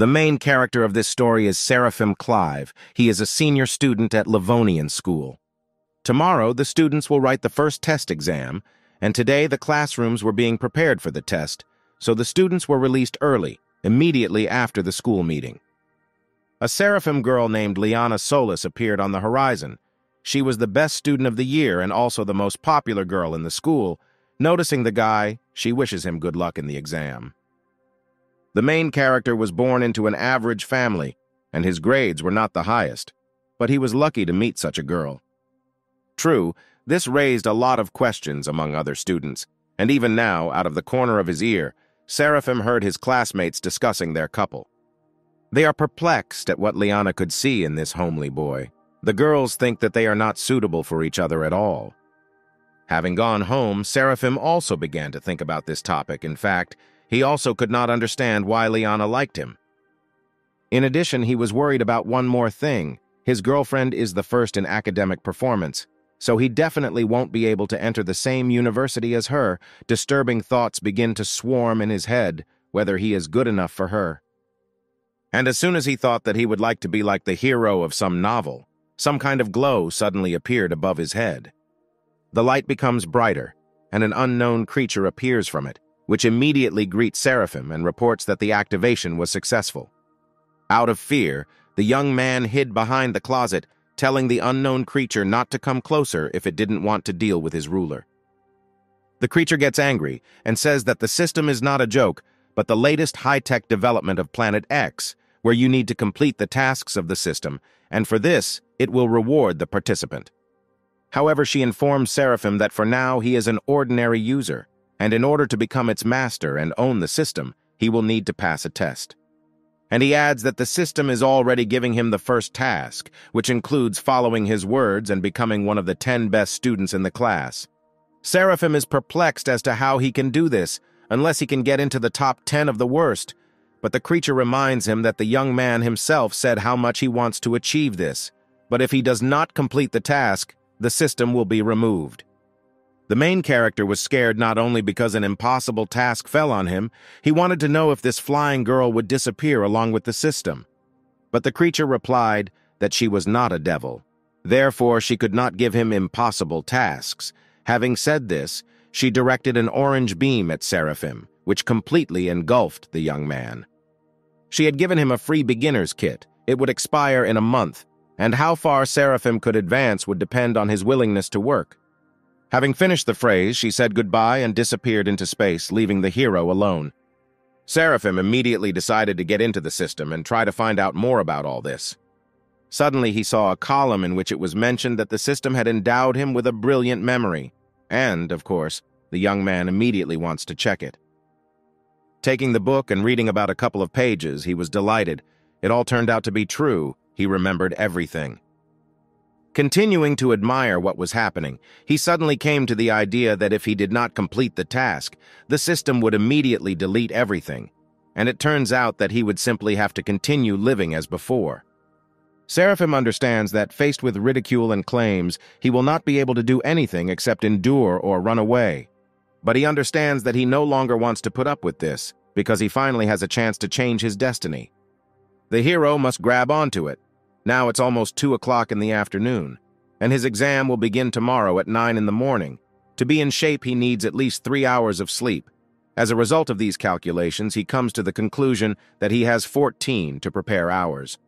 The main character of this story is Seraphim Clive. He is a senior student at Livonian School. Tomorrow, the students will write the first test exam, and today the classrooms were being prepared for the test, so the students were released early, immediately after the school meeting. A Seraphim girl named Liana Solis appeared on the horizon. She was the best student of the year and also the most popular girl in the school. Noticing the guy, she wishes him good luck in the exam. The main character was born into an average family, and his grades were not the highest, but he was lucky to meet such a girl. True, this raised a lot of questions among other students, and even now, out of the corner of his ear, Seraphim heard his classmates discussing their couple. They are perplexed at what Liana could see in this homely boy. The girls think that they are not suitable for each other at all. Having gone home, Seraphim also began to think about this topic. In fact, he also could not understand why Liana liked him. In addition, he was worried about one more thing. His girlfriend is the first in academic performance, so he definitely won't be able to enter the same university as her. Disturbing thoughts begin to swarm in his head, whether he is good enough for her. And as soon as he thought that he would like to be like the hero of some novel, some kind of glow suddenly appeared above his head. The light becomes brighter, and an unknown creature appears from it, which immediately greets Seraphim and reports that the activation was successful. Out of fear, the young man hid behind the closet telling the unknown creature not to come closer if it didn't want to deal with his ruler. The creature gets angry and says that the system is not a joke, but the latest high-tech development of Planet X, where you need to complete the tasks of the system, and for this, it will reward the participant. However, she informs Seraphim that for now he is an ordinary user, and in order to become its master and own the system, he will need to pass a test and he adds that the system is already giving him the first task, which includes following his words and becoming one of the 10 best students in the class. Seraphim is perplexed as to how he can do this, unless he can get into the top 10 of the worst, but the creature reminds him that the young man himself said how much he wants to achieve this, but if he does not complete the task, the system will be removed. The main character was scared not only because an impossible task fell on him, he wanted to know if this flying girl would disappear along with the system. But the creature replied that she was not a devil. Therefore, she could not give him impossible tasks. Having said this, she directed an orange beam at Seraphim, which completely engulfed the young man. She had given him a free beginner's kit. It would expire in a month, and how far Seraphim could advance would depend on his willingness to work. Having finished the phrase, she said goodbye and disappeared into space, leaving the hero alone. Seraphim immediately decided to get into the system and try to find out more about all this. Suddenly, he saw a column in which it was mentioned that the system had endowed him with a brilliant memory, and, of course, the young man immediately wants to check it. Taking the book and reading about a couple of pages, he was delighted. It all turned out to be true. He remembered everything. Continuing to admire what was happening, he suddenly came to the idea that if he did not complete the task, the system would immediately delete everything, and it turns out that he would simply have to continue living as before. Seraphim understands that, faced with ridicule and claims, he will not be able to do anything except endure or run away. But he understands that he no longer wants to put up with this, because he finally has a chance to change his destiny. The hero must grab onto it, now it's almost 2 o'clock in the afternoon, and his exam will begin tomorrow at 9 in the morning. To be in shape, he needs at least three hours of sleep. As a result of these calculations, he comes to the conclusion that he has 14 to prepare hours.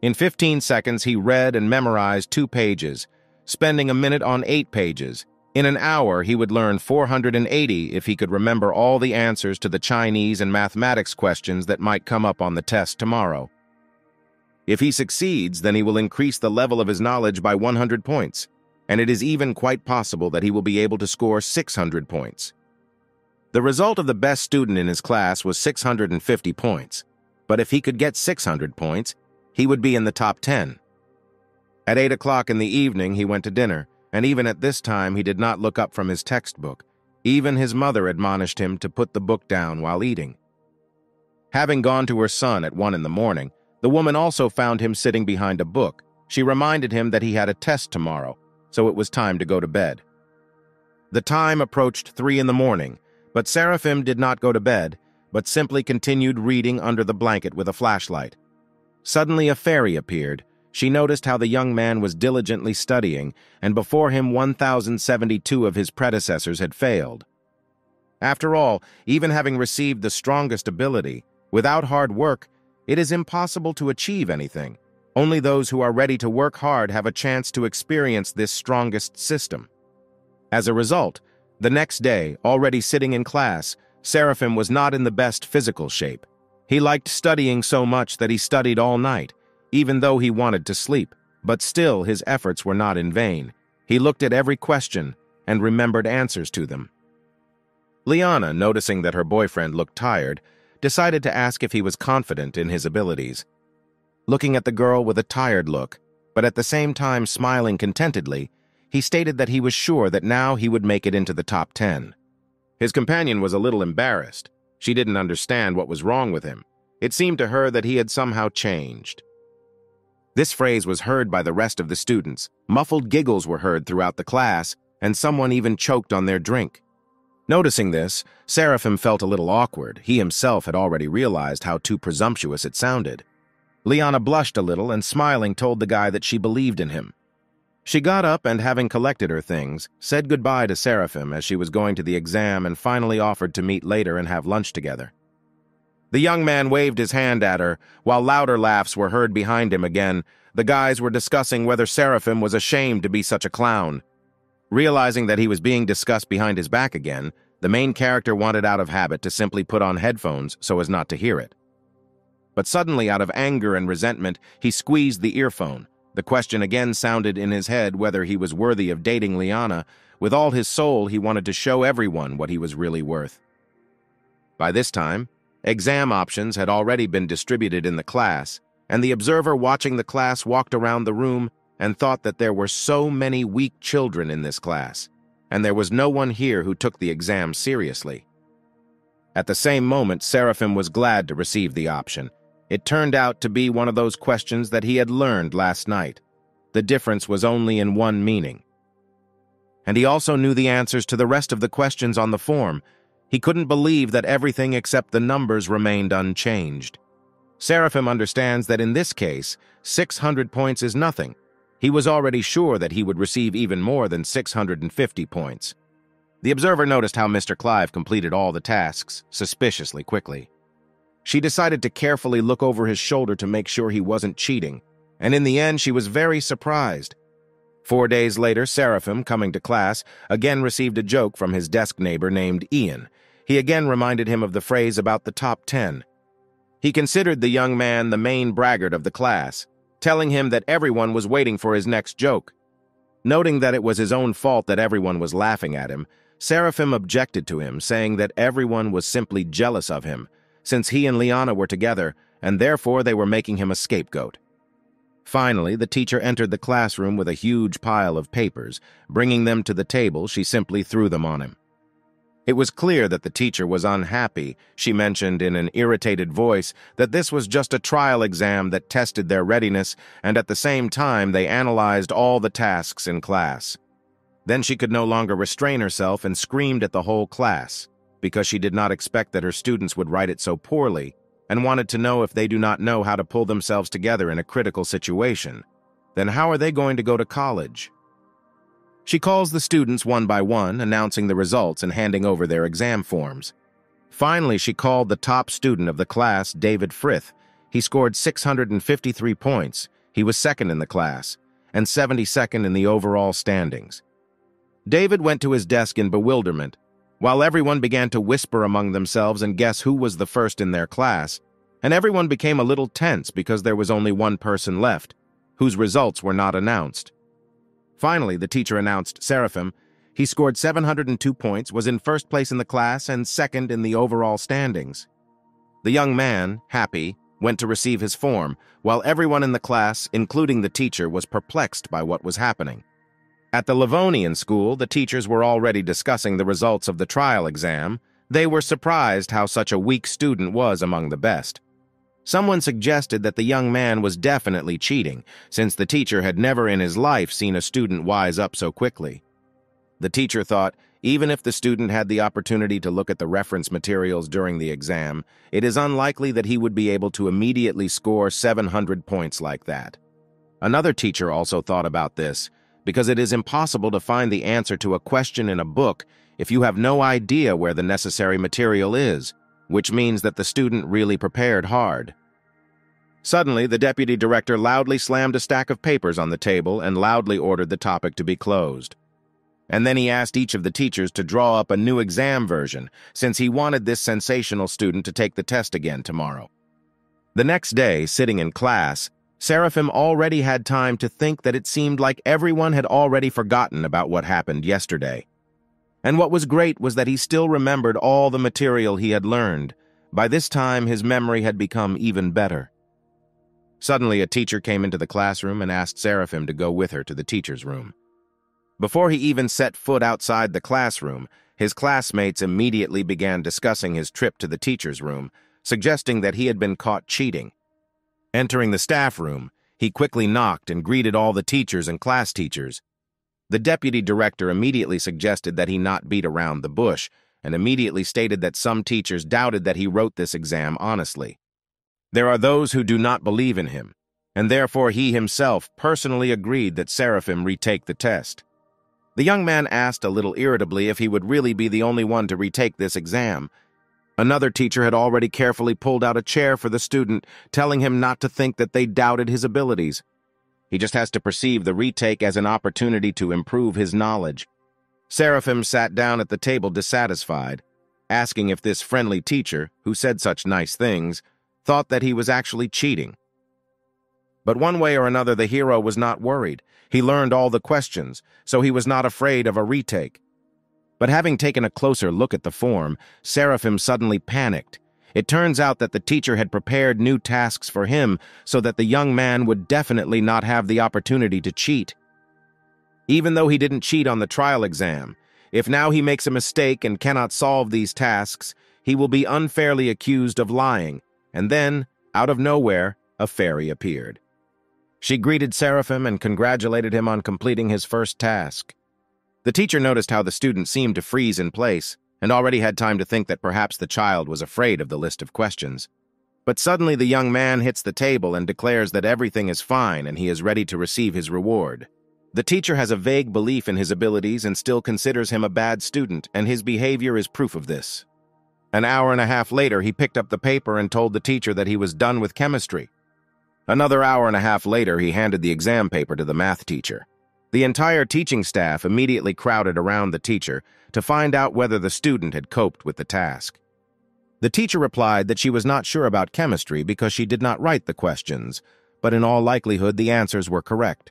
In 15 seconds, he read and memorized two pages, spending a minute on eight pages. In an hour, he would learn 480 if he could remember all the answers to the Chinese and mathematics questions that might come up on the test tomorrow. If he succeeds, then he will increase the level of his knowledge by 100 points, and it is even quite possible that he will be able to score 600 points. The result of the best student in his class was 650 points, but if he could get 600 points, he would be in the top 10. At 8 o'clock in the evening, he went to dinner, and even at this time he did not look up from his textbook. Even his mother admonished him to put the book down while eating. Having gone to her son at 1 in the morning, the woman also found him sitting behind a book. She reminded him that he had a test tomorrow, so it was time to go to bed. The time approached three in the morning, but Seraphim did not go to bed, but simply continued reading under the blanket with a flashlight. Suddenly a fairy appeared. She noticed how the young man was diligently studying, and before him 1,072 of his predecessors had failed. After all, even having received the strongest ability, without hard work, it is impossible to achieve anything. Only those who are ready to work hard have a chance to experience this strongest system. As a result, the next day, already sitting in class, Seraphim was not in the best physical shape. He liked studying so much that he studied all night, even though he wanted to sleep. But still, his efforts were not in vain. He looked at every question and remembered answers to them. Liana, noticing that her boyfriend looked tired, decided to ask if he was confident in his abilities. Looking at the girl with a tired look, but at the same time smiling contentedly, he stated that he was sure that now he would make it into the top 10. His companion was a little embarrassed. She didn't understand what was wrong with him. It seemed to her that he had somehow changed. This phrase was heard by the rest of the students. Muffled giggles were heard throughout the class, and someone even choked on their drink. Noticing this, Seraphim felt a little awkward. He himself had already realized how too presumptuous it sounded. Liana blushed a little and smiling told the guy that she believed in him. She got up and, having collected her things, said goodbye to Seraphim as she was going to the exam and finally offered to meet later and have lunch together. The young man waved his hand at her, while louder laughs were heard behind him again. The guys were discussing whether Seraphim was ashamed to be such a clown. Realizing that he was being discussed behind his back again, the main character wanted out of habit to simply put on headphones so as not to hear it. But suddenly, out of anger and resentment, he squeezed the earphone, the question again sounded in his head whether he was worthy of dating Liana. With all his soul, he wanted to show everyone what he was really worth. By this time, exam options had already been distributed in the class, and the observer watching the class walked around the room and thought that there were so many weak children in this class, and there was no one here who took the exam seriously. At the same moment, Seraphim was glad to receive the option, it turned out to be one of those questions that he had learned last night. The difference was only in one meaning. And he also knew the answers to the rest of the questions on the form. He couldn't believe that everything except the numbers remained unchanged. Seraphim understands that in this case, 600 points is nothing. He was already sure that he would receive even more than 650 points. The observer noticed how Mr. Clive completed all the tasks suspiciously quickly. She decided to carefully look over his shoulder to make sure he wasn't cheating, and in the end she was very surprised. Four days later, Seraphim, coming to class, again received a joke from his desk neighbor named Ian. He again reminded him of the phrase about the top ten. He considered the young man the main braggart of the class, telling him that everyone was waiting for his next joke. Noting that it was his own fault that everyone was laughing at him, Seraphim objected to him, saying that everyone was simply jealous of him, since he and Liana were together, and therefore they were making him a scapegoat. Finally, the teacher entered the classroom with a huge pile of papers. Bringing them to the table, she simply threw them on him. It was clear that the teacher was unhappy. She mentioned in an irritated voice that this was just a trial exam that tested their readiness, and at the same time they analyzed all the tasks in class. Then she could no longer restrain herself and screamed at the whole class because she did not expect that her students would write it so poorly and wanted to know if they do not know how to pull themselves together in a critical situation, then how are they going to go to college? She calls the students one by one, announcing the results and handing over their exam forms. Finally, she called the top student of the class, David Frith. He scored 653 points. He was second in the class, and 72nd in the overall standings. David went to his desk in bewilderment, while everyone began to whisper among themselves and guess who was the first in their class, and everyone became a little tense because there was only one person left, whose results were not announced. Finally, the teacher announced Seraphim. He scored 702 points, was in first place in the class, and second in the overall standings. The young man, happy, went to receive his form, while everyone in the class, including the teacher, was perplexed by what was happening. At the Livonian school, the teachers were already discussing the results of the trial exam. They were surprised how such a weak student was among the best. Someone suggested that the young man was definitely cheating, since the teacher had never in his life seen a student wise up so quickly. The teacher thought, Even if the student had the opportunity to look at the reference materials during the exam, it is unlikely that he would be able to immediately score 700 points like that. Another teacher also thought about this, because it is impossible to find the answer to a question in a book if you have no idea where the necessary material is, which means that the student really prepared hard. Suddenly, the deputy director loudly slammed a stack of papers on the table and loudly ordered the topic to be closed. And then he asked each of the teachers to draw up a new exam version, since he wanted this sensational student to take the test again tomorrow. The next day, sitting in class, Seraphim already had time to think that it seemed like everyone had already forgotten about what happened yesterday. And what was great was that he still remembered all the material he had learned. By this time, his memory had become even better. Suddenly, a teacher came into the classroom and asked Seraphim to go with her to the teacher's room. Before he even set foot outside the classroom, his classmates immediately began discussing his trip to the teacher's room, suggesting that he had been caught cheating. Entering the staff room, he quickly knocked and greeted all the teachers and class teachers. The deputy director immediately suggested that he not beat around the bush, and immediately stated that some teachers doubted that he wrote this exam honestly. There are those who do not believe in him, and therefore he himself personally agreed that Seraphim retake the test. The young man asked a little irritably if he would really be the only one to retake this exam. Another teacher had already carefully pulled out a chair for the student, telling him not to think that they doubted his abilities. He just has to perceive the retake as an opportunity to improve his knowledge. Seraphim sat down at the table dissatisfied, asking if this friendly teacher, who said such nice things, thought that he was actually cheating. But one way or another, the hero was not worried. He learned all the questions, so he was not afraid of a retake. But having taken a closer look at the form, Seraphim suddenly panicked. It turns out that the teacher had prepared new tasks for him so that the young man would definitely not have the opportunity to cheat. Even though he didn't cheat on the trial exam, if now he makes a mistake and cannot solve these tasks, he will be unfairly accused of lying, and then, out of nowhere, a fairy appeared. She greeted Seraphim and congratulated him on completing his first task. The teacher noticed how the student seemed to freeze in place and already had time to think that perhaps the child was afraid of the list of questions. But suddenly the young man hits the table and declares that everything is fine and he is ready to receive his reward. The teacher has a vague belief in his abilities and still considers him a bad student, and his behavior is proof of this. An hour and a half later, he picked up the paper and told the teacher that he was done with chemistry. Another hour and a half later, he handed the exam paper to the math teacher. The entire teaching staff immediately crowded around the teacher to find out whether the student had coped with the task. The teacher replied that she was not sure about chemistry because she did not write the questions, but in all likelihood the answers were correct.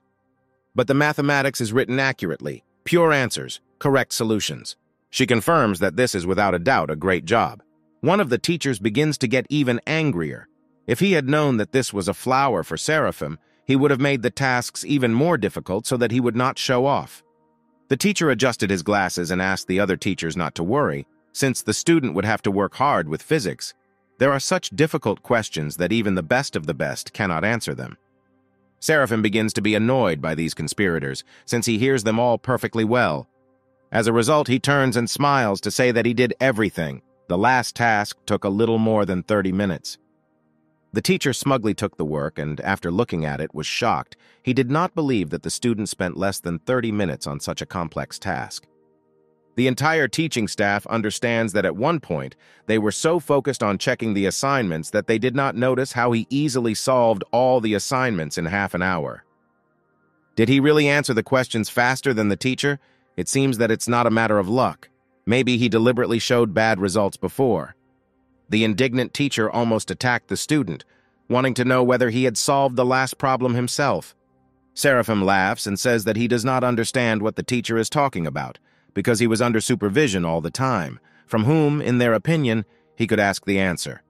But the mathematics is written accurately, pure answers, correct solutions. She confirms that this is without a doubt a great job. One of the teachers begins to get even angrier. If he had known that this was a flower for Seraphim, he would have made the tasks even more difficult so that he would not show off. The teacher adjusted his glasses and asked the other teachers not to worry, since the student would have to work hard with physics. There are such difficult questions that even the best of the best cannot answer them. Seraphim begins to be annoyed by these conspirators, since he hears them all perfectly well, as a result, he turns and smiles to say that he did everything. The last task took a little more than 30 minutes. The teacher smugly took the work and, after looking at it, was shocked. He did not believe that the student spent less than 30 minutes on such a complex task. The entire teaching staff understands that at one point, they were so focused on checking the assignments that they did not notice how he easily solved all the assignments in half an hour. Did he really answer the questions faster than the teacher? It seems that it's not a matter of luck. Maybe he deliberately showed bad results before. The indignant teacher almost attacked the student, wanting to know whether he had solved the last problem himself. Seraphim laughs and says that he does not understand what the teacher is talking about, because he was under supervision all the time, from whom, in their opinion, he could ask the answer.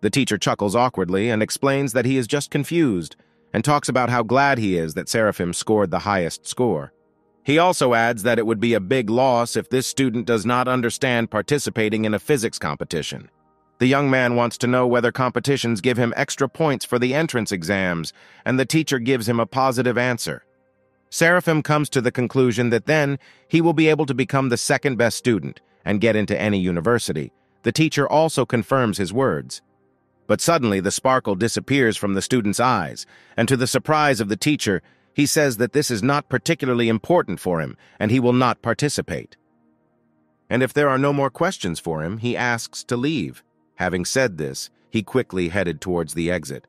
The teacher chuckles awkwardly and explains that he is just confused, and talks about how glad he is that Seraphim scored the highest score. He also adds that it would be a big loss if this student does not understand participating in a physics competition. The young man wants to know whether competitions give him extra points for the entrance exams, and the teacher gives him a positive answer. Seraphim comes to the conclusion that then he will be able to become the second best student and get into any university. The teacher also confirms his words. But suddenly the sparkle disappears from the student's eyes, and to the surprise of the teacher, he says that this is not particularly important for him and he will not participate. And if there are no more questions for him, he asks to leave. Having said this, he quickly headed towards the exit.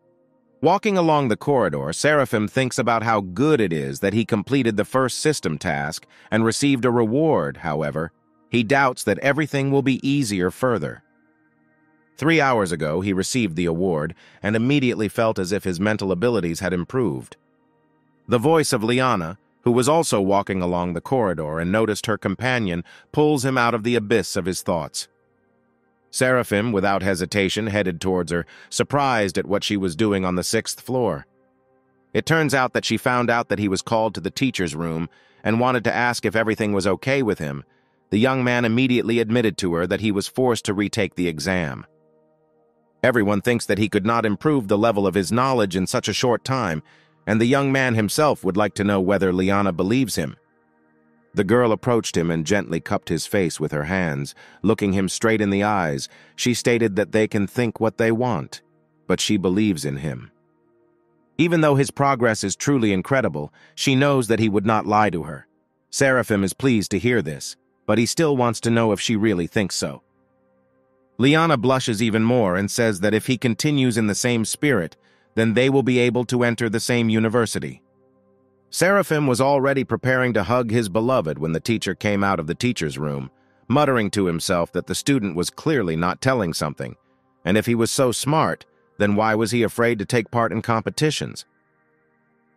Walking along the corridor, Seraphim thinks about how good it is that he completed the first system task and received a reward, however. He doubts that everything will be easier further. Three hours ago, he received the award and immediately felt as if his mental abilities had improved. The voice of Liana, who was also walking along the corridor and noticed her companion, pulls him out of the abyss of his thoughts. Seraphim, without hesitation, headed towards her, surprised at what she was doing on the sixth floor. It turns out that she found out that he was called to the teacher's room and wanted to ask if everything was okay with him. The young man immediately admitted to her that he was forced to retake the exam. Everyone thinks that he could not improve the level of his knowledge in such a short time, and the young man himself would like to know whether Liana believes him. The girl approached him and gently cupped his face with her hands. Looking him straight in the eyes, she stated that they can think what they want, but she believes in him. Even though his progress is truly incredible, she knows that he would not lie to her. Seraphim is pleased to hear this, but he still wants to know if she really thinks so. Liana blushes even more and says that if he continues in the same spirit, then they will be able to enter the same university. Seraphim was already preparing to hug his beloved when the teacher came out of the teacher's room, muttering to himself that the student was clearly not telling something, and if he was so smart, then why was he afraid to take part in competitions?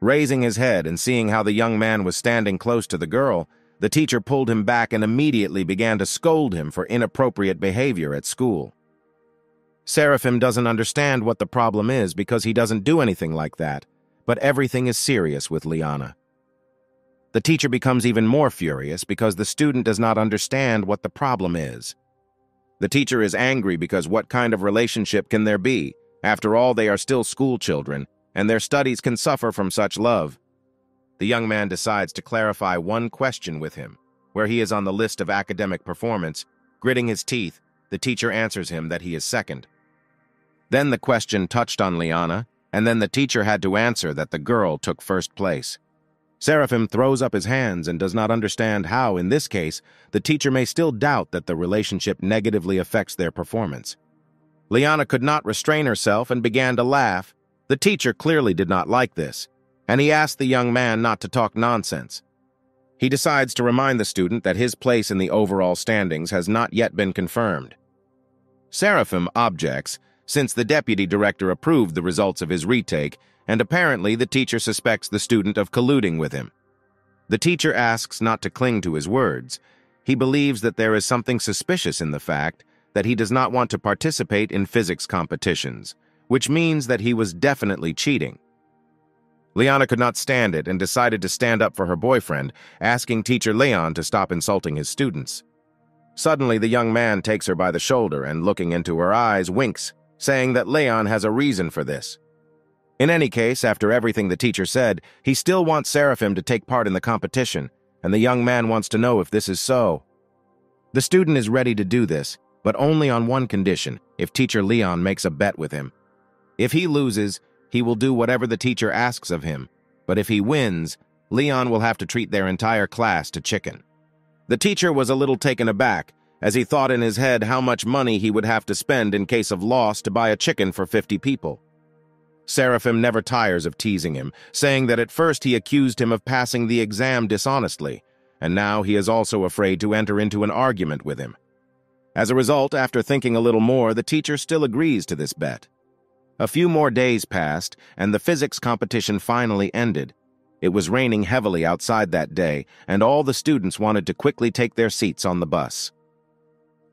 Raising his head and seeing how the young man was standing close to the girl, the teacher pulled him back and immediately began to scold him for inappropriate behavior at school. Seraphim doesn't understand what the problem is because he doesn't do anything like that, but everything is serious with Liana. The teacher becomes even more furious because the student does not understand what the problem is. The teacher is angry because what kind of relationship can there be? After all, they are still school children, and their studies can suffer from such love. The young man decides to clarify one question with him. Where he is on the list of academic performance, gritting his teeth, the teacher answers him that he is second. Then the question touched on Liana, and then the teacher had to answer that the girl took first place. Seraphim throws up his hands and does not understand how, in this case, the teacher may still doubt that the relationship negatively affects their performance. Liana could not restrain herself and began to laugh. The teacher clearly did not like this, and he asked the young man not to talk nonsense. He decides to remind the student that his place in the overall standings has not yet been confirmed. Seraphim objects since the deputy director approved the results of his retake, and apparently the teacher suspects the student of colluding with him. The teacher asks not to cling to his words. He believes that there is something suspicious in the fact that he does not want to participate in physics competitions, which means that he was definitely cheating. Liana could not stand it and decided to stand up for her boyfriend, asking teacher Leon to stop insulting his students. Suddenly, the young man takes her by the shoulder and, looking into her eyes, winks saying that Leon has a reason for this. In any case, after everything the teacher said, he still wants Seraphim to take part in the competition, and the young man wants to know if this is so. The student is ready to do this, but only on one condition, if teacher Leon makes a bet with him. If he loses, he will do whatever the teacher asks of him, but if he wins, Leon will have to treat their entire class to chicken. The teacher was a little taken aback, as he thought in his head how much money he would have to spend in case of loss to buy a chicken for 50 people. Seraphim never tires of teasing him, saying that at first he accused him of passing the exam dishonestly, and now he is also afraid to enter into an argument with him. As a result, after thinking a little more, the teacher still agrees to this bet. A few more days passed, and the physics competition finally ended. It was raining heavily outside that day, and all the students wanted to quickly take their seats on the bus.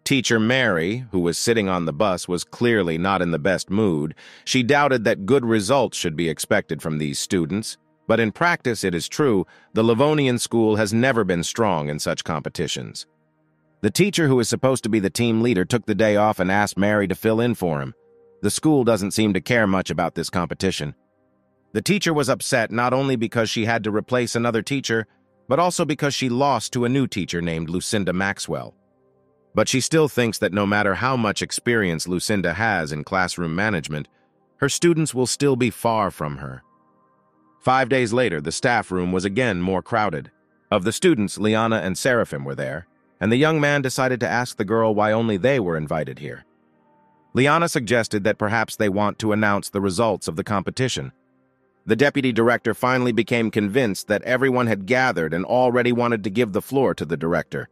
Teacher Mary, who was sitting on the bus, was clearly not in the best mood. She doubted that good results should be expected from these students. But in practice, it is true, the Livonian school has never been strong in such competitions. The teacher who is supposed to be the team leader took the day off and asked Mary to fill in for him. The school doesn't seem to care much about this competition. The teacher was upset not only because she had to replace another teacher, but also because she lost to a new teacher named Lucinda Maxwell. But she still thinks that no matter how much experience Lucinda has in classroom management, her students will still be far from her. Five days later, the staff room was again more crowded. Of the students, Liana and Seraphim were there, and the young man decided to ask the girl why only they were invited here. Liana suggested that perhaps they want to announce the results of the competition, the deputy director finally became convinced that everyone had gathered and already wanted to give the floor to the director.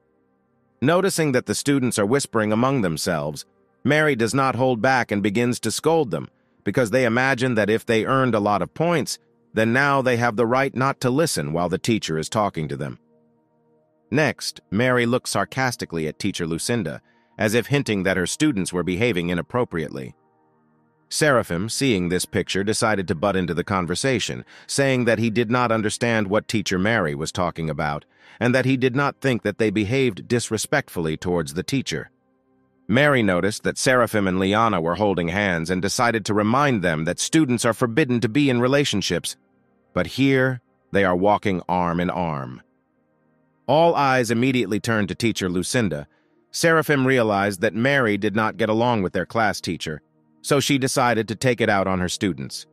Noticing that the students are whispering among themselves, Mary does not hold back and begins to scold them because they imagine that if they earned a lot of points, then now they have the right not to listen while the teacher is talking to them. Next, Mary looks sarcastically at teacher Lucinda, as if hinting that her students were behaving inappropriately. Seraphim, seeing this picture, decided to butt into the conversation, saying that he did not understand what teacher Mary was talking about, and that he did not think that they behaved disrespectfully towards the teacher. Mary noticed that Seraphim and Liana were holding hands and decided to remind them that students are forbidden to be in relationships, but here they are walking arm in arm. All eyes immediately turned to teacher Lucinda. Seraphim realized that Mary did not get along with their class teacher, so she decided to take it out on her students.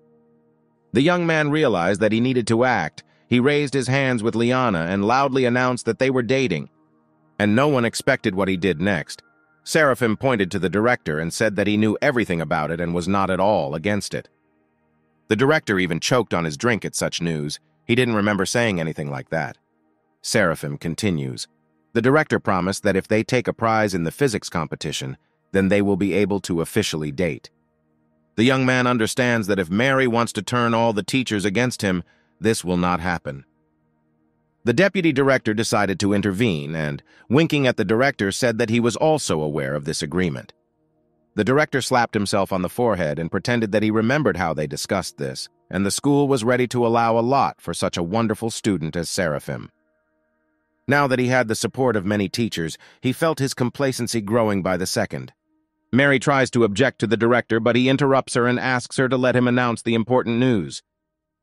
The young man realized that he needed to act. He raised his hands with Liana and loudly announced that they were dating. And no one expected what he did next. Seraphim pointed to the director and said that he knew everything about it and was not at all against it. The director even choked on his drink at such news. He didn't remember saying anything like that. Seraphim continues. The director promised that if they take a prize in the physics competition, then they will be able to officially date. The young man understands that if Mary wants to turn all the teachers against him, this will not happen. The deputy director decided to intervene and, winking at the director, said that he was also aware of this agreement. The director slapped himself on the forehead and pretended that he remembered how they discussed this, and the school was ready to allow a lot for such a wonderful student as Seraphim. Now that he had the support of many teachers, he felt his complacency growing by the second. Mary tries to object to the director, but he interrupts her and asks her to let him announce the important news.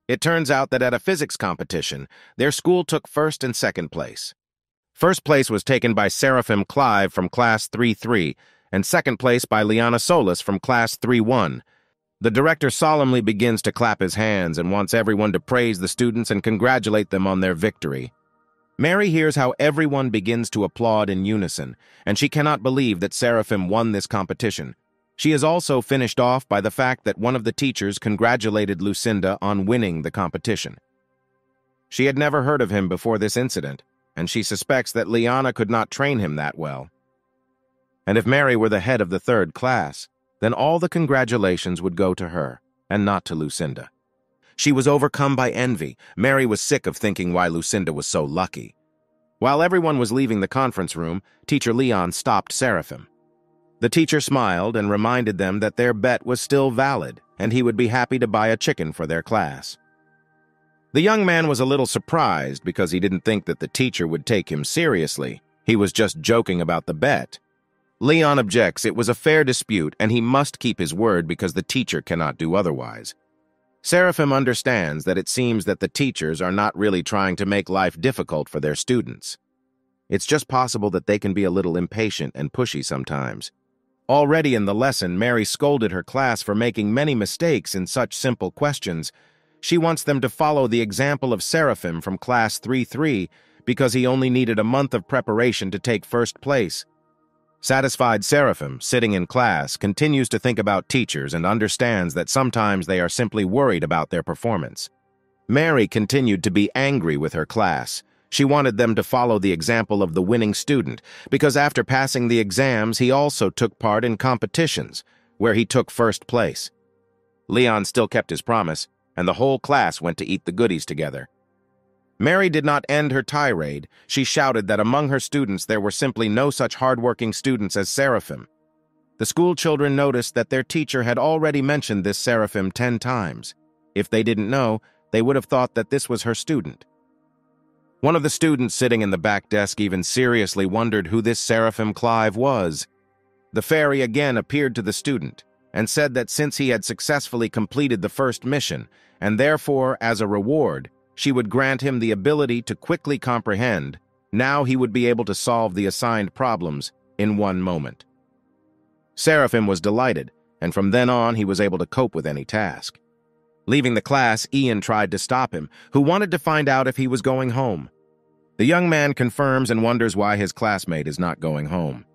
It turns out that at a physics competition, their school took first and second place. First place was taken by Seraphim Clive from Class 3-3, and second place by Liana Solis from Class 3-1. The director solemnly begins to clap his hands and wants everyone to praise the students and congratulate them on their victory. Mary hears how everyone begins to applaud in unison, and she cannot believe that Seraphim won this competition. She is also finished off by the fact that one of the teachers congratulated Lucinda on winning the competition. She had never heard of him before this incident, and she suspects that Liana could not train him that well. And if Mary were the head of the third class, then all the congratulations would go to her, and not to Lucinda. She was overcome by envy. Mary was sick of thinking why Lucinda was so lucky. While everyone was leaving the conference room, Teacher Leon stopped Seraphim. The teacher smiled and reminded them that their bet was still valid, and he would be happy to buy a chicken for their class. The young man was a little surprised because he didn't think that the teacher would take him seriously. He was just joking about the bet. Leon objects it was a fair dispute and he must keep his word because the teacher cannot do otherwise. Seraphim understands that it seems that the teachers are not really trying to make life difficult for their students. It's just possible that they can be a little impatient and pushy sometimes. Already in the lesson, Mary scolded her class for making many mistakes in such simple questions. She wants them to follow the example of Seraphim from Class 3-3 because he only needed a month of preparation to take first place. Satisfied Seraphim, sitting in class, continues to think about teachers and understands that sometimes they are simply worried about their performance. Mary continued to be angry with her class. She wanted them to follow the example of the winning student, because after passing the exams, he also took part in competitions, where he took first place. Leon still kept his promise, and the whole class went to eat the goodies together. Mary did not end her tirade. She shouted that among her students there were simply no such hardworking students as Seraphim. The school children noticed that their teacher had already mentioned this Seraphim ten times. If they didn't know, they would have thought that this was her student. One of the students sitting in the back desk even seriously wondered who this Seraphim Clive was. The fairy again appeared to the student, and said that since he had successfully completed the first mission, and therefore, as a reward, she would grant him the ability to quickly comprehend, now he would be able to solve the assigned problems in one moment. Seraphim was delighted, and from then on he was able to cope with any task. Leaving the class, Ian tried to stop him, who wanted to find out if he was going home. The young man confirms and wonders why his classmate is not going home.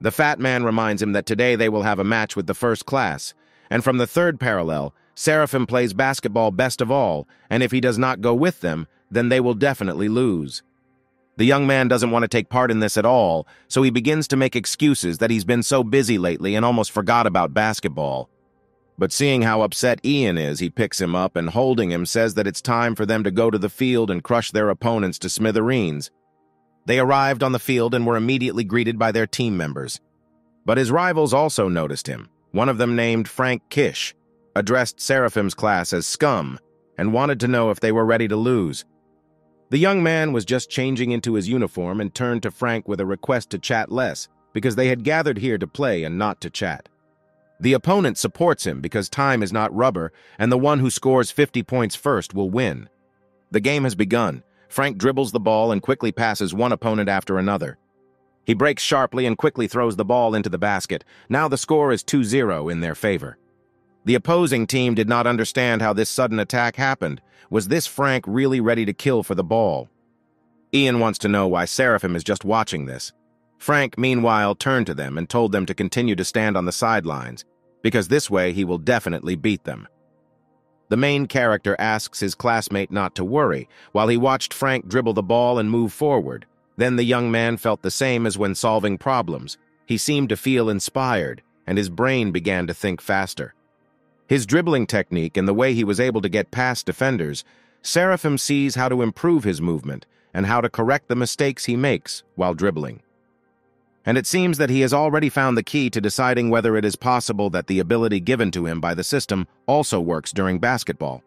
The fat man reminds him that today they will have a match with the first class, and from the third parallel, Seraphim plays basketball best of all, and if he does not go with them, then they will definitely lose. The young man doesn't want to take part in this at all, so he begins to make excuses that he's been so busy lately and almost forgot about basketball. But seeing how upset Ian is, he picks him up and holding him says that it's time for them to go to the field and crush their opponents to smithereens. They arrived on the field and were immediately greeted by their team members. But his rivals also noticed him. One of them named Frank Kish, addressed Seraphim's class as scum, and wanted to know if they were ready to lose. The young man was just changing into his uniform and turned to Frank with a request to chat less, because they had gathered here to play and not to chat. The opponent supports him because time is not rubber, and the one who scores 50 points first will win. The game has begun, Frank dribbles the ball and quickly passes one opponent after another. He breaks sharply and quickly throws the ball into the basket. Now the score is 2-0 in their favor. The opposing team did not understand how this sudden attack happened. Was this Frank really ready to kill for the ball? Ian wants to know why Seraphim is just watching this. Frank, meanwhile, turned to them and told them to continue to stand on the sidelines, because this way he will definitely beat them. The main character asks his classmate not to worry, while he watched Frank dribble the ball and move forward. Then the young man felt the same as when solving problems. He seemed to feel inspired, and his brain began to think faster. His dribbling technique and the way he was able to get past defenders, Seraphim sees how to improve his movement and how to correct the mistakes he makes while dribbling and it seems that he has already found the key to deciding whether it is possible that the ability given to him by the system also works during basketball.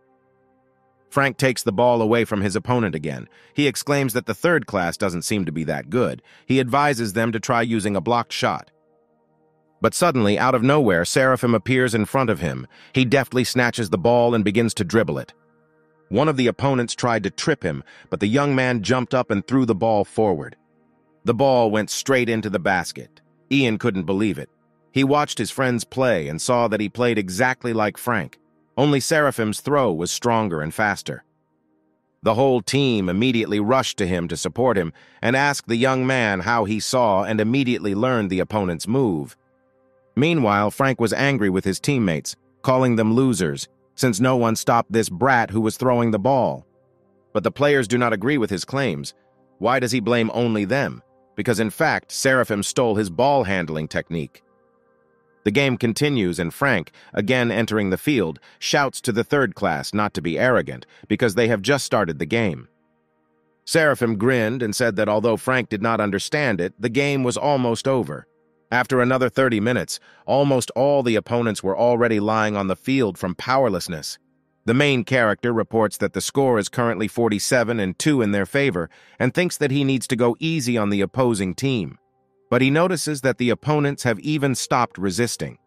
Frank takes the ball away from his opponent again. He exclaims that the third class doesn't seem to be that good. He advises them to try using a blocked shot. But suddenly, out of nowhere, Seraphim appears in front of him. He deftly snatches the ball and begins to dribble it. One of the opponents tried to trip him, but the young man jumped up and threw the ball forward. The ball went straight into the basket. Ian couldn't believe it. He watched his friends play and saw that he played exactly like Frank, only Seraphim's throw was stronger and faster. The whole team immediately rushed to him to support him and asked the young man how he saw and immediately learned the opponent's move. Meanwhile, Frank was angry with his teammates, calling them losers, since no one stopped this brat who was throwing the ball. But the players do not agree with his claims. Why does he blame only them? because in fact, Seraphim stole his ball handling technique. The game continues and Frank, again entering the field, shouts to the third class not to be arrogant because they have just started the game. Seraphim grinned and said that although Frank did not understand it, the game was almost over. After another 30 minutes, almost all the opponents were already lying on the field from powerlessness. The main character reports that the score is currently 47 and 2 in their favor and thinks that he needs to go easy on the opposing team. But he notices that the opponents have even stopped resisting.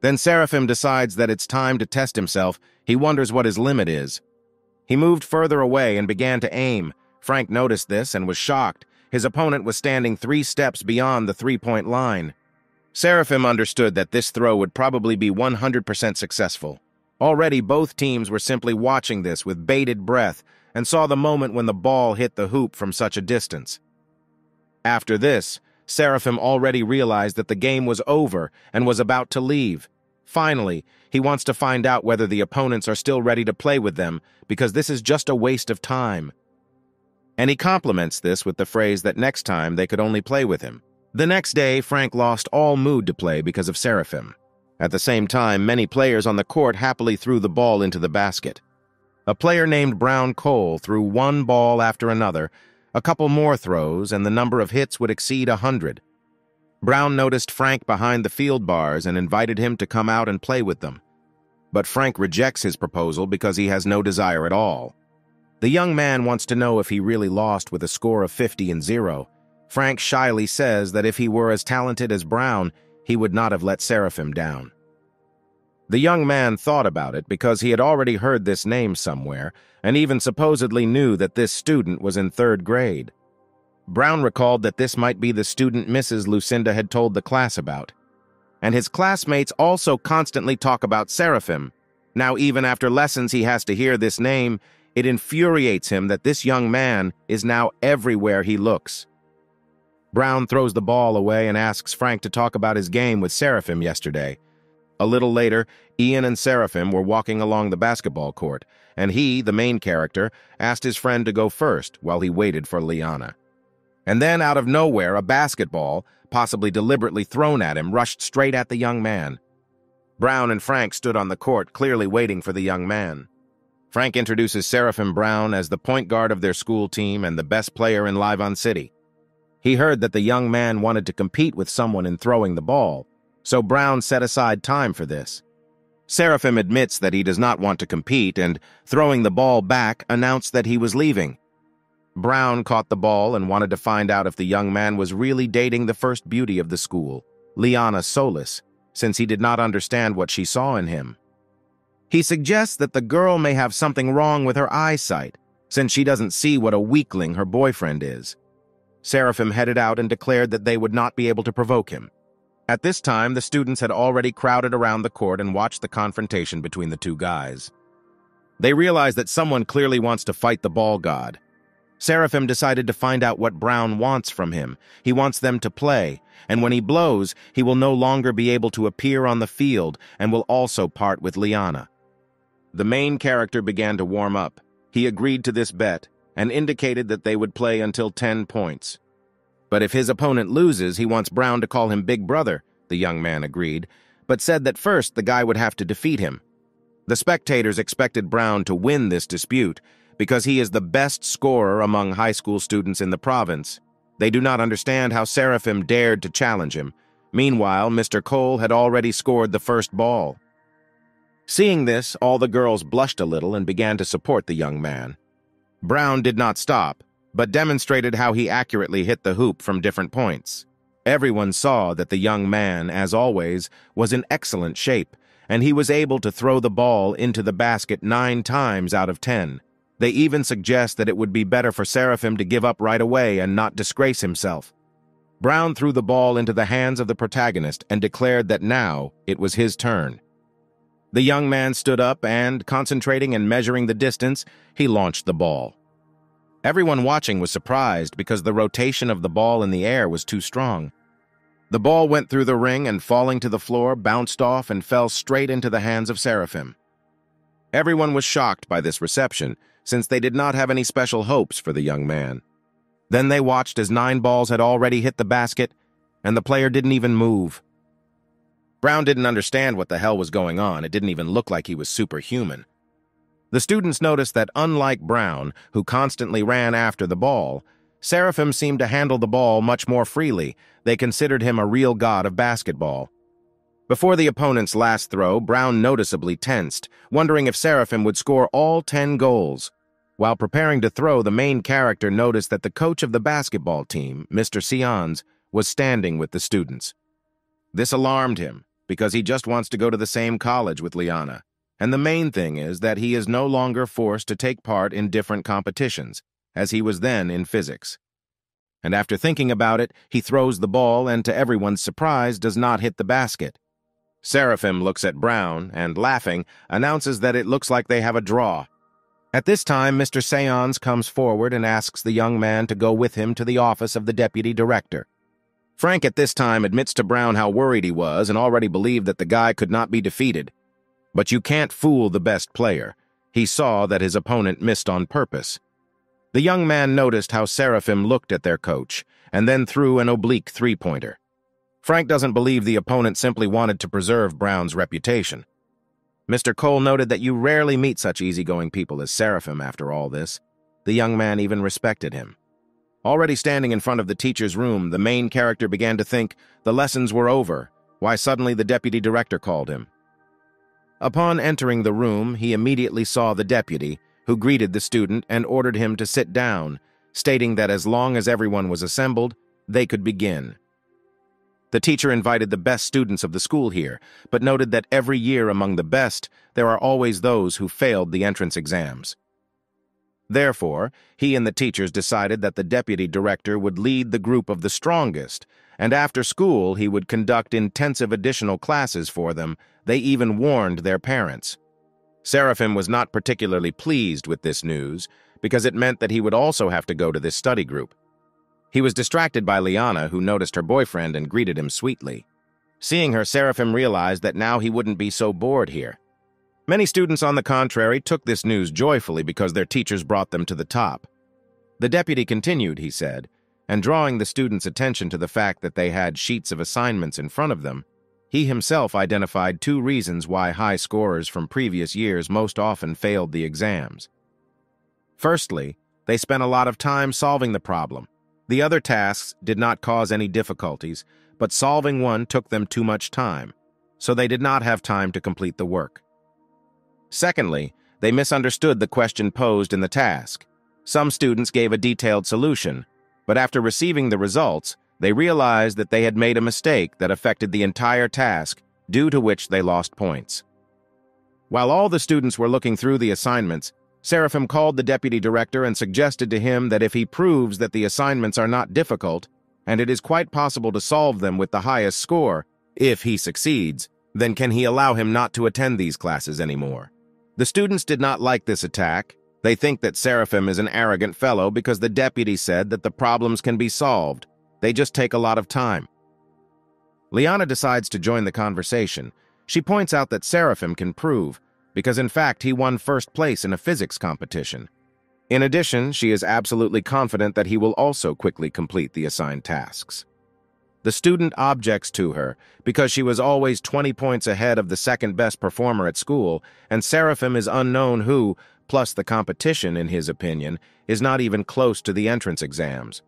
Then Seraphim decides that it's time to test himself. He wonders what his limit is. He moved further away and began to aim. Frank noticed this and was shocked. His opponent was standing three steps beyond the three-point line. Seraphim understood that this throw would probably be 100% successful. Already, both teams were simply watching this with bated breath and saw the moment when the ball hit the hoop from such a distance. After this, Seraphim already realized that the game was over and was about to leave. Finally, he wants to find out whether the opponents are still ready to play with them, because this is just a waste of time. And he complements this with the phrase that next time they could only play with him. The next day, Frank lost all mood to play because of Seraphim. At the same time, many players on the court happily threw the ball into the basket. A player named Brown Cole threw one ball after another, a couple more throws, and the number of hits would exceed a hundred. Brown noticed Frank behind the field bars and invited him to come out and play with them. But Frank rejects his proposal because he has no desire at all. The young man wants to know if he really lost with a score of 50 and 0. Frank shyly says that if he were as talented as Brown, he would not have let Seraphim down. The young man thought about it because he had already heard this name somewhere and even supposedly knew that this student was in third grade. Brown recalled that this might be the student Mrs. Lucinda had told the class about. And his classmates also constantly talk about Seraphim. Now, even after lessons he has to hear this name, it infuriates him that this young man is now everywhere he looks. Brown throws the ball away and asks Frank to talk about his game with Seraphim yesterday. A little later, Ian and Seraphim were walking along the basketball court, and he, the main character, asked his friend to go first while he waited for Liana. And then, out of nowhere, a basketball, possibly deliberately thrown at him, rushed straight at the young man. Brown and Frank stood on the court, clearly waiting for the young man. Frank introduces Seraphim Brown as the point guard of their school team and the best player in Livon City. He heard that the young man wanted to compete with someone in throwing the ball, so Brown set aside time for this. Seraphim admits that he does not want to compete and, throwing the ball back, announced that he was leaving. Brown caught the ball and wanted to find out if the young man was really dating the first beauty of the school, Liana Solis, since he did not understand what she saw in him. He suggests that the girl may have something wrong with her eyesight, since she doesn't see what a weakling her boyfriend is. Seraphim headed out and declared that they would not be able to provoke him. At this time, the students had already crowded around the court and watched the confrontation between the two guys. They realized that someone clearly wants to fight the ball god. Seraphim decided to find out what Brown wants from him. He wants them to play, and when he blows, he will no longer be able to appear on the field and will also part with Liana. The main character began to warm up. He agreed to this bet and indicated that they would play until 10 points. But if his opponent loses, he wants Brown to call him Big Brother, the young man agreed, but said that first the guy would have to defeat him. The spectators expected Brown to win this dispute because he is the best scorer among high school students in the province. They do not understand how Seraphim dared to challenge him. Meanwhile, Mr. Cole had already scored the first ball. Seeing this, all the girls blushed a little and began to support the young man. Brown did not stop, but demonstrated how he accurately hit the hoop from different points. Everyone saw that the young man, as always, was in excellent shape, and he was able to throw the ball into the basket nine times out of ten. They even suggest that it would be better for Seraphim to give up right away and not disgrace himself. Brown threw the ball into the hands of the protagonist and declared that now it was his turn. The young man stood up and, concentrating and measuring the distance, he launched the ball. Everyone watching was surprised because the rotation of the ball in the air was too strong. The ball went through the ring and, falling to the floor, bounced off and fell straight into the hands of Seraphim. Everyone was shocked by this reception, since they did not have any special hopes for the young man. Then they watched as nine balls had already hit the basket, and the player didn't even move. Brown didn't understand what the hell was going on. It didn't even look like he was superhuman. The students noticed that unlike Brown, who constantly ran after the ball, Seraphim seemed to handle the ball much more freely. They considered him a real god of basketball. Before the opponent's last throw, Brown noticeably tensed, wondering if Seraphim would score all 10 goals. While preparing to throw, the main character noticed that the coach of the basketball team, Mr. Sions, was standing with the students. This alarmed him, because he just wants to go to the same college with Liana. And the main thing is that he is no longer forced to take part in different competitions, as he was then in physics. And after thinking about it, he throws the ball and to everyone's surprise does not hit the basket. Seraphim looks at Brown and, laughing, announces that it looks like they have a draw. At this time, Mr. Seance comes forward and asks the young man to go with him to the office of the deputy director. Frank at this time admits to Brown how worried he was and already believed that the guy could not be defeated. But you can't fool the best player. He saw that his opponent missed on purpose. The young man noticed how Seraphim looked at their coach, and then threw an oblique three-pointer. Frank doesn't believe the opponent simply wanted to preserve Brown's reputation. Mr. Cole noted that you rarely meet such easygoing people as Seraphim after all this. The young man even respected him. Already standing in front of the teacher's room, the main character began to think the lessons were over, why suddenly the deputy director called him. Upon entering the room, he immediately saw the deputy, who greeted the student and ordered him to sit down, stating that as long as everyone was assembled, they could begin. The teacher invited the best students of the school here, but noted that every year among the best, there are always those who failed the entrance exams. Therefore, he and the teachers decided that the deputy director would lead the group of the strongest, and after school he would conduct intensive additional classes for them. They even warned their parents. Seraphim was not particularly pleased with this news, because it meant that he would also have to go to this study group. He was distracted by Liana, who noticed her boyfriend and greeted him sweetly. Seeing her, Seraphim realized that now he wouldn't be so bored here. Many students, on the contrary, took this news joyfully because their teachers brought them to the top. The deputy continued, he said, and drawing the students' attention to the fact that they had sheets of assignments in front of them, he himself identified two reasons why high scorers from previous years most often failed the exams. Firstly, they spent a lot of time solving the problem. The other tasks did not cause any difficulties, but solving one took them too much time, so they did not have time to complete the work. Secondly, they misunderstood the question posed in the task. Some students gave a detailed solution, but after receiving the results, they realized that they had made a mistake that affected the entire task, due to which they lost points. While all the students were looking through the assignments, Seraphim called the deputy director and suggested to him that if he proves that the assignments are not difficult, and it is quite possible to solve them with the highest score, if he succeeds, then can he allow him not to attend these classes anymore. The students did not like this attack. They think that Seraphim is an arrogant fellow because the deputy said that the problems can be solved. They just take a lot of time. Liana decides to join the conversation. She points out that Seraphim can prove, because in fact he won first place in a physics competition. In addition, she is absolutely confident that he will also quickly complete the assigned tasks. The student objects to her because she was always 20 points ahead of the second best performer at school, and Seraphim is unknown who, plus the competition, in his opinion, is not even close to the entrance exams.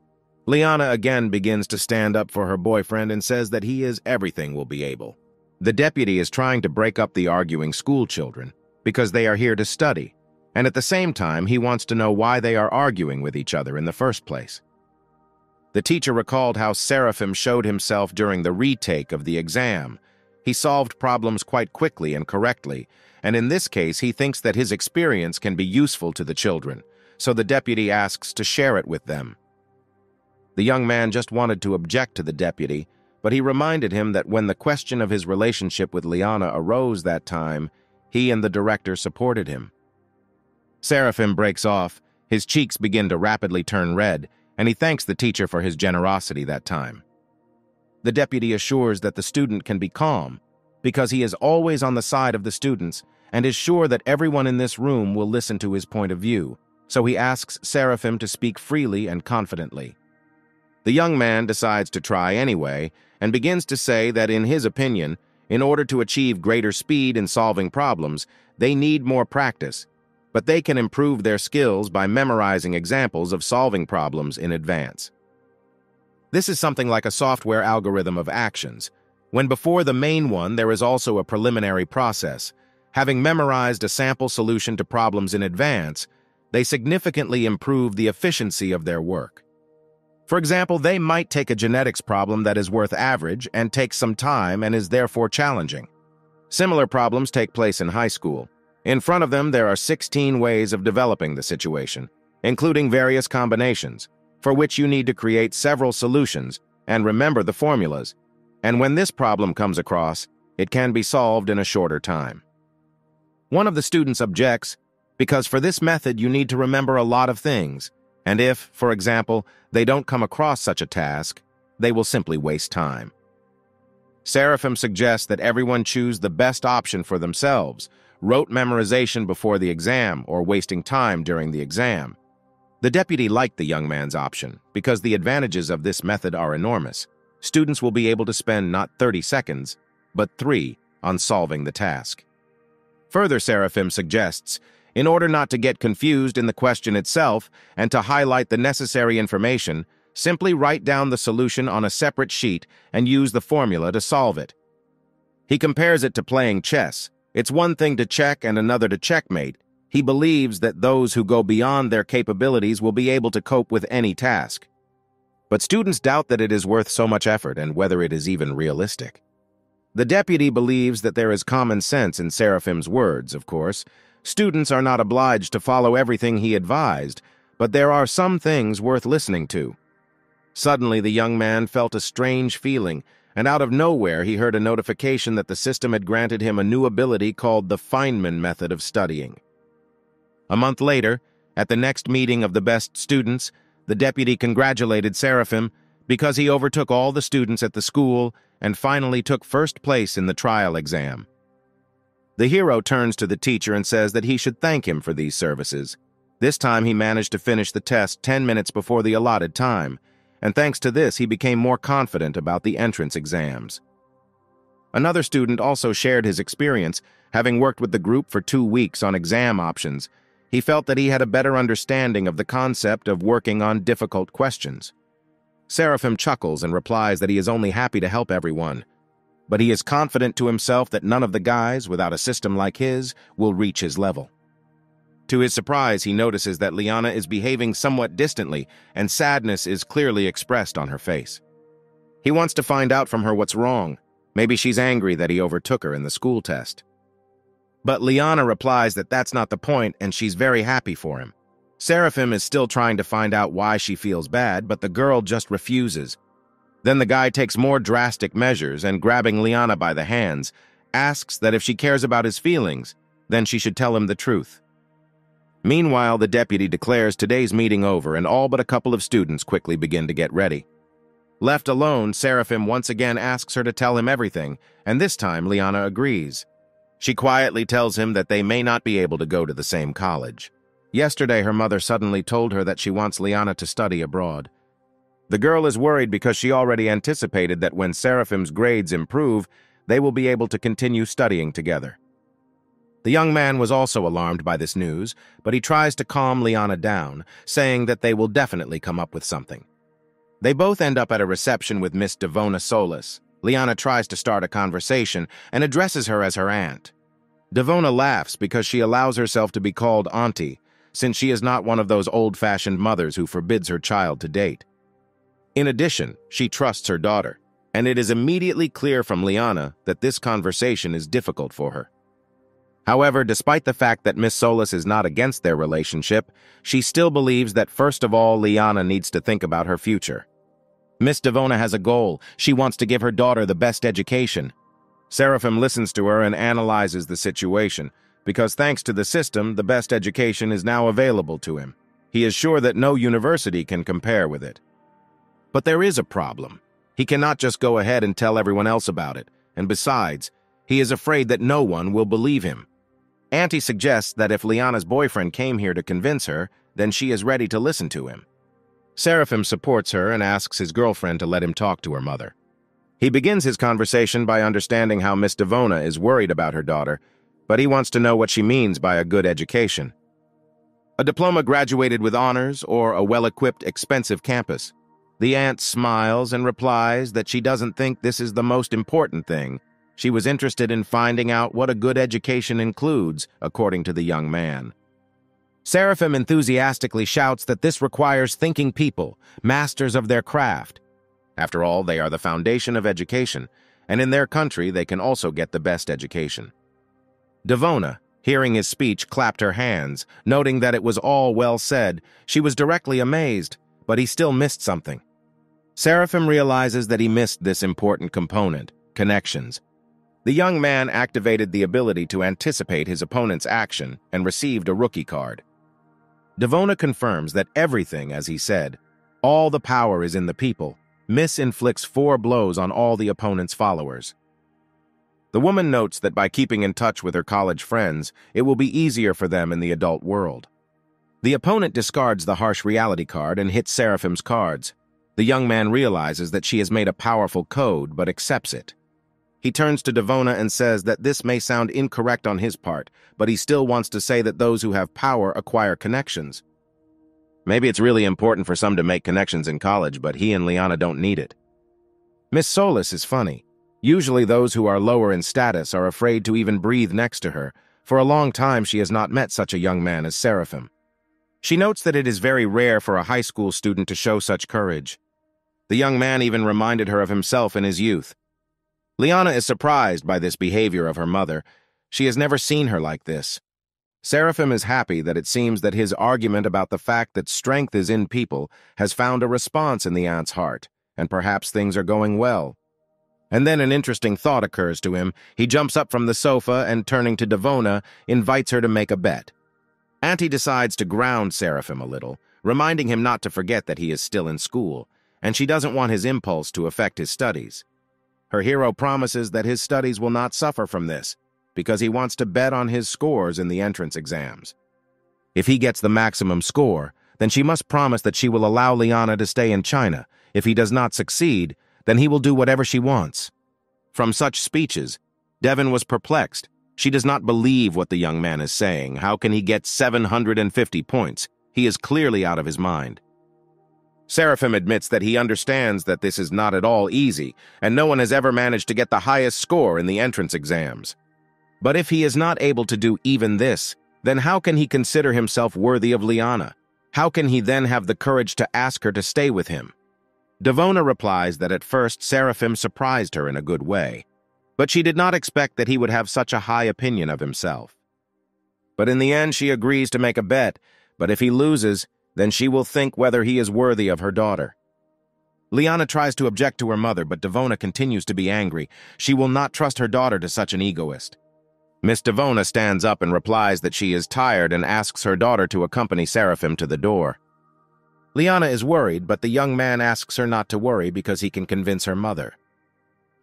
Liana again begins to stand up for her boyfriend and says that he is everything will be able. The deputy is trying to break up the arguing school children because they are here to study, and at the same time he wants to know why they are arguing with each other in the first place. The teacher recalled how Seraphim showed himself during the retake of the exam. He solved problems quite quickly and correctly, and in this case he thinks that his experience can be useful to the children, so the deputy asks to share it with them. The young man just wanted to object to the deputy, but he reminded him that when the question of his relationship with Liana arose that time, he and the director supported him. Seraphim breaks off, his cheeks begin to rapidly turn red, and he thanks the teacher for his generosity that time. The deputy assures that the student can be calm because he is always on the side of the students and is sure that everyone in this room will listen to his point of view, so he asks Seraphim to speak freely and confidently. The young man decides to try anyway and begins to say that in his opinion, in order to achieve greater speed in solving problems, they need more practice but they can improve their skills by memorizing examples of solving problems in advance. This is something like a software algorithm of actions, when before the main one there is also a preliminary process. Having memorized a sample solution to problems in advance, they significantly improve the efficiency of their work. For example, they might take a genetics problem that is worth average and takes some time and is therefore challenging. Similar problems take place in high school. In front of them, there are 16 ways of developing the situation, including various combinations, for which you need to create several solutions and remember the formulas. And when this problem comes across, it can be solved in a shorter time. One of the students objects, because for this method you need to remember a lot of things, and if, for example, they don't come across such a task, they will simply waste time. Seraphim suggests that everyone choose the best option for themselves, rote memorization before the exam or wasting time during the exam. The deputy liked the young man's option because the advantages of this method are enormous. Students will be able to spend not 30 seconds, but three on solving the task. Further, Seraphim suggests, in order not to get confused in the question itself and to highlight the necessary information, simply write down the solution on a separate sheet and use the formula to solve it. He compares it to playing chess, it's one thing to check and another to checkmate. He believes that those who go beyond their capabilities will be able to cope with any task. but students doubt that it is worth so much effort and whether it is even realistic. The deputy believes that there is common sense in Seraphim's words, of course. Students are not obliged to follow everything he advised, but there are some things worth listening to. Suddenly, the young man felt a strange feeling, and out of nowhere he heard a notification that the system had granted him a new ability called the Feynman method of studying. A month later, at the next meeting of the best students, the deputy congratulated Seraphim because he overtook all the students at the school and finally took first place in the trial exam. The hero turns to the teacher and says that he should thank him for these services. This time he managed to finish the test 10 minutes before the allotted time, and thanks to this he became more confident about the entrance exams. Another student also shared his experience, having worked with the group for two weeks on exam options. He felt that he had a better understanding of the concept of working on difficult questions. Seraphim chuckles and replies that he is only happy to help everyone, but he is confident to himself that none of the guys, without a system like his, will reach his level. To his surprise, he notices that Liana is behaving somewhat distantly, and sadness is clearly expressed on her face. He wants to find out from her what's wrong. Maybe she's angry that he overtook her in the school test. But Liana replies that that's not the point, and she's very happy for him. Seraphim is still trying to find out why she feels bad, but the girl just refuses. Then the guy takes more drastic measures and, grabbing Liana by the hands, asks that if she cares about his feelings, then she should tell him the truth. Meanwhile, the deputy declares today's meeting over and all but a couple of students quickly begin to get ready. Left alone, Seraphim once again asks her to tell him everything, and this time Liana agrees. She quietly tells him that they may not be able to go to the same college. Yesterday, her mother suddenly told her that she wants Liana to study abroad. The girl is worried because she already anticipated that when Seraphim's grades improve, they will be able to continue studying together. The young man was also alarmed by this news, but he tries to calm Liana down, saying that they will definitely come up with something. They both end up at a reception with Miss Devona Solis. Liana tries to start a conversation and addresses her as her aunt. Devona laughs because she allows herself to be called auntie, since she is not one of those old-fashioned mothers who forbids her child to date. In addition, she trusts her daughter, and it is immediately clear from Liana that this conversation is difficult for her. However, despite the fact that Miss Solis is not against their relationship, she still believes that first of all, Liana needs to think about her future. Miss Devona has a goal. She wants to give her daughter the best education. Seraphim listens to her and analyzes the situation, because thanks to the system, the best education is now available to him. He is sure that no university can compare with it. But there is a problem. He cannot just go ahead and tell everyone else about it, and besides, he is afraid that no one will believe him. Auntie suggests that if Liana's boyfriend came here to convince her, then she is ready to listen to him. Seraphim supports her and asks his girlfriend to let him talk to her mother. He begins his conversation by understanding how Miss Devona is worried about her daughter but he wants to know what she means by a good education. A diploma graduated with honors or a well-equipped, expensive campus. The aunt smiles and replies that she doesn't think this is the most important thing. She was interested in finding out what a good education includes, according to the young man. Seraphim enthusiastically shouts that this requires thinking people, masters of their craft. After all, they are the foundation of education, and in their country they can also get the best education. Devona, hearing his speech, clapped her hands, noting that it was all well said. She was directly amazed, but he still missed something. Seraphim realizes that he missed this important component, connections. The young man activated the ability to anticipate his opponent's action and received a rookie card. Devona confirms that everything, as he said, all the power is in the people, Miss inflicts four blows on all the opponent's followers. The woman notes that by keeping in touch with her college friends, it will be easier for them in the adult world. The opponent discards the harsh reality card and hits Seraphim's cards. The young man realizes that she has made a powerful code, but accepts it. He turns to Devona and says that this may sound incorrect on his part, but he still wants to say that those who have power acquire connections. Maybe it's really important for some to make connections in college, but he and Liana don't need it. Miss Solis is funny. Usually those who are lower in status are afraid to even breathe next to her. For a long time she has not met such a young man as Seraphim. She notes that it is very rare for a high school student to show such courage. The young man even reminded her of himself in his youth. Liana is surprised by this behavior of her mother. She has never seen her like this. Seraphim is happy that it seems that his argument about the fact that strength is in people has found a response in the aunt's heart, and perhaps things are going well. And then an interesting thought occurs to him. He jumps up from the sofa and, turning to Devona, invites her to make a bet. Auntie decides to ground Seraphim a little, reminding him not to forget that he is still in school, and she doesn't want his impulse to affect his studies. Her hero promises that his studies will not suffer from this, because he wants to bet on his scores in the entrance exams. If he gets the maximum score, then she must promise that she will allow Liana to stay in China. If he does not succeed, then he will do whatever she wants. From such speeches, Devon was perplexed. She does not believe what the young man is saying. How can he get 750 points? He is clearly out of his mind. Seraphim admits that he understands that this is not at all easy, and no one has ever managed to get the highest score in the entrance exams. But if he is not able to do even this, then how can he consider himself worthy of Liana? How can he then have the courage to ask her to stay with him? Devona replies that at first Seraphim surprised her in a good way, but she did not expect that he would have such a high opinion of himself. But in the end, she agrees to make a bet, but if he loses, then she will think whether he is worthy of her daughter. Liana tries to object to her mother, but Devona continues to be angry. She will not trust her daughter to such an egoist. Miss Devona stands up and replies that she is tired and asks her daughter to accompany Seraphim to the door. Liana is worried, but the young man asks her not to worry because he can convince her mother.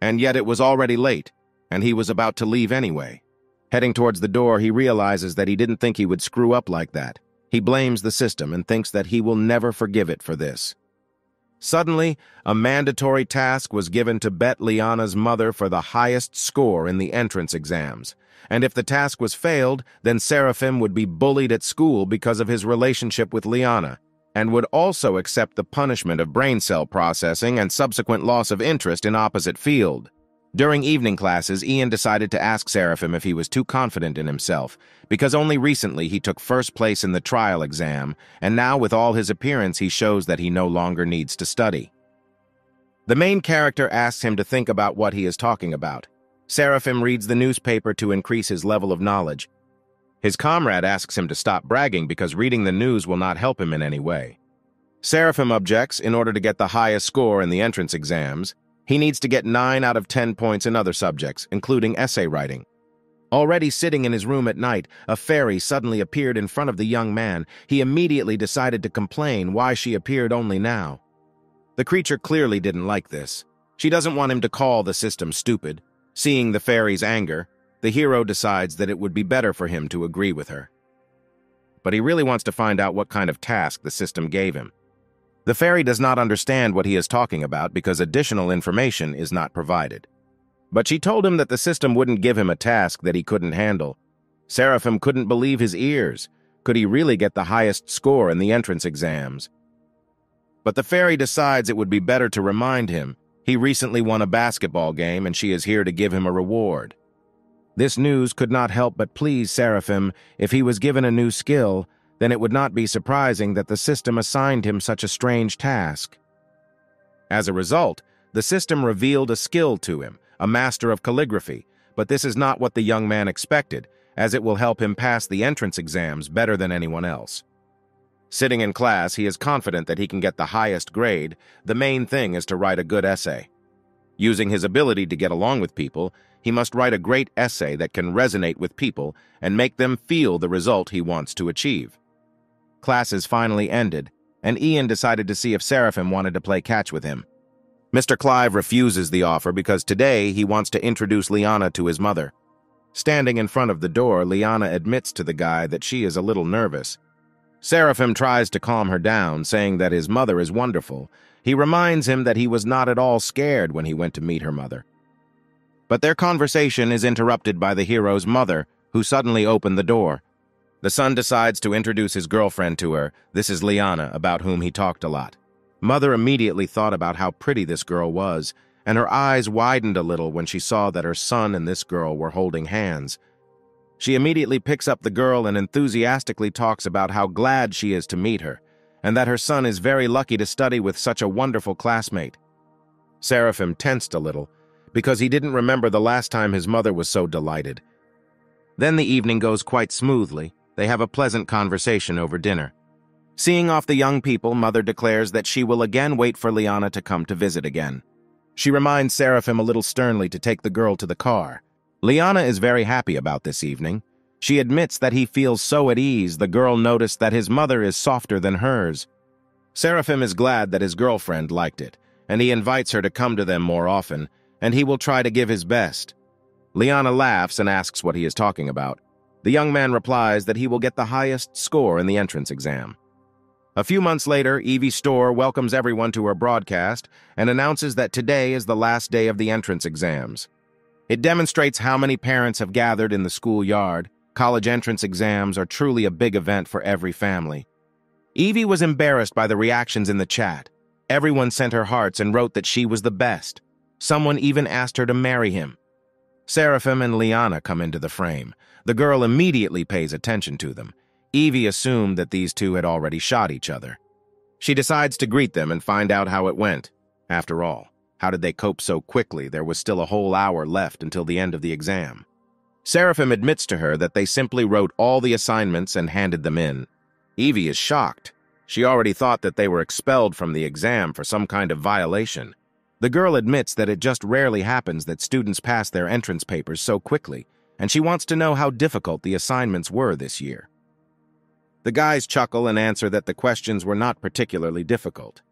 And yet it was already late, and he was about to leave anyway. Heading towards the door, he realizes that he didn't think he would screw up like that. He blames the system and thinks that he will never forgive it for this. Suddenly, a mandatory task was given to bet Liana's mother for the highest score in the entrance exams and if the task was failed, then Seraphim would be bullied at school because of his relationship with Liana, and would also accept the punishment of brain cell processing and subsequent loss of interest in opposite field. During evening classes, Ian decided to ask Seraphim if he was too confident in himself, because only recently he took first place in the trial exam, and now with all his appearance he shows that he no longer needs to study. The main character asks him to think about what he is talking about, Seraphim reads the newspaper to increase his level of knowledge. His comrade asks him to stop bragging because reading the news will not help him in any way. Seraphim objects in order to get the highest score in the entrance exams. He needs to get 9 out of 10 points in other subjects, including essay writing. Already sitting in his room at night, a fairy suddenly appeared in front of the young man. He immediately decided to complain why she appeared only now. The creature clearly didn't like this. She doesn't want him to call the system stupid. Seeing the fairy's anger, the hero decides that it would be better for him to agree with her. But he really wants to find out what kind of task the system gave him. The fairy does not understand what he is talking about because additional information is not provided. But she told him that the system wouldn't give him a task that he couldn't handle. Seraphim couldn't believe his ears. Could he really get the highest score in the entrance exams? But the fairy decides it would be better to remind him he recently won a basketball game and she is here to give him a reward. This news could not help but please Seraphim. If he was given a new skill, then it would not be surprising that the system assigned him such a strange task. As a result, the system revealed a skill to him, a master of calligraphy, but this is not what the young man expected, as it will help him pass the entrance exams better than anyone else. Sitting in class, he is confident that he can get the highest grade. The main thing is to write a good essay. Using his ability to get along with people, he must write a great essay that can resonate with people and make them feel the result he wants to achieve. Classes finally ended, and Ian decided to see if Seraphim wanted to play catch with him. Mr. Clive refuses the offer because today he wants to introduce Liana to his mother. Standing in front of the door, Liana admits to the guy that she is a little nervous. Seraphim tries to calm her down, saying that his mother is wonderful. He reminds him that he was not at all scared when he went to meet her mother. But their conversation is interrupted by the hero's mother, who suddenly opened the door. The son decides to introduce his girlfriend to her. This is Liana, about whom he talked a lot. Mother immediately thought about how pretty this girl was, and her eyes widened a little when she saw that her son and this girl were holding hands. She immediately picks up the girl and enthusiastically talks about how glad she is to meet her. and that her son is very lucky to study with such a wonderful classmate. Seraphim tensed a little, because he didn't remember the last time his mother was so delighted. Then the evening goes quite smoothly. They have a pleasant conversation over dinner. Seeing off the young people, Mother declares that she will again wait for Liana to come to visit again. She reminds Seraphim a little sternly to take the girl to the car. Liana is very happy about this evening. She admits that he feels so at ease the girl noticed that his mother is softer than hers. Seraphim is glad that his girlfriend liked it, and he invites her to come to them more often, and he will try to give his best. Liana laughs and asks what he is talking about. The young man replies that he will get the highest score in the entrance exam. A few months later, Evie Storr welcomes everyone to her broadcast and announces that today is the last day of the entrance exams. It demonstrates how many parents have gathered in the schoolyard. College entrance exams are truly a big event for every family. Evie was embarrassed by the reactions in the chat. Everyone sent her hearts and wrote that she was the best. Someone even asked her to marry him. Seraphim and Liana come into the frame. The girl immediately pays attention to them. Evie assumed that these two had already shot each other. She decides to greet them and find out how it went. After all, how did they cope so quickly? There was still a whole hour left until the end of the exam. Seraphim admits to her that they simply wrote all the assignments and handed them in. Evie is shocked. She already thought that they were expelled from the exam for some kind of violation. The girl admits that it just rarely happens that students pass their entrance papers so quickly, and she wants to know how difficult the assignments were this year. The guys chuckle and answer that the questions were not particularly difficult.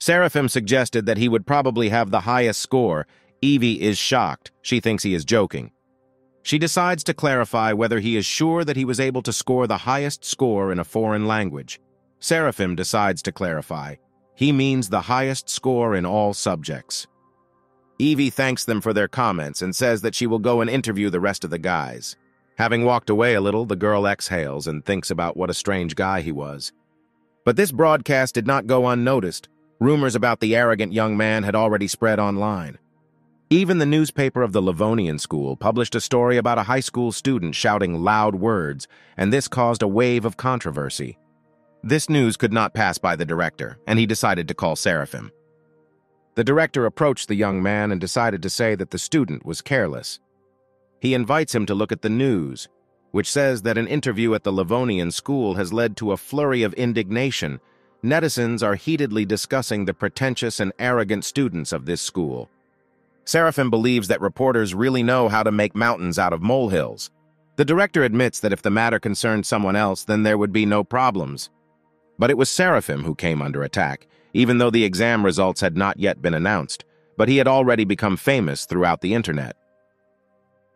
Seraphim suggested that he would probably have the highest score. Evie is shocked. She thinks he is joking. She decides to clarify whether he is sure that he was able to score the highest score in a foreign language. Seraphim decides to clarify. He means the highest score in all subjects. Evie thanks them for their comments and says that she will go and interview the rest of the guys. Having walked away a little, the girl exhales and thinks about what a strange guy he was. But this broadcast did not go unnoticed. Rumors about the arrogant young man had already spread online. Even the newspaper of the Livonian school published a story about a high school student shouting loud words, and this caused a wave of controversy. This news could not pass by the director, and he decided to call Seraphim. The director approached the young man and decided to say that the student was careless. He invites him to look at the news, which says that an interview at the Livonian school has led to a flurry of indignation. Netizens are heatedly discussing the pretentious and arrogant students of this school. Seraphim believes that reporters really know how to make mountains out of molehills. The director admits that if the matter concerned someone else, then there would be no problems. But it was Seraphim who came under attack, even though the exam results had not yet been announced, but he had already become famous throughout the internet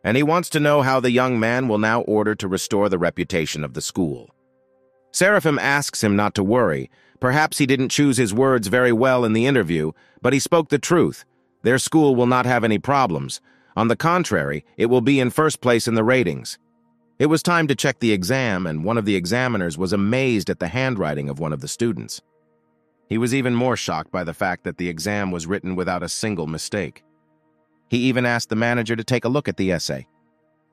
and he wants to know how the young man will now order to restore the reputation of the school. Seraphim asks him not to worry. Perhaps he didn't choose his words very well in the interview, but he spoke the truth. Their school will not have any problems. On the contrary, it will be in first place in the ratings. It was time to check the exam, and one of the examiners was amazed at the handwriting of one of the students. He was even more shocked by the fact that the exam was written without a single mistake. He even asked the manager to take a look at the essay.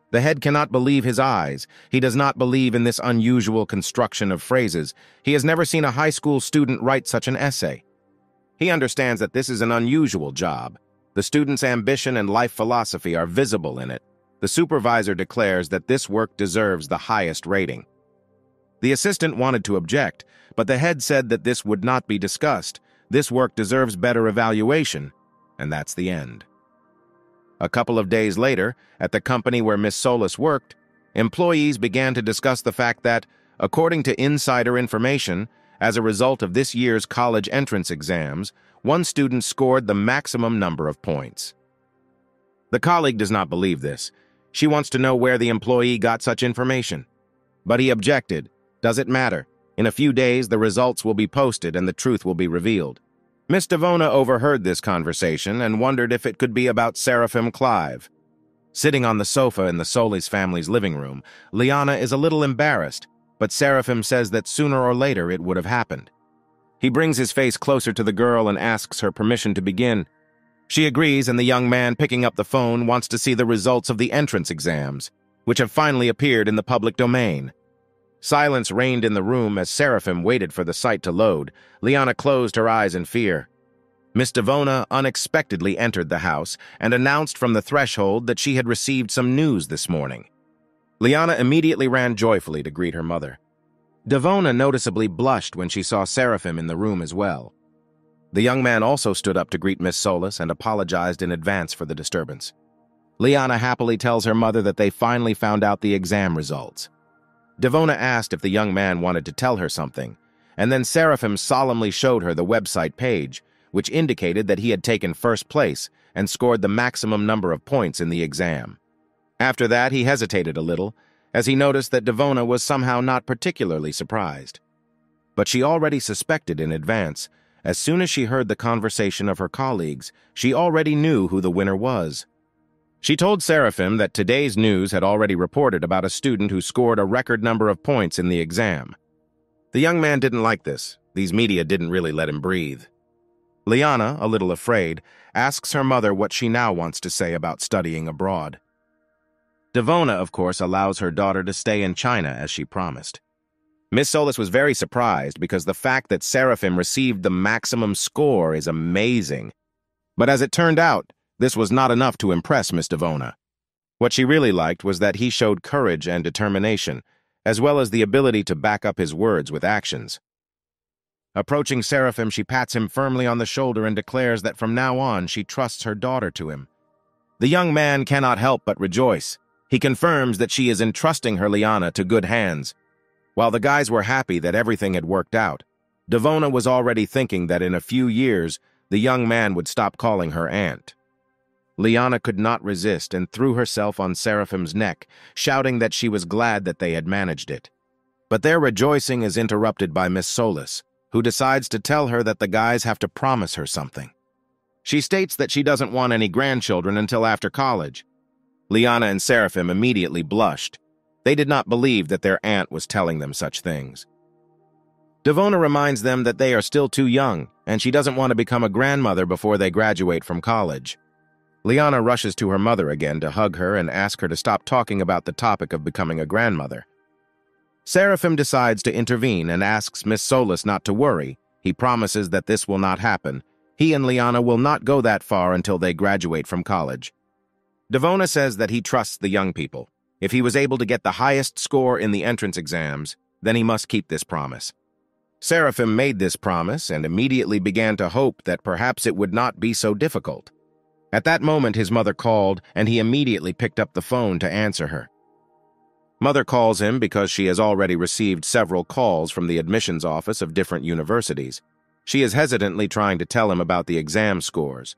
The head cannot believe his eyes. He does not believe in this unusual construction of phrases. He has never seen a high school student write such an essay. He understands that this is an unusual job. The student's ambition and life philosophy are visible in it. The supervisor declares that this work deserves the highest rating. The assistant wanted to object, but the head said that this would not be discussed. This work deserves better evaluation, and that's the end. A couple of days later, at the company where Miss Solis worked, employees began to discuss the fact that, according to insider information, as a result of this year's college entrance exams, one student scored the maximum number of points. The colleague does not believe this. She wants to know where the employee got such information. But he objected. Does it matter? In a few days, the results will be posted and the truth will be revealed. Miss Devona overheard this conversation and wondered if it could be about Seraphim Clive. Sitting on the sofa in the Solis family's living room, Liana is a little embarrassed, but Seraphim says that sooner or later it would have happened. He brings his face closer to the girl and asks her permission to begin. She agrees, and the young man picking up the phone wants to see the results of the entrance exams, which have finally appeared in the public domain. Silence reigned in the room as Seraphim waited for the site to load. Liana closed her eyes in fear. Miss Devona unexpectedly entered the house and announced from the threshold that she had received some news this morning. Liana immediately ran joyfully to greet her mother. Devona noticeably blushed when she saw Seraphim in the room as well. The young man also stood up to greet Miss Solis and apologized in advance for the disturbance. Liana happily tells her mother that they finally found out the exam results. Devona asked if the young man wanted to tell her something, and then Seraphim solemnly showed her the website page, which indicated that he had taken first place and scored the maximum number of points in the exam. After that, he hesitated a little, as he noticed that Devona was somehow not particularly surprised. But she already suspected in advance. As soon as she heard the conversation of her colleagues, she already knew who the winner was. She told Seraphim that today's news had already reported about a student who scored a record number of points in the exam. The young man didn't like this. These media didn't really let him breathe. Liana, a little afraid, asks her mother what she now wants to say about studying abroad. Devona, of course, allows her daughter to stay in China as she promised. Miss Solis was very surprised because the fact that Seraphim received the maximum score is amazing. But as it turned out, this was not enough to impress Miss Devona. What she really liked was that he showed courage and determination, as well as the ability to back up his words with actions. Approaching Seraphim, she pats him firmly on the shoulder and declares that from now on she trusts her daughter to him. The young man cannot help but rejoice. He confirms that she is entrusting her Liana to good hands. While the guys were happy that everything had worked out, Devona was already thinking that in a few years, the young man would stop calling her aunt. Liana could not resist and threw herself on Seraphim's neck, shouting that she was glad that they had managed it. But their rejoicing is interrupted by Miss Solis, who decides to tell her that the guys have to promise her something. She states that she doesn't want any grandchildren until after college. Liana and Seraphim immediately blushed. They did not believe that their aunt was telling them such things. Devona reminds them that they are still too young, and she doesn't want to become a grandmother before they graduate from college. Liana rushes to her mother again to hug her and ask her to stop talking about the topic of becoming a grandmother. Seraphim decides to intervene and asks Miss Solis not to worry. He promises that this will not happen. He and Liana will not go that far until they graduate from college. Devona says that he trusts the young people. If he was able to get the highest score in the entrance exams, then he must keep this promise. Seraphim made this promise and immediately began to hope that perhaps it would not be so difficult. At that moment, his mother called, and he immediately picked up the phone to answer her. Mother calls him because she has already received several calls from the admissions office of different universities. She is hesitantly trying to tell him about the exam scores.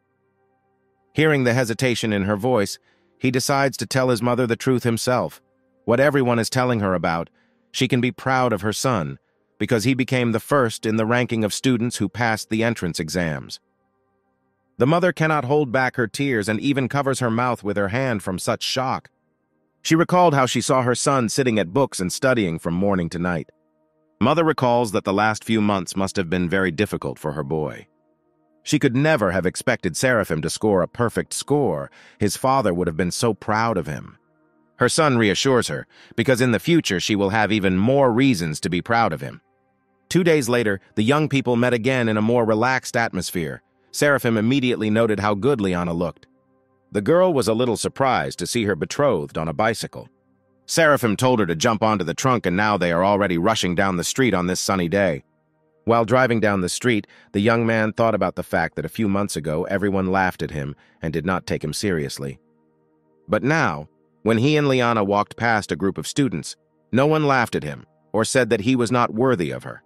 Hearing the hesitation in her voice, he decides to tell his mother the truth himself. What everyone is telling her about, she can be proud of her son, because he became the first in the ranking of students who passed the entrance exams. The mother cannot hold back her tears and even covers her mouth with her hand from such shock. She recalled how she saw her son sitting at books and studying from morning to night. Mother recalls that the last few months must have been very difficult for her boy. She could never have expected Seraphim to score a perfect score. His father would have been so proud of him. Her son reassures her, because in the future she will have even more reasons to be proud of him. Two days later, the young people met again in a more relaxed atmosphere, Seraphim immediately noted how good Liana looked. The girl was a little surprised to see her betrothed on a bicycle. Seraphim told her to jump onto the trunk and now they are already rushing down the street on this sunny day. While driving down the street, the young man thought about the fact that a few months ago everyone laughed at him and did not take him seriously. But now, when he and Liana walked past a group of students, no one laughed at him or said that he was not worthy of her.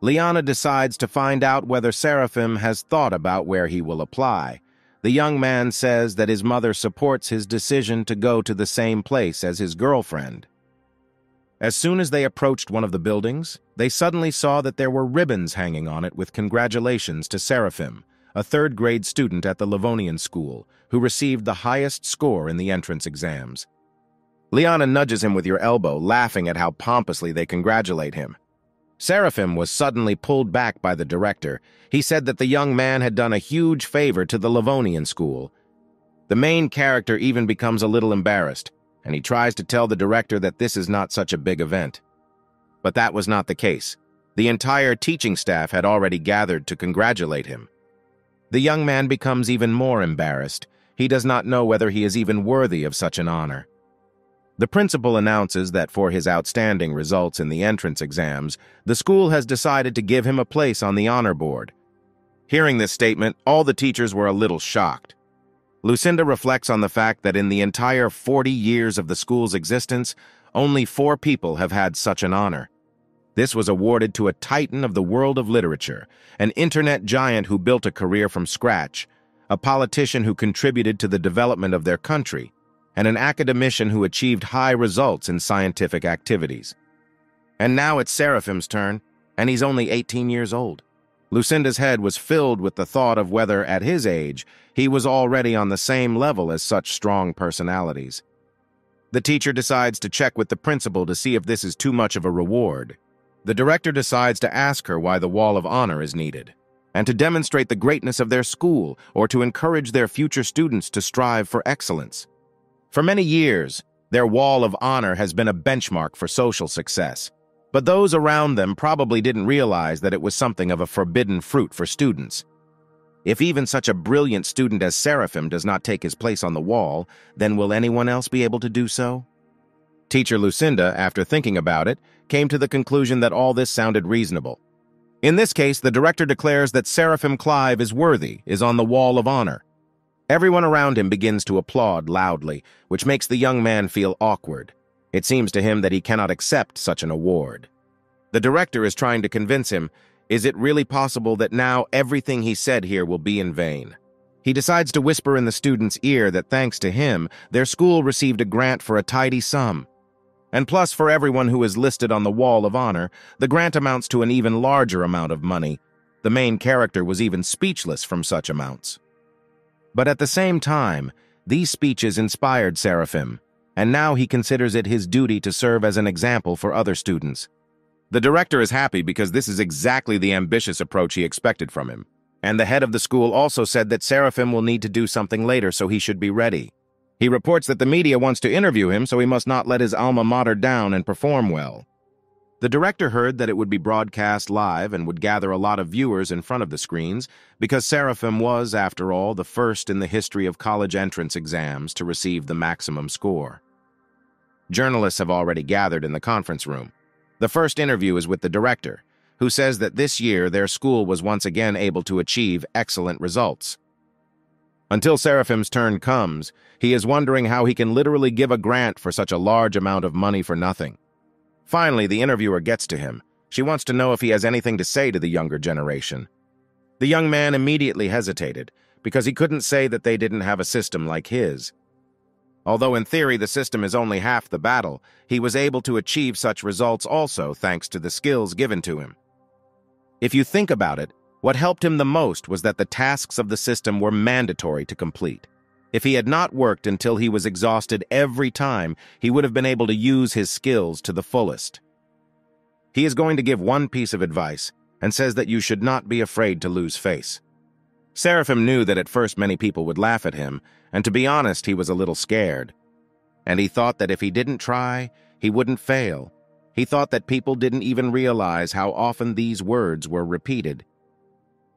Liana decides to find out whether Seraphim has thought about where he will apply. The young man says that his mother supports his decision to go to the same place as his girlfriend. As soon as they approached one of the buildings, they suddenly saw that there were ribbons hanging on it with congratulations to Seraphim, a third-grade student at the Livonian school, who received the highest score in the entrance exams. Liana nudges him with your elbow, laughing at how pompously they congratulate him. Seraphim was suddenly pulled back by the director. He said that the young man had done a huge favor to the Livonian school. The main character even becomes a little embarrassed, and he tries to tell the director that this is not such a big event. But that was not the case. The entire teaching staff had already gathered to congratulate him. The young man becomes even more embarrassed. He does not know whether he is even worthy of such an honor. The principal announces that for his outstanding results in the entrance exams, the school has decided to give him a place on the honor board. Hearing this statement, all the teachers were a little shocked. Lucinda reflects on the fact that in the entire 40 years of the school's existence, only four people have had such an honor. This was awarded to a titan of the world of literature, an internet giant who built a career from scratch, a politician who contributed to the development of their country, and an academician who achieved high results in scientific activities. And now it's Seraphim's turn, and he's only 18 years old. Lucinda's head was filled with the thought of whether, at his age, he was already on the same level as such strong personalities. The teacher decides to check with the principal to see if this is too much of a reward. The director decides to ask her why the Wall of Honor is needed, and to demonstrate the greatness of their school or to encourage their future students to strive for excellence. For many years, their wall of honor has been a benchmark for social success, but those around them probably didn't realize that it was something of a forbidden fruit for students. If even such a brilliant student as Seraphim does not take his place on the wall, then will anyone else be able to do so? Teacher Lucinda, after thinking about it, came to the conclusion that all this sounded reasonable. In this case, the director declares that Seraphim Clive is worthy, is on the wall of honor, Everyone around him begins to applaud loudly, which makes the young man feel awkward. It seems to him that he cannot accept such an award. The director is trying to convince him, is it really possible that now everything he said here will be in vain? He decides to whisper in the student's ear that thanks to him, their school received a grant for a tidy sum. And plus, for everyone who is listed on the Wall of Honor, the grant amounts to an even larger amount of money. The main character was even speechless from such amounts. But at the same time, these speeches inspired Seraphim, and now he considers it his duty to serve as an example for other students. The director is happy because this is exactly the ambitious approach he expected from him. And the head of the school also said that Seraphim will need to do something later, so he should be ready. He reports that the media wants to interview him, so he must not let his alma mater down and perform well. The director heard that it would be broadcast live and would gather a lot of viewers in front of the screens because Seraphim was, after all, the first in the history of college entrance exams to receive the maximum score. Journalists have already gathered in the conference room. The first interview is with the director, who says that this year their school was once again able to achieve excellent results. Until Seraphim's turn comes, he is wondering how he can literally give a grant for such a large amount of money for nothing. Finally, the interviewer gets to him. She wants to know if he has anything to say to the younger generation. The young man immediately hesitated, because he couldn't say that they didn't have a system like his. Although in theory the system is only half the battle, he was able to achieve such results also thanks to the skills given to him. If you think about it, what helped him the most was that the tasks of the system were mandatory to complete. If he had not worked until he was exhausted every time, he would have been able to use his skills to the fullest. He is going to give one piece of advice and says that you should not be afraid to lose face. Seraphim knew that at first many people would laugh at him, and to be honest, he was a little scared. And he thought that if he didn't try, he wouldn't fail. He thought that people didn't even realize how often these words were repeated.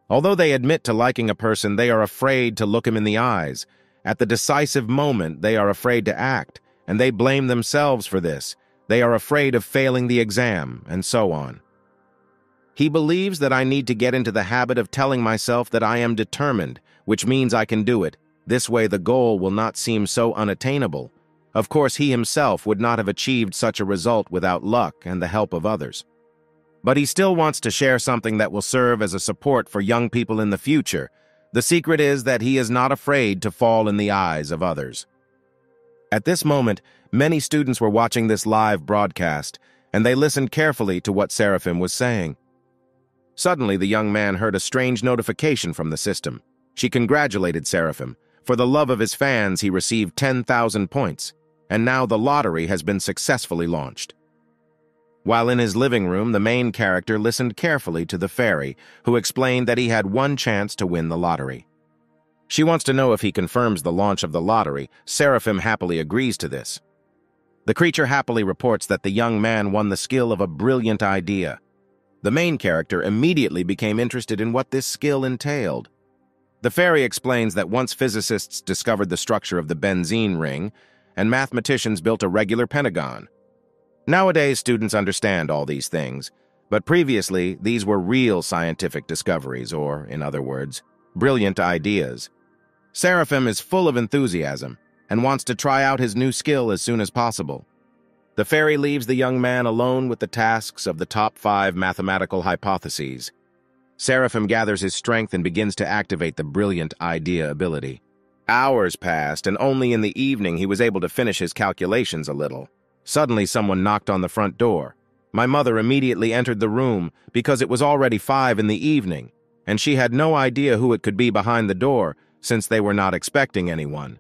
Although they admit to liking a person, they are afraid to look him in the eyes, at the decisive moment, they are afraid to act, and they blame themselves for this. They are afraid of failing the exam, and so on. He believes that I need to get into the habit of telling myself that I am determined, which means I can do it. This way the goal will not seem so unattainable. Of course, he himself would not have achieved such a result without luck and the help of others. But he still wants to share something that will serve as a support for young people in the future, the secret is that he is not afraid to fall in the eyes of others. At this moment, many students were watching this live broadcast, and they listened carefully to what Seraphim was saying. Suddenly, the young man heard a strange notification from the system. She congratulated Seraphim. For the love of his fans, he received 10,000 points, and now the lottery has been successfully launched. While in his living room, the main character listened carefully to the fairy, who explained that he had one chance to win the lottery. She wants to know if he confirms the launch of the lottery. Seraphim happily agrees to this. The creature happily reports that the young man won the skill of a brilliant idea. The main character immediately became interested in what this skill entailed. The fairy explains that once physicists discovered the structure of the benzene ring, and mathematicians built a regular pentagon. Nowadays, students understand all these things, but previously, these were real scientific discoveries, or, in other words, brilliant ideas. Seraphim is full of enthusiasm and wants to try out his new skill as soon as possible. The fairy leaves the young man alone with the tasks of the top five mathematical hypotheses. Seraphim gathers his strength and begins to activate the brilliant idea ability. Hours passed, and only in the evening he was able to finish his calculations a little. Suddenly, someone knocked on the front door. My mother immediately entered the room because it was already five in the evening, and she had no idea who it could be behind the door since they were not expecting anyone.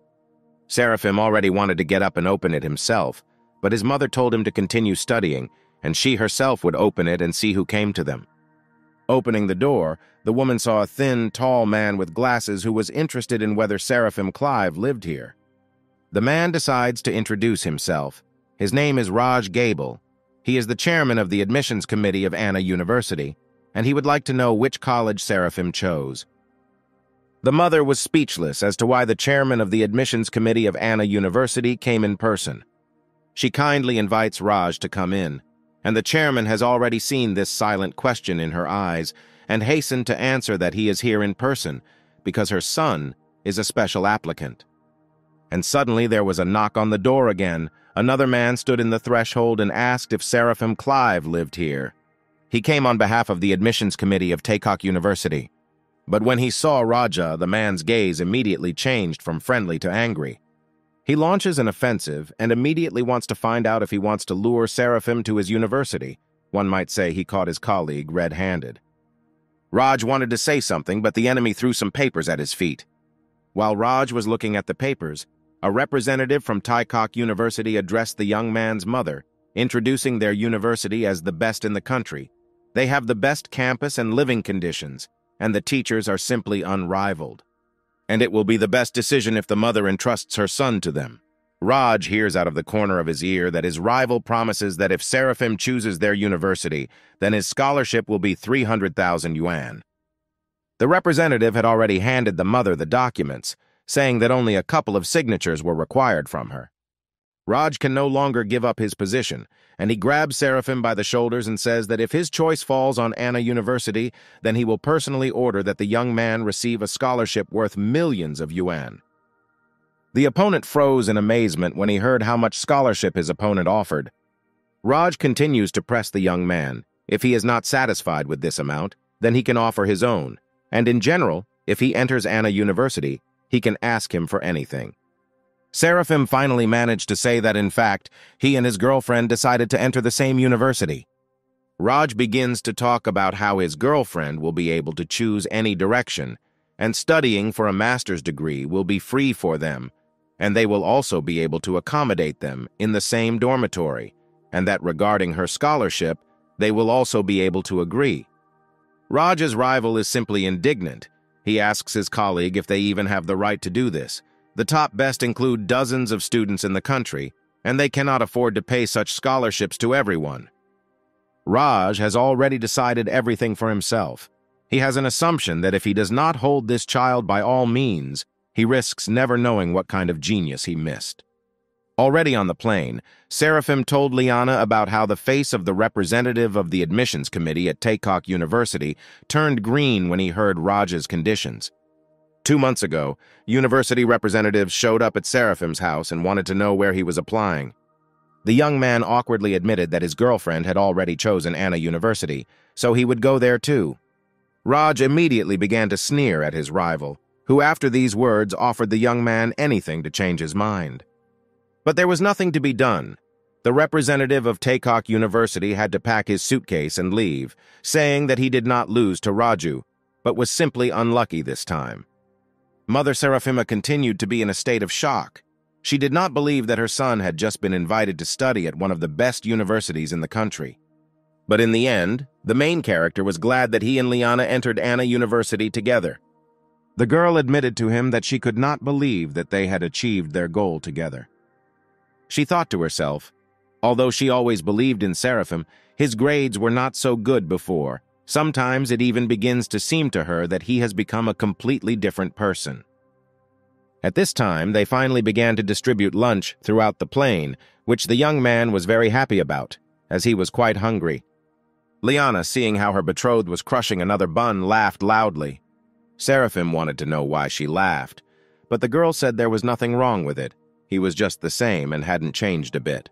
Seraphim already wanted to get up and open it himself, but his mother told him to continue studying, and she herself would open it and see who came to them. Opening the door, the woman saw a thin, tall man with glasses who was interested in whether Seraphim Clive lived here. The man decides to introduce himself. His name is Raj Gable. He is the chairman of the admissions committee of Anna University, and he would like to know which college Seraphim chose. The mother was speechless as to why the chairman of the admissions committee of Anna University came in person. She kindly invites Raj to come in, and the chairman has already seen this silent question in her eyes and hastened to answer that he is here in person because her son is a special applicant. And suddenly there was a knock on the door again. Another man stood in the threshold and asked if Seraphim Clive lived here. He came on behalf of the admissions committee of Taekock University. But when he saw Raja, the man's gaze immediately changed from friendly to angry. He launches an offensive and immediately wants to find out if he wants to lure Seraphim to his university. One might say he caught his colleague red-handed. Raj wanted to say something, but the enemy threw some papers at his feet. While Raj was looking at the papers, a representative from Taekock University addressed the young man's mother, introducing their university as the best in the country. They have the best campus and living conditions, and the teachers are simply unrivaled. And it will be the best decision if the mother entrusts her son to them. Raj hears out of the corner of his ear that his rival promises that if Seraphim chooses their university, then his scholarship will be 300,000 yuan. The representative had already handed the mother the documents, saying that only a couple of signatures were required from her. Raj can no longer give up his position, and he grabs Seraphim by the shoulders and says that if his choice falls on Anna University, then he will personally order that the young man receive a scholarship worth millions of yuan. The opponent froze in amazement when he heard how much scholarship his opponent offered. Raj continues to press the young man. If he is not satisfied with this amount, then he can offer his own. And in general, if he enters Anna University, he can ask him for anything. Seraphim finally managed to say that, in fact, he and his girlfriend decided to enter the same university. Raj begins to talk about how his girlfriend will be able to choose any direction, and studying for a master's degree will be free for them, and they will also be able to accommodate them in the same dormitory, and that regarding her scholarship, they will also be able to agree. Raj's rival is simply indignant. He asks his colleague if they even have the right to do this, the top best include dozens of students in the country, and they cannot afford to pay such scholarships to everyone. Raj has already decided everything for himself. He has an assumption that if he does not hold this child by all means, he risks never knowing what kind of genius he missed. Already on the plane, Seraphim told Liana about how the face of the representative of the admissions committee at Taekock University turned green when he heard Raj's conditions. Two months ago, university representatives showed up at Seraphim's house and wanted to know where he was applying. The young man awkwardly admitted that his girlfriend had already chosen Anna University, so he would go there too. Raj immediately began to sneer at his rival, who after these words offered the young man anything to change his mind. But there was nothing to be done. The representative of Taekock University had to pack his suitcase and leave, saying that he did not lose to Raju, but was simply unlucky this time. Mother Seraphima continued to be in a state of shock. She did not believe that her son had just been invited to study at one of the best universities in the country. But in the end, the main character was glad that he and Liana entered Anna University together. The girl admitted to him that she could not believe that they had achieved their goal together. She thought to herself, Although she always believed in Seraphim, his grades were not so good before. Sometimes it even begins to seem to her that he has become a completely different person. At this time, they finally began to distribute lunch throughout the plane, which the young man was very happy about, as he was quite hungry. Liana, seeing how her betrothed was crushing another bun, laughed loudly. Seraphim wanted to know why she laughed, but the girl said there was nothing wrong with it. He was just the same and hadn't changed a bit.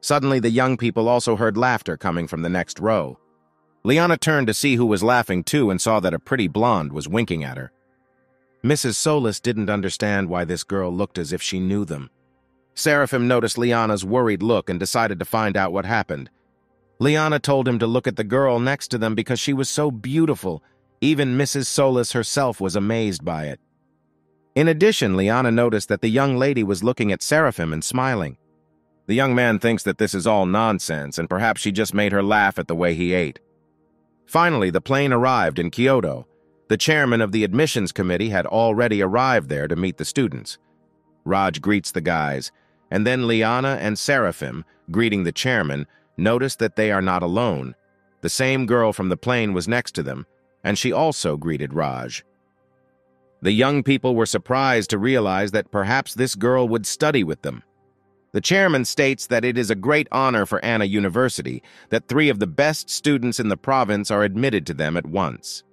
Suddenly, the young people also heard laughter coming from the next row. Liana turned to see who was laughing too and saw that a pretty blonde was winking at her. Mrs. Solis didn't understand why this girl looked as if she knew them. Seraphim noticed Liana's worried look and decided to find out what happened. Liana told him to look at the girl next to them because she was so beautiful. Even Mrs. Solis herself was amazed by it. In addition, Liana noticed that the young lady was looking at Seraphim and smiling. The young man thinks that this is all nonsense and perhaps she just made her laugh at the way he ate. Finally, the plane arrived in Kyoto. The chairman of the admissions committee had already arrived there to meet the students. Raj greets the guys, and then Liana and Seraphim, greeting the chairman, notice that they are not alone. The same girl from the plane was next to them, and she also greeted Raj. The young people were surprised to realize that perhaps this girl would study with them. The chairman states that it is a great honor for Anna University that three of the best students in the province are admitted to them at once.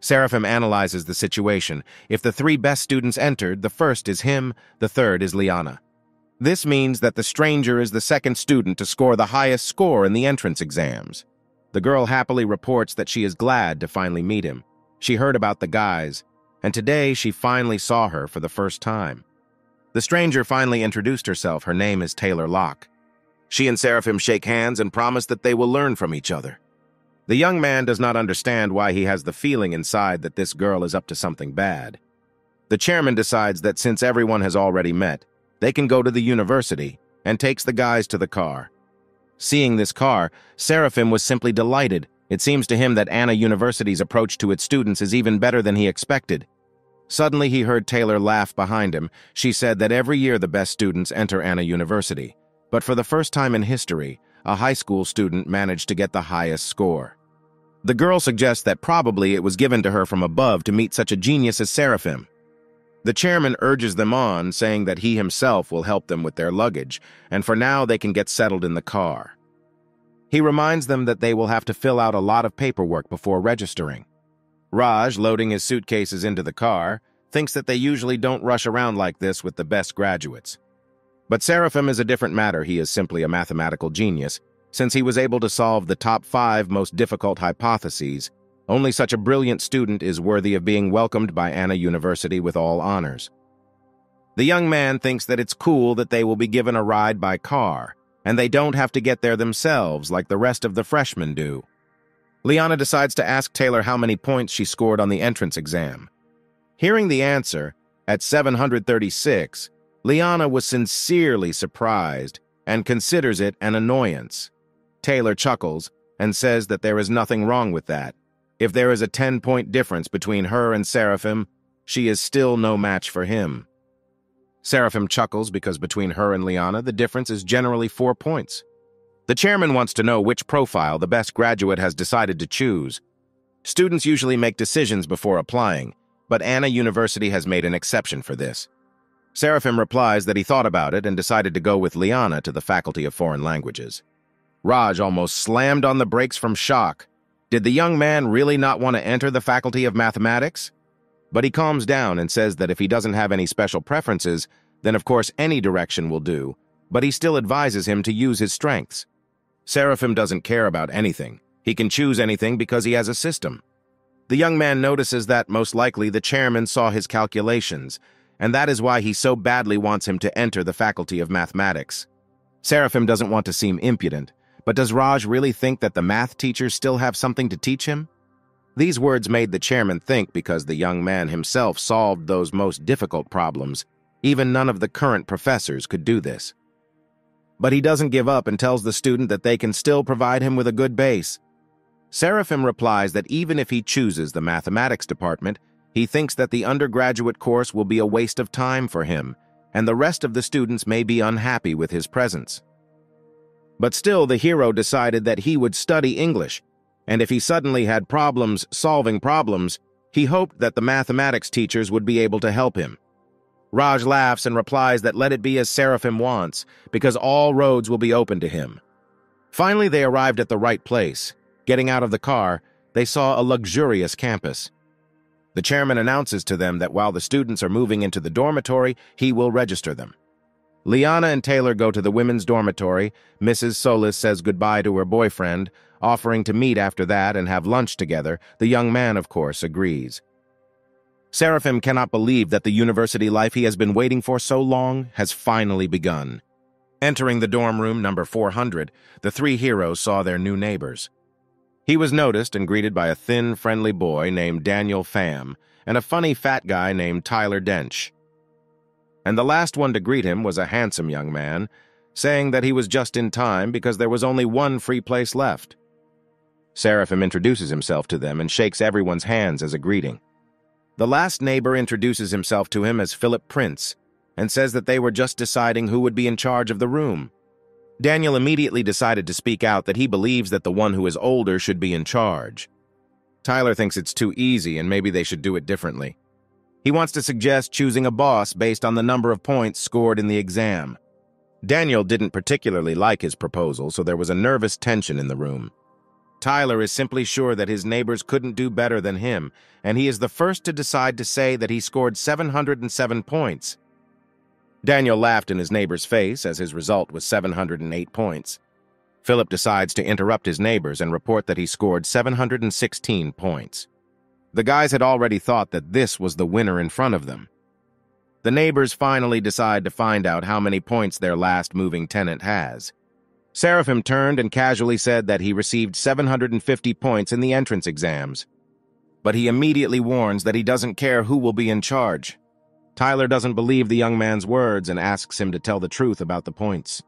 Seraphim analyzes the situation. If the three best students entered, the first is him, the third is Liana. This means that the stranger is the second student to score the highest score in the entrance exams. The girl happily reports that she is glad to finally meet him. She heard about the guys, and today she finally saw her for the first time. The stranger finally introduced herself. Her name is Taylor Locke. She and Seraphim shake hands and promise that they will learn from each other. The young man does not understand why he has the feeling inside that this girl is up to something bad. The chairman decides that since everyone has already met, they can go to the university and takes the guys to the car. Seeing this car, Seraphim was simply delighted. It seems to him that Anna University's approach to its students is even better than he expected. Suddenly he heard Taylor laugh behind him. She said that every year the best students enter Anna University. But for the first time in history, a high school student managed to get the highest score. The girl suggests that probably it was given to her from above to meet such a genius as Seraphim. The chairman urges them on, saying that he himself will help them with their luggage, and for now they can get settled in the car. He reminds them that they will have to fill out a lot of paperwork before registering. Raj, loading his suitcases into the car, thinks that they usually don't rush around like this with the best graduates. But Seraphim is a different matter. He is simply a mathematical genius, since he was able to solve the top five most difficult hypotheses only such a brilliant student is worthy of being welcomed by Anna University with all honors. The young man thinks that it's cool that they will be given a ride by car, and they don't have to get there themselves like the rest of the freshmen do. Liana decides to ask Taylor how many points she scored on the entrance exam. Hearing the answer, at 736, Liana was sincerely surprised and considers it an annoyance. Taylor chuckles and says that there is nothing wrong with that, if there is a 10-point difference between her and Seraphim, she is still no match for him. Seraphim chuckles because between her and Liana, the difference is generally four points. The chairman wants to know which profile the best graduate has decided to choose. Students usually make decisions before applying, but Anna University has made an exception for this. Seraphim replies that he thought about it and decided to go with Liana to the Faculty of Foreign Languages. Raj almost slammed on the brakes from shock did the young man really not want to enter the Faculty of Mathematics? But he calms down and says that if he doesn't have any special preferences, then of course any direction will do, but he still advises him to use his strengths. Seraphim doesn't care about anything. He can choose anything because he has a system. The young man notices that, most likely, the chairman saw his calculations, and that is why he so badly wants him to enter the Faculty of Mathematics. Seraphim doesn't want to seem impudent, but does Raj really think that the math teachers still have something to teach him? These words made the chairman think because the young man himself solved those most difficult problems. Even none of the current professors could do this. But he doesn't give up and tells the student that they can still provide him with a good base. Seraphim replies that even if he chooses the mathematics department, he thinks that the undergraduate course will be a waste of time for him, and the rest of the students may be unhappy with his presence. But still, the hero decided that he would study English, and if he suddenly had problems solving problems, he hoped that the mathematics teachers would be able to help him. Raj laughs and replies that let it be as Seraphim wants, because all roads will be open to him. Finally, they arrived at the right place. Getting out of the car, they saw a luxurious campus. The chairman announces to them that while the students are moving into the dormitory, he will register them. Liana and Taylor go to the women's dormitory. Mrs. Solis says goodbye to her boyfriend, offering to meet after that and have lunch together. The young man, of course, agrees. Seraphim cannot believe that the university life he has been waiting for so long has finally begun. Entering the dorm room number 400, the three heroes saw their new neighbors. He was noticed and greeted by a thin, friendly boy named Daniel Pham and a funny fat guy named Tyler Dench and the last one to greet him was a handsome young man, saying that he was just in time because there was only one free place left. Seraphim introduces himself to them and shakes everyone's hands as a greeting. The last neighbor introduces himself to him as Philip Prince and says that they were just deciding who would be in charge of the room. Daniel immediately decided to speak out that he believes that the one who is older should be in charge. Tyler thinks it's too easy and maybe they should do it differently. He wants to suggest choosing a boss based on the number of points scored in the exam. Daniel didn't particularly like his proposal, so there was a nervous tension in the room. Tyler is simply sure that his neighbors couldn't do better than him, and he is the first to decide to say that he scored 707 points. Daniel laughed in his neighbor's face as his result was 708 points. Philip decides to interrupt his neighbors and report that he scored 716 points. The guys had already thought that this was the winner in front of them. The neighbors finally decide to find out how many points their last moving tenant has. Seraphim turned and casually said that he received 750 points in the entrance exams. But he immediately warns that he doesn't care who will be in charge. Tyler doesn't believe the young man's words and asks him to tell the truth about the points.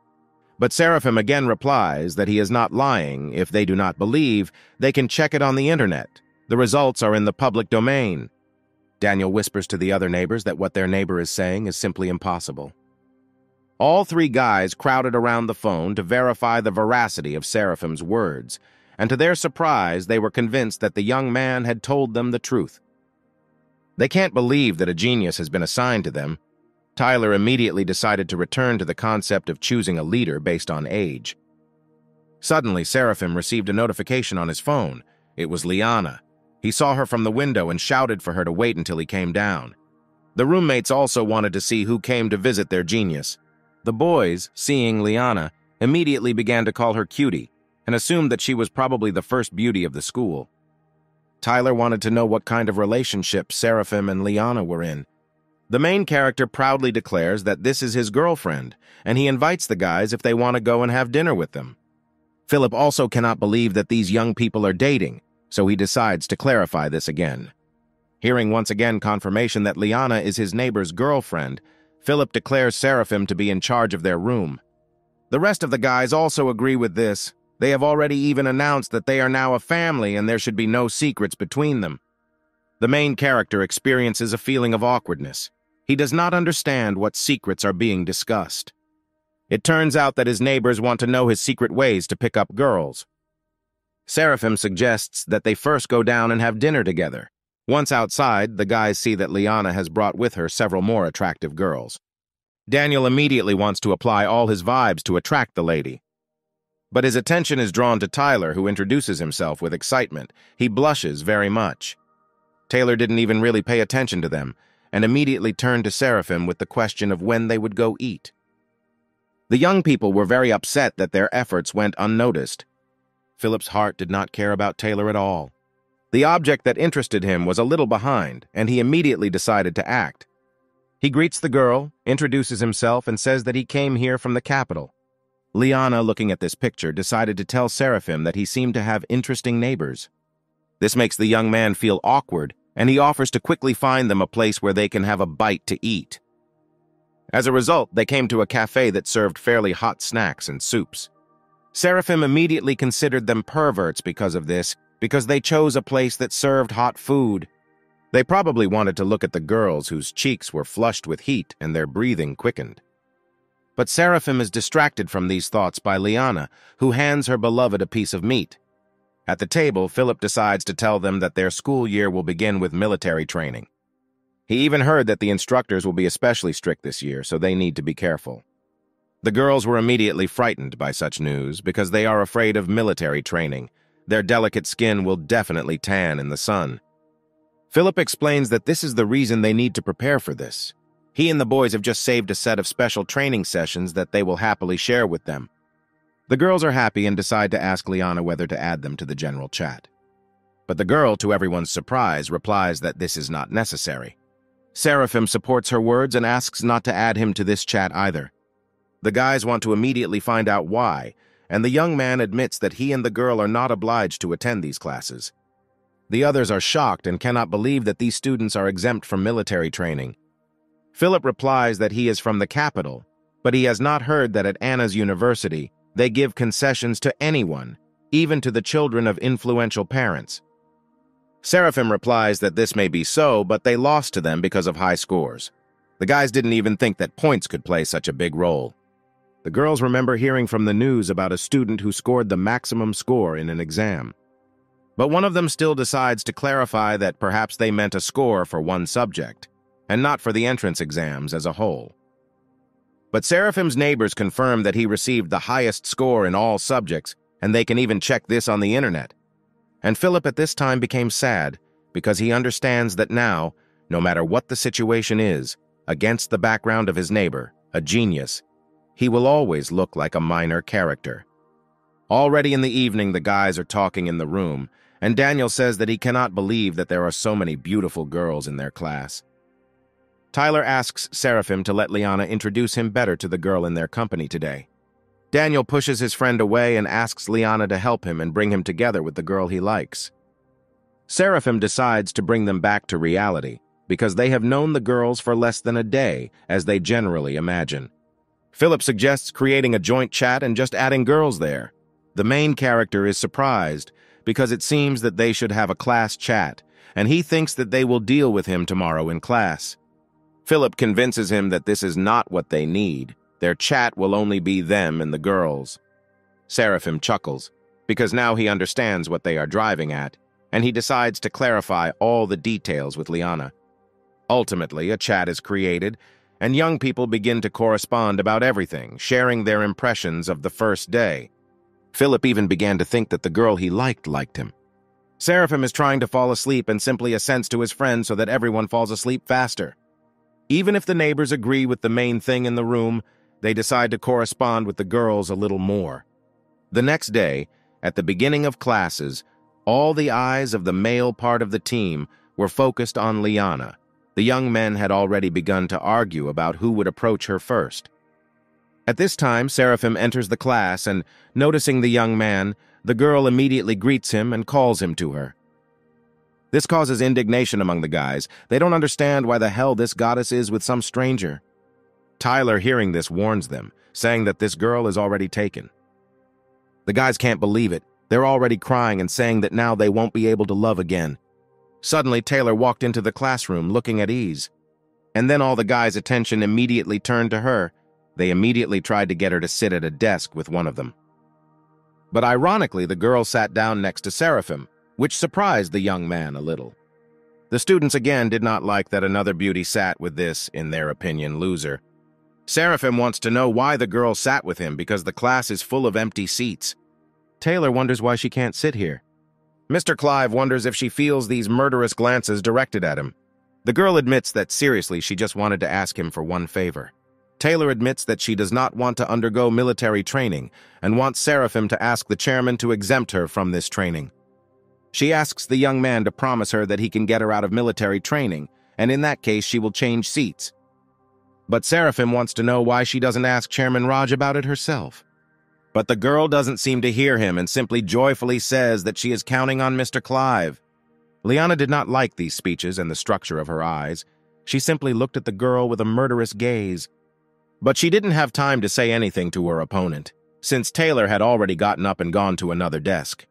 But Seraphim again replies that he is not lying. If they do not believe, they can check it on the internet. The results are in the public domain. Daniel whispers to the other neighbors that what their neighbor is saying is simply impossible. All three guys crowded around the phone to verify the veracity of Seraphim's words, and to their surprise, they were convinced that the young man had told them the truth. They can't believe that a genius has been assigned to them. Tyler immediately decided to return to the concept of choosing a leader based on age. Suddenly, Seraphim received a notification on his phone. It was Liana. He saw her from the window and shouted for her to wait until he came down. The roommates also wanted to see who came to visit their genius. The boys, seeing Liana, immediately began to call her cutie and assumed that she was probably the first beauty of the school. Tyler wanted to know what kind of relationship Seraphim and Liana were in. The main character proudly declares that this is his girlfriend, and he invites the guys if they want to go and have dinner with them. Philip also cannot believe that these young people are dating, so he decides to clarify this again. Hearing once again confirmation that Liana is his neighbor's girlfriend, Philip declares Seraphim to be in charge of their room. The rest of the guys also agree with this. They have already even announced that they are now a family and there should be no secrets between them. The main character experiences a feeling of awkwardness. He does not understand what secrets are being discussed. It turns out that his neighbors want to know his secret ways to pick up girls. Seraphim suggests that they first go down and have dinner together. Once outside, the guys see that Liana has brought with her several more attractive girls. Daniel immediately wants to apply all his vibes to attract the lady. But his attention is drawn to Tyler, who introduces himself with excitement. He blushes very much. Taylor didn't even really pay attention to them, and immediately turned to Seraphim with the question of when they would go eat. The young people were very upset that their efforts went unnoticed, Philip's heart did not care about Taylor at all. The object that interested him was a little behind, and he immediately decided to act. He greets the girl, introduces himself, and says that he came here from the capital. Liana, looking at this picture, decided to tell Seraphim that he seemed to have interesting neighbors. This makes the young man feel awkward, and he offers to quickly find them a place where they can have a bite to eat. As a result, they came to a cafe that served fairly hot snacks and soups. Seraphim immediately considered them perverts because of this, because they chose a place that served hot food. They probably wanted to look at the girls whose cheeks were flushed with heat and their breathing quickened. But Seraphim is distracted from these thoughts by Liana, who hands her beloved a piece of meat. At the table, Philip decides to tell them that their school year will begin with military training. He even heard that the instructors will be especially strict this year, so they need to be careful. The girls were immediately frightened by such news because they are afraid of military training. Their delicate skin will definitely tan in the sun. Philip explains that this is the reason they need to prepare for this. He and the boys have just saved a set of special training sessions that they will happily share with them. The girls are happy and decide to ask Liana whether to add them to the general chat. But the girl, to everyone's surprise, replies that this is not necessary. Seraphim supports her words and asks not to add him to this chat either. The guys want to immediately find out why, and the young man admits that he and the girl are not obliged to attend these classes. The others are shocked and cannot believe that these students are exempt from military training. Philip replies that he is from the capital, but he has not heard that at Anna's university, they give concessions to anyone, even to the children of influential parents. Seraphim replies that this may be so, but they lost to them because of high scores. The guys didn't even think that points could play such a big role. The girls remember hearing from the news about a student who scored the maximum score in an exam. But one of them still decides to clarify that perhaps they meant a score for one subject, and not for the entrance exams as a whole. But Seraphim's neighbors confirm that he received the highest score in all subjects, and they can even check this on the internet. And Philip at this time became sad because he understands that now, no matter what the situation is, against the background of his neighbor, a genius, he will always look like a minor character. Already in the evening, the guys are talking in the room, and Daniel says that he cannot believe that there are so many beautiful girls in their class. Tyler asks Seraphim to let Liana introduce him better to the girl in their company today. Daniel pushes his friend away and asks Liana to help him and bring him together with the girl he likes. Seraphim decides to bring them back to reality because they have known the girls for less than a day, as they generally imagine. Philip suggests creating a joint chat and just adding girls there. The main character is surprised because it seems that they should have a class chat, and he thinks that they will deal with him tomorrow in class. Philip convinces him that this is not what they need. Their chat will only be them and the girls. Seraphim chuckles, because now he understands what they are driving at, and he decides to clarify all the details with Liana. Ultimately, a chat is created, and young people begin to correspond about everything, sharing their impressions of the first day. Philip even began to think that the girl he liked liked him. Seraphim is trying to fall asleep and simply assents to his friend so that everyone falls asleep faster. Even if the neighbors agree with the main thing in the room, they decide to correspond with the girls a little more. The next day, at the beginning of classes, all the eyes of the male part of the team were focused on Liana. The young men had already begun to argue about who would approach her first. At this time, Seraphim enters the class and, noticing the young man, the girl immediately greets him and calls him to her. This causes indignation among the guys. They don't understand why the hell this goddess is with some stranger. Tyler, hearing this, warns them, saying that this girl is already taken. The guys can't believe it. They're already crying and saying that now they won't be able to love again. Suddenly, Taylor walked into the classroom looking at ease. And then all the guys' attention immediately turned to her. They immediately tried to get her to sit at a desk with one of them. But ironically, the girl sat down next to Seraphim, which surprised the young man a little. The students again did not like that another beauty sat with this, in their opinion, loser. Seraphim wants to know why the girl sat with him because the class is full of empty seats. Taylor wonders why she can't sit here. Mr. Clive wonders if she feels these murderous glances directed at him. The girl admits that seriously she just wanted to ask him for one favor. Taylor admits that she does not want to undergo military training and wants Seraphim to ask the chairman to exempt her from this training. She asks the young man to promise her that he can get her out of military training, and in that case she will change seats. But Seraphim wants to know why she doesn't ask Chairman Raj about it herself. But the girl doesn't seem to hear him and simply joyfully says that she is counting on Mr. Clive. Liana did not like these speeches and the structure of her eyes. She simply looked at the girl with a murderous gaze. But she didn't have time to say anything to her opponent, since Taylor had already gotten up and gone to another desk.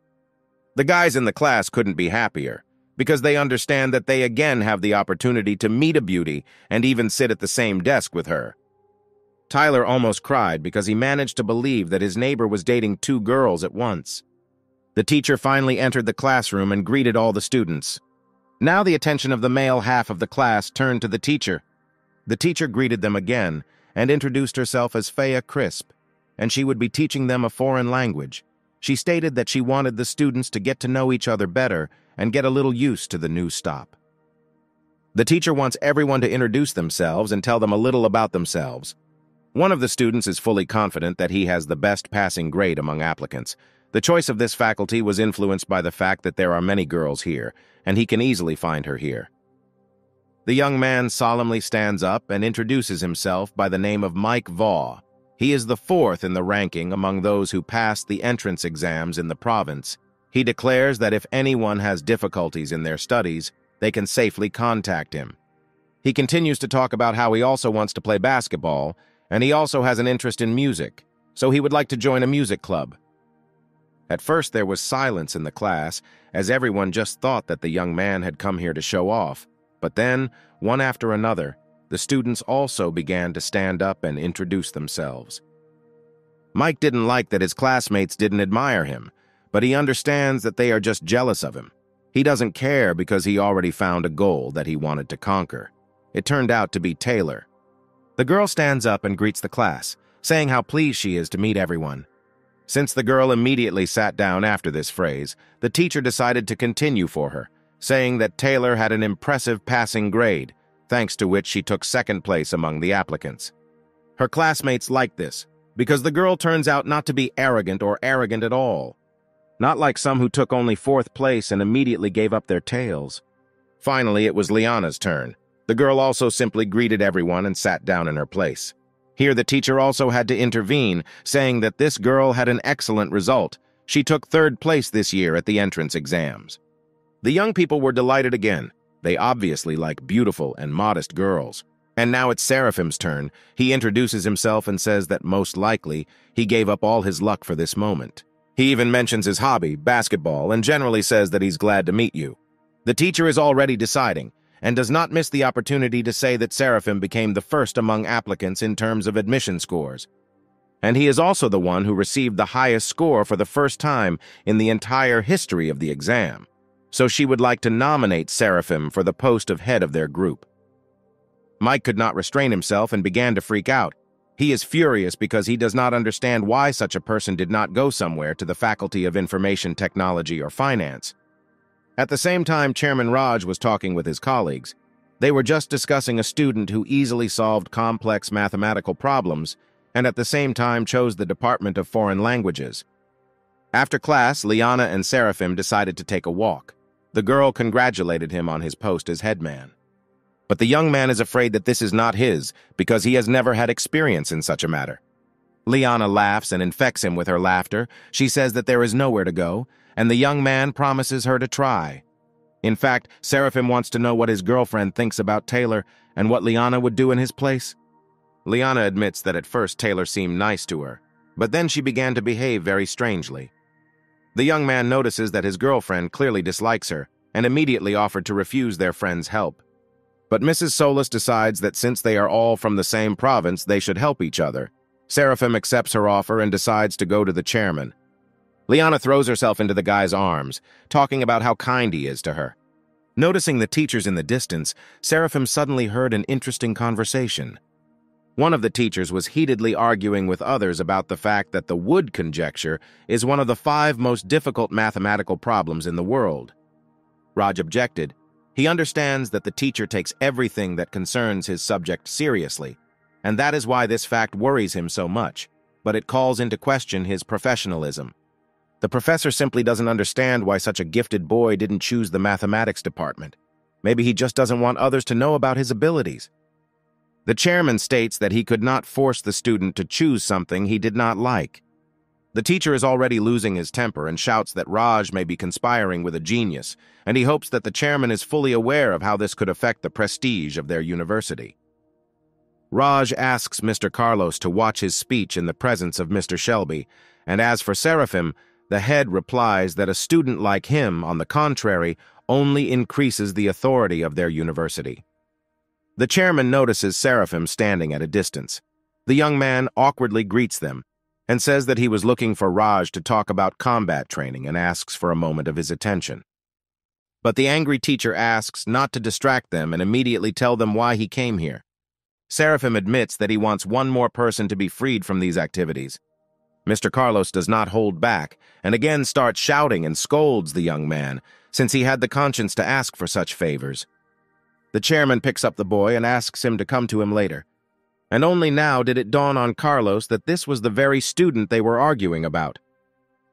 The guys in the class couldn't be happier, because they understand that they again have the opportunity to meet a beauty and even sit at the same desk with her. Tyler almost cried because he managed to believe that his neighbor was dating two girls at once. The teacher finally entered the classroom and greeted all the students. Now the attention of the male half of the class turned to the teacher. The teacher greeted them again and introduced herself as Faya Crisp, and she would be teaching them a foreign language. She stated that she wanted the students to get to know each other better and get a little used to the new stop. The teacher wants everyone to introduce themselves and tell them a little about themselves. One of the students is fully confident that he has the best passing grade among applicants. The choice of this faculty was influenced by the fact that there are many girls here, and he can easily find her here. The young man solemnly stands up and introduces himself by the name of Mike Vaugh. He is the fourth in the ranking among those who passed the entrance exams in the province. He declares that if anyone has difficulties in their studies, they can safely contact him. He continues to talk about how he also wants to play basketball and he also has an interest in music, so he would like to join a music club. At first there was silence in the class, as everyone just thought that the young man had come here to show off. But then, one after another, the students also began to stand up and introduce themselves. Mike didn't like that his classmates didn't admire him, but he understands that they are just jealous of him. He doesn't care because he already found a goal that he wanted to conquer. It turned out to be Taylor, the girl stands up and greets the class, saying how pleased she is to meet everyone. Since the girl immediately sat down after this phrase, the teacher decided to continue for her, saying that Taylor had an impressive passing grade, thanks to which she took second place among the applicants. Her classmates liked this, because the girl turns out not to be arrogant or arrogant at all. Not like some who took only fourth place and immediately gave up their tails. Finally, it was Liana's turn, the girl also simply greeted everyone and sat down in her place. Here the teacher also had to intervene, saying that this girl had an excellent result. She took third place this year at the entrance exams. The young people were delighted again. They obviously like beautiful and modest girls. And now it's Seraphim's turn. He introduces himself and says that most likely he gave up all his luck for this moment. He even mentions his hobby, basketball, and generally says that he's glad to meet you. The teacher is already deciding and does not miss the opportunity to say that Seraphim became the first among applicants in terms of admission scores. And he is also the one who received the highest score for the first time in the entire history of the exam. So she would like to nominate Seraphim for the post of head of their group. Mike could not restrain himself and began to freak out. He is furious because he does not understand why such a person did not go somewhere to the Faculty of Information Technology or Finance. At the same time Chairman Raj was talking with his colleagues, they were just discussing a student who easily solved complex mathematical problems and at the same time chose the Department of Foreign Languages. After class, Liana and Seraphim decided to take a walk. The girl congratulated him on his post as headman. But the young man is afraid that this is not his because he has never had experience in such a matter. Liana laughs and infects him with her laughter. She says that there is nowhere to go, and the young man promises her to try. In fact, Seraphim wants to know what his girlfriend thinks about Taylor and what Liana would do in his place. Liana admits that at first Taylor seemed nice to her, but then she began to behave very strangely. The young man notices that his girlfriend clearly dislikes her and immediately offered to refuse their friend's help. But Mrs. Solis decides that since they are all from the same province, they should help each other. Seraphim accepts her offer and decides to go to the chairman. Liana throws herself into the guy's arms, talking about how kind he is to her. Noticing the teachers in the distance, Seraphim suddenly heard an interesting conversation. One of the teachers was heatedly arguing with others about the fact that the Wood conjecture is one of the five most difficult mathematical problems in the world. Raj objected. He understands that the teacher takes everything that concerns his subject seriously, and that is why this fact worries him so much, but it calls into question his professionalism. The professor simply doesn't understand why such a gifted boy didn't choose the mathematics department. Maybe he just doesn't want others to know about his abilities. The chairman states that he could not force the student to choose something he did not like. The teacher is already losing his temper and shouts that Raj may be conspiring with a genius, and he hopes that the chairman is fully aware of how this could affect the prestige of their university. Raj asks Mr. Carlos to watch his speech in the presence of Mr. Shelby, and as for Seraphim, the head replies that a student like him, on the contrary, only increases the authority of their university. The chairman notices Seraphim standing at a distance. The young man awkwardly greets them and says that he was looking for Raj to talk about combat training and asks for a moment of his attention. But the angry teacher asks not to distract them and immediately tell them why he came here. Seraphim admits that he wants one more person to be freed from these activities. Mr. Carlos does not hold back and again starts shouting and scolds the young man, since he had the conscience to ask for such favors. The chairman picks up the boy and asks him to come to him later. And only now did it dawn on Carlos that this was the very student they were arguing about.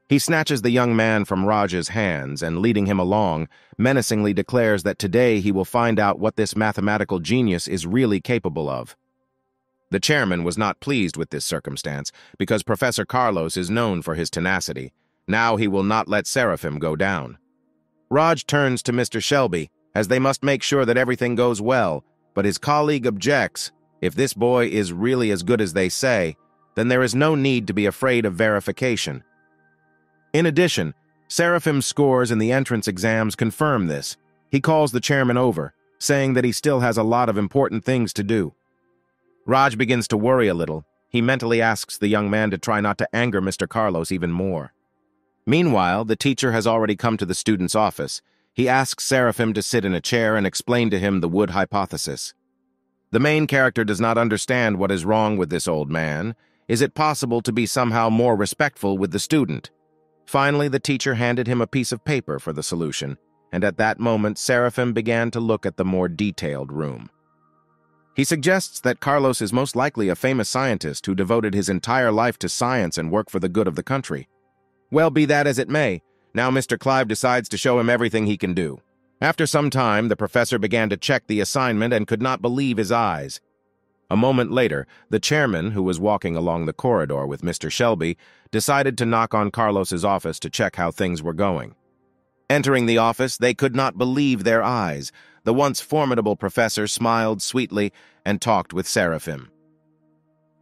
He snatches the young man from Raj's hands and, leading him along, menacingly declares that today he will find out what this mathematical genius is really capable of. The chairman was not pleased with this circumstance because Professor Carlos is known for his tenacity. Now he will not let Seraphim go down. Raj turns to Mr. Shelby, as they must make sure that everything goes well, but his colleague objects, if this boy is really as good as they say, then there is no need to be afraid of verification. In addition, Seraphim's scores in the entrance exams confirm this. He calls the chairman over, saying that he still has a lot of important things to do. Raj begins to worry a little. He mentally asks the young man to try not to anger Mr. Carlos even more. Meanwhile, the teacher has already come to the student's office. He asks Seraphim to sit in a chair and explain to him the Wood hypothesis. The main character does not understand what is wrong with this old man. Is it possible to be somehow more respectful with the student? Finally, the teacher handed him a piece of paper for the solution, and at that moment Seraphim began to look at the more detailed room. He suggests that Carlos is most likely a famous scientist who devoted his entire life to science and work for the good of the country. Well, be that as it may, now Mr. Clive decides to show him everything he can do. After some time, the professor began to check the assignment and could not believe his eyes. A moment later, the chairman, who was walking along the corridor with Mr. Shelby, decided to knock on Carlos's office to check how things were going. Entering the office, they could not believe their eyes. The once formidable professor smiled sweetly and talked with Seraphim.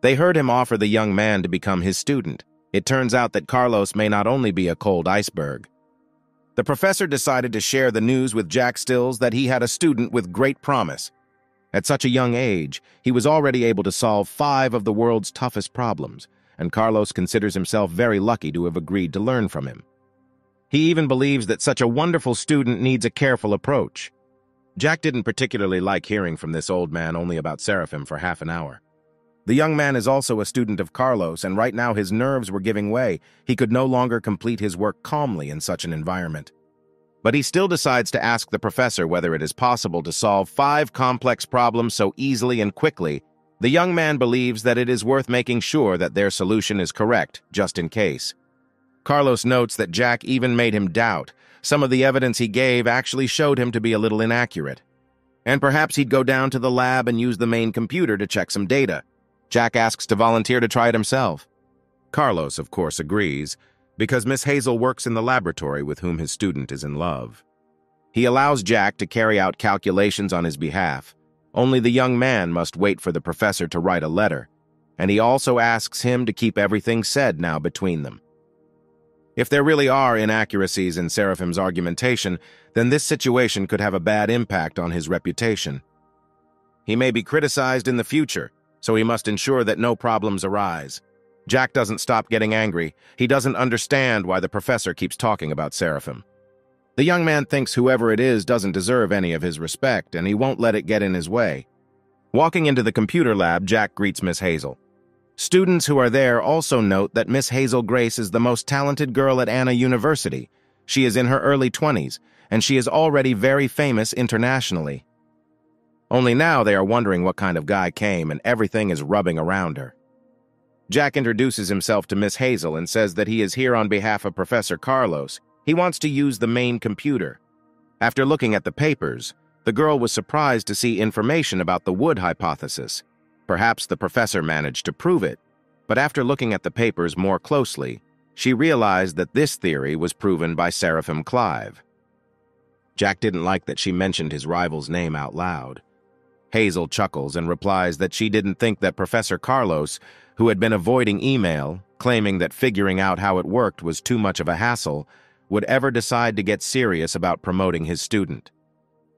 They heard him offer the young man to become his student. It turns out that Carlos may not only be a cold iceberg. The professor decided to share the news with Jack Stills that he had a student with great promise. At such a young age, he was already able to solve five of the world's toughest problems, and Carlos considers himself very lucky to have agreed to learn from him. He even believes that such a wonderful student needs a careful approach. Jack didn't particularly like hearing from this old man only about Seraphim for half an hour. The young man is also a student of Carlos, and right now his nerves were giving way. He could no longer complete his work calmly in such an environment. But he still decides to ask the professor whether it is possible to solve five complex problems so easily and quickly. The young man believes that it is worth making sure that their solution is correct, just in case. Carlos notes that Jack even made him doubt. Some of the evidence he gave actually showed him to be a little inaccurate. And perhaps he'd go down to the lab and use the main computer to check some data. Jack asks to volunteer to try it himself. Carlos, of course, agrees, because Miss Hazel works in the laboratory with whom his student is in love. He allows Jack to carry out calculations on his behalf. Only the young man must wait for the professor to write a letter, and he also asks him to keep everything said now between them. If there really are inaccuracies in Seraphim's argumentation, then this situation could have a bad impact on his reputation. He may be criticized in the future, so he must ensure that no problems arise. Jack doesn't stop getting angry. He doesn't understand why the professor keeps talking about Seraphim. The young man thinks whoever it is doesn't deserve any of his respect, and he won't let it get in his way. Walking into the computer lab, Jack greets Miss Hazel. Students who are there also note that Miss Hazel Grace is the most talented girl at Anna University. She is in her early 20s, and she is already very famous internationally. Only now they are wondering what kind of guy came, and everything is rubbing around her. Jack introduces himself to Miss Hazel and says that he is here on behalf of Professor Carlos. He wants to use the main computer. After looking at the papers, the girl was surprised to see information about the Wood hypothesis. Perhaps the professor managed to prove it, but after looking at the papers more closely, she realized that this theory was proven by Seraphim Clive. Jack didn't like that she mentioned his rival's name out loud. Hazel chuckles and replies that she didn't think that Professor Carlos who had been avoiding email, claiming that figuring out how it worked was too much of a hassle, would ever decide to get serious about promoting his student.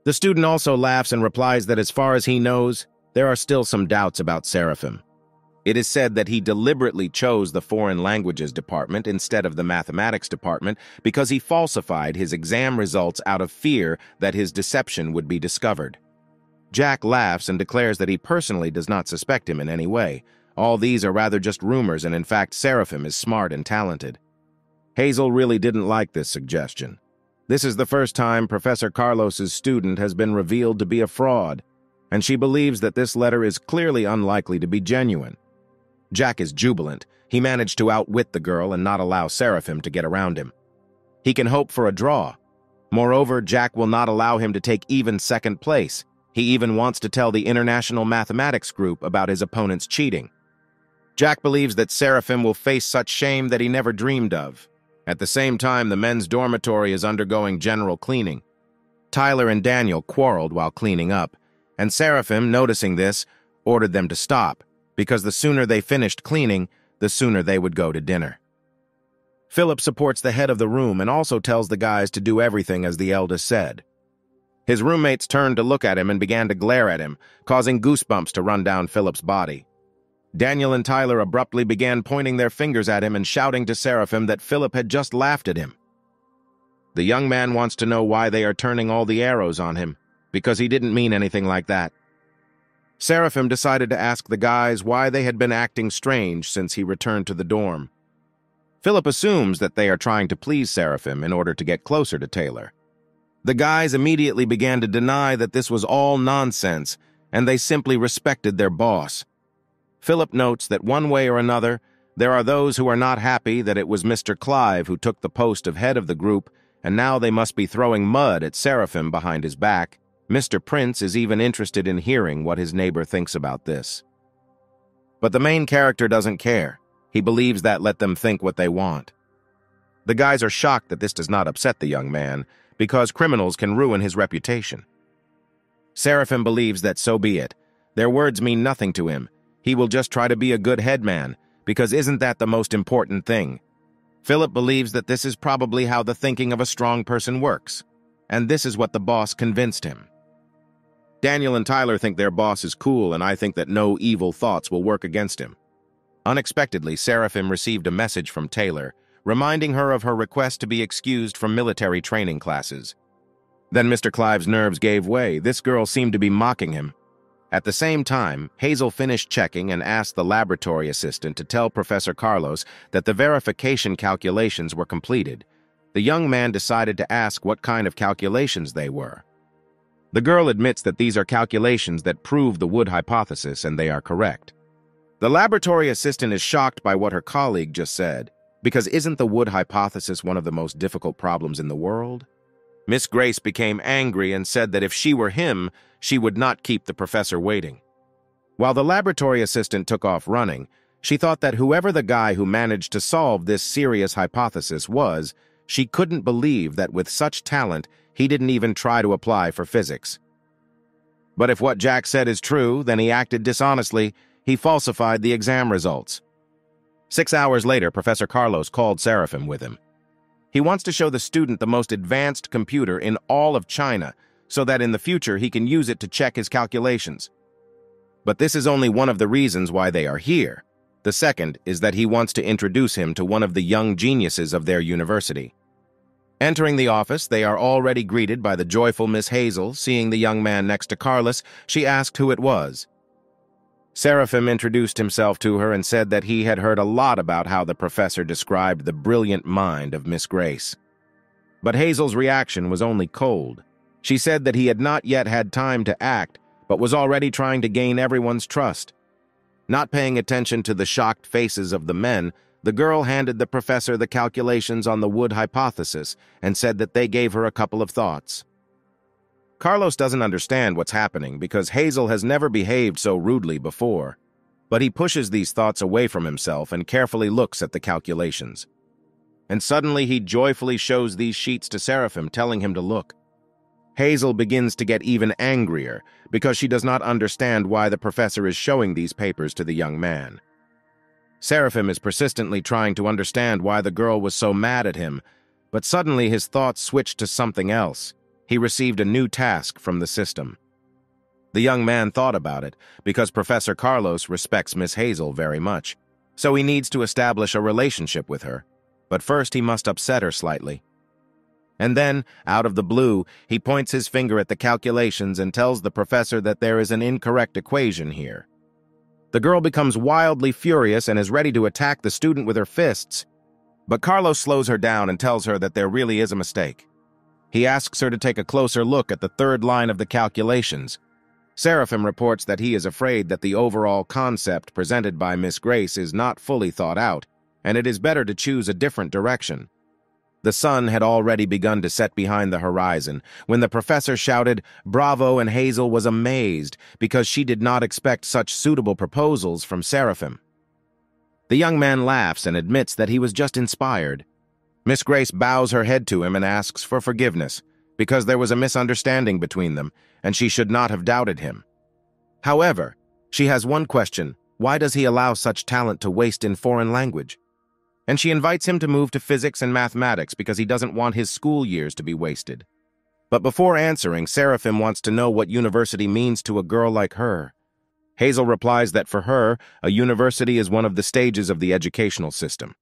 The student also laughs and replies that as far as he knows, there are still some doubts about Seraphim. It is said that he deliberately chose the foreign languages department instead of the mathematics department because he falsified his exam results out of fear that his deception would be discovered. Jack laughs and declares that he personally does not suspect him in any way. All these are rather just rumors, and in fact, Seraphim is smart and talented. Hazel really didn't like this suggestion. This is the first time Professor Carlos's student has been revealed to be a fraud, and she believes that this letter is clearly unlikely to be genuine. Jack is jubilant. He managed to outwit the girl and not allow Seraphim to get around him. He can hope for a draw. Moreover, Jack will not allow him to take even second place. He even wants to tell the International Mathematics Group about his opponent's cheating. Jack believes that Seraphim will face such shame that he never dreamed of. At the same time, the men's dormitory is undergoing general cleaning. Tyler and Daniel quarreled while cleaning up, and Seraphim, noticing this, ordered them to stop, because the sooner they finished cleaning, the sooner they would go to dinner. Philip supports the head of the room and also tells the guys to do everything as the eldest said. His roommates turned to look at him and began to glare at him, causing goosebumps to run down Philip's body. Daniel and Tyler abruptly began pointing their fingers at him and shouting to Seraphim that Philip had just laughed at him. The young man wants to know why they are turning all the arrows on him, because he didn't mean anything like that. Seraphim decided to ask the guys why they had been acting strange since he returned to the dorm. Philip assumes that they are trying to please Seraphim in order to get closer to Taylor. The guys immediately began to deny that this was all nonsense, and they simply respected their boss. Philip notes that one way or another, there are those who are not happy that it was Mr. Clive who took the post of head of the group, and now they must be throwing mud at Seraphim behind his back. Mr. Prince is even interested in hearing what his neighbor thinks about this. But the main character doesn't care. He believes that let them think what they want. The guys are shocked that this does not upset the young man, because criminals can ruin his reputation. Seraphim believes that so be it. Their words mean nothing to him. He will just try to be a good headman, because isn't that the most important thing? Philip believes that this is probably how the thinking of a strong person works, and this is what the boss convinced him. Daniel and Tyler think their boss is cool, and I think that no evil thoughts will work against him. Unexpectedly, Seraphim received a message from Taylor, reminding her of her request to be excused from military training classes. Then Mr. Clive's nerves gave way. This girl seemed to be mocking him. At the same time, Hazel finished checking and asked the laboratory assistant to tell Professor Carlos that the verification calculations were completed. The young man decided to ask what kind of calculations they were. The girl admits that these are calculations that prove the Wood hypothesis and they are correct. The laboratory assistant is shocked by what her colleague just said. Because isn't the Wood hypothesis one of the most difficult problems in the world? Miss Grace became angry and said that if she were him, she would not keep the professor waiting. While the laboratory assistant took off running, she thought that whoever the guy who managed to solve this serious hypothesis was, she couldn't believe that with such talent, he didn't even try to apply for physics. But if what Jack said is true, then he acted dishonestly, he falsified the exam results. Six hours later, Professor Carlos called Seraphim with him. He wants to show the student the most advanced computer in all of China so that in the future he can use it to check his calculations. But this is only one of the reasons why they are here. The second is that he wants to introduce him to one of the young geniuses of their university. Entering the office, they are already greeted by the joyful Miss Hazel. Seeing the young man next to Carlos, she asked who it was. Seraphim introduced himself to her and said that he had heard a lot about how the professor described the brilliant mind of Miss Grace. But Hazel's reaction was only cold. She said that he had not yet had time to act, but was already trying to gain everyone's trust. Not paying attention to the shocked faces of the men, the girl handed the professor the calculations on the Wood hypothesis and said that they gave her a couple of thoughts. Carlos doesn't understand what's happening because Hazel has never behaved so rudely before, but he pushes these thoughts away from himself and carefully looks at the calculations. And suddenly he joyfully shows these sheets to Seraphim, telling him to look. Hazel begins to get even angrier because she does not understand why the professor is showing these papers to the young man. Seraphim is persistently trying to understand why the girl was so mad at him, but suddenly his thoughts switch to something else he received a new task from the system. The young man thought about it, because Professor Carlos respects Miss Hazel very much, so he needs to establish a relationship with her. But first he must upset her slightly. And then, out of the blue, he points his finger at the calculations and tells the professor that there is an incorrect equation here. The girl becomes wildly furious and is ready to attack the student with her fists, but Carlos slows her down and tells her that there really is a mistake. He asks her to take a closer look at the third line of the calculations. Seraphim reports that he is afraid that the overall concept presented by Miss Grace is not fully thought out, and it is better to choose a different direction. The sun had already begun to set behind the horizon when the professor shouted, Bravo, and Hazel was amazed because she did not expect such suitable proposals from Seraphim. The young man laughs and admits that he was just inspired. Miss Grace bows her head to him and asks for forgiveness because there was a misunderstanding between them and she should not have doubted him. However, she has one question. Why does he allow such talent to waste in foreign language? And she invites him to move to physics and mathematics because he doesn't want his school years to be wasted. But before answering, Seraphim wants to know what university means to a girl like her. Hazel replies that for her, a university is one of the stages of the educational system.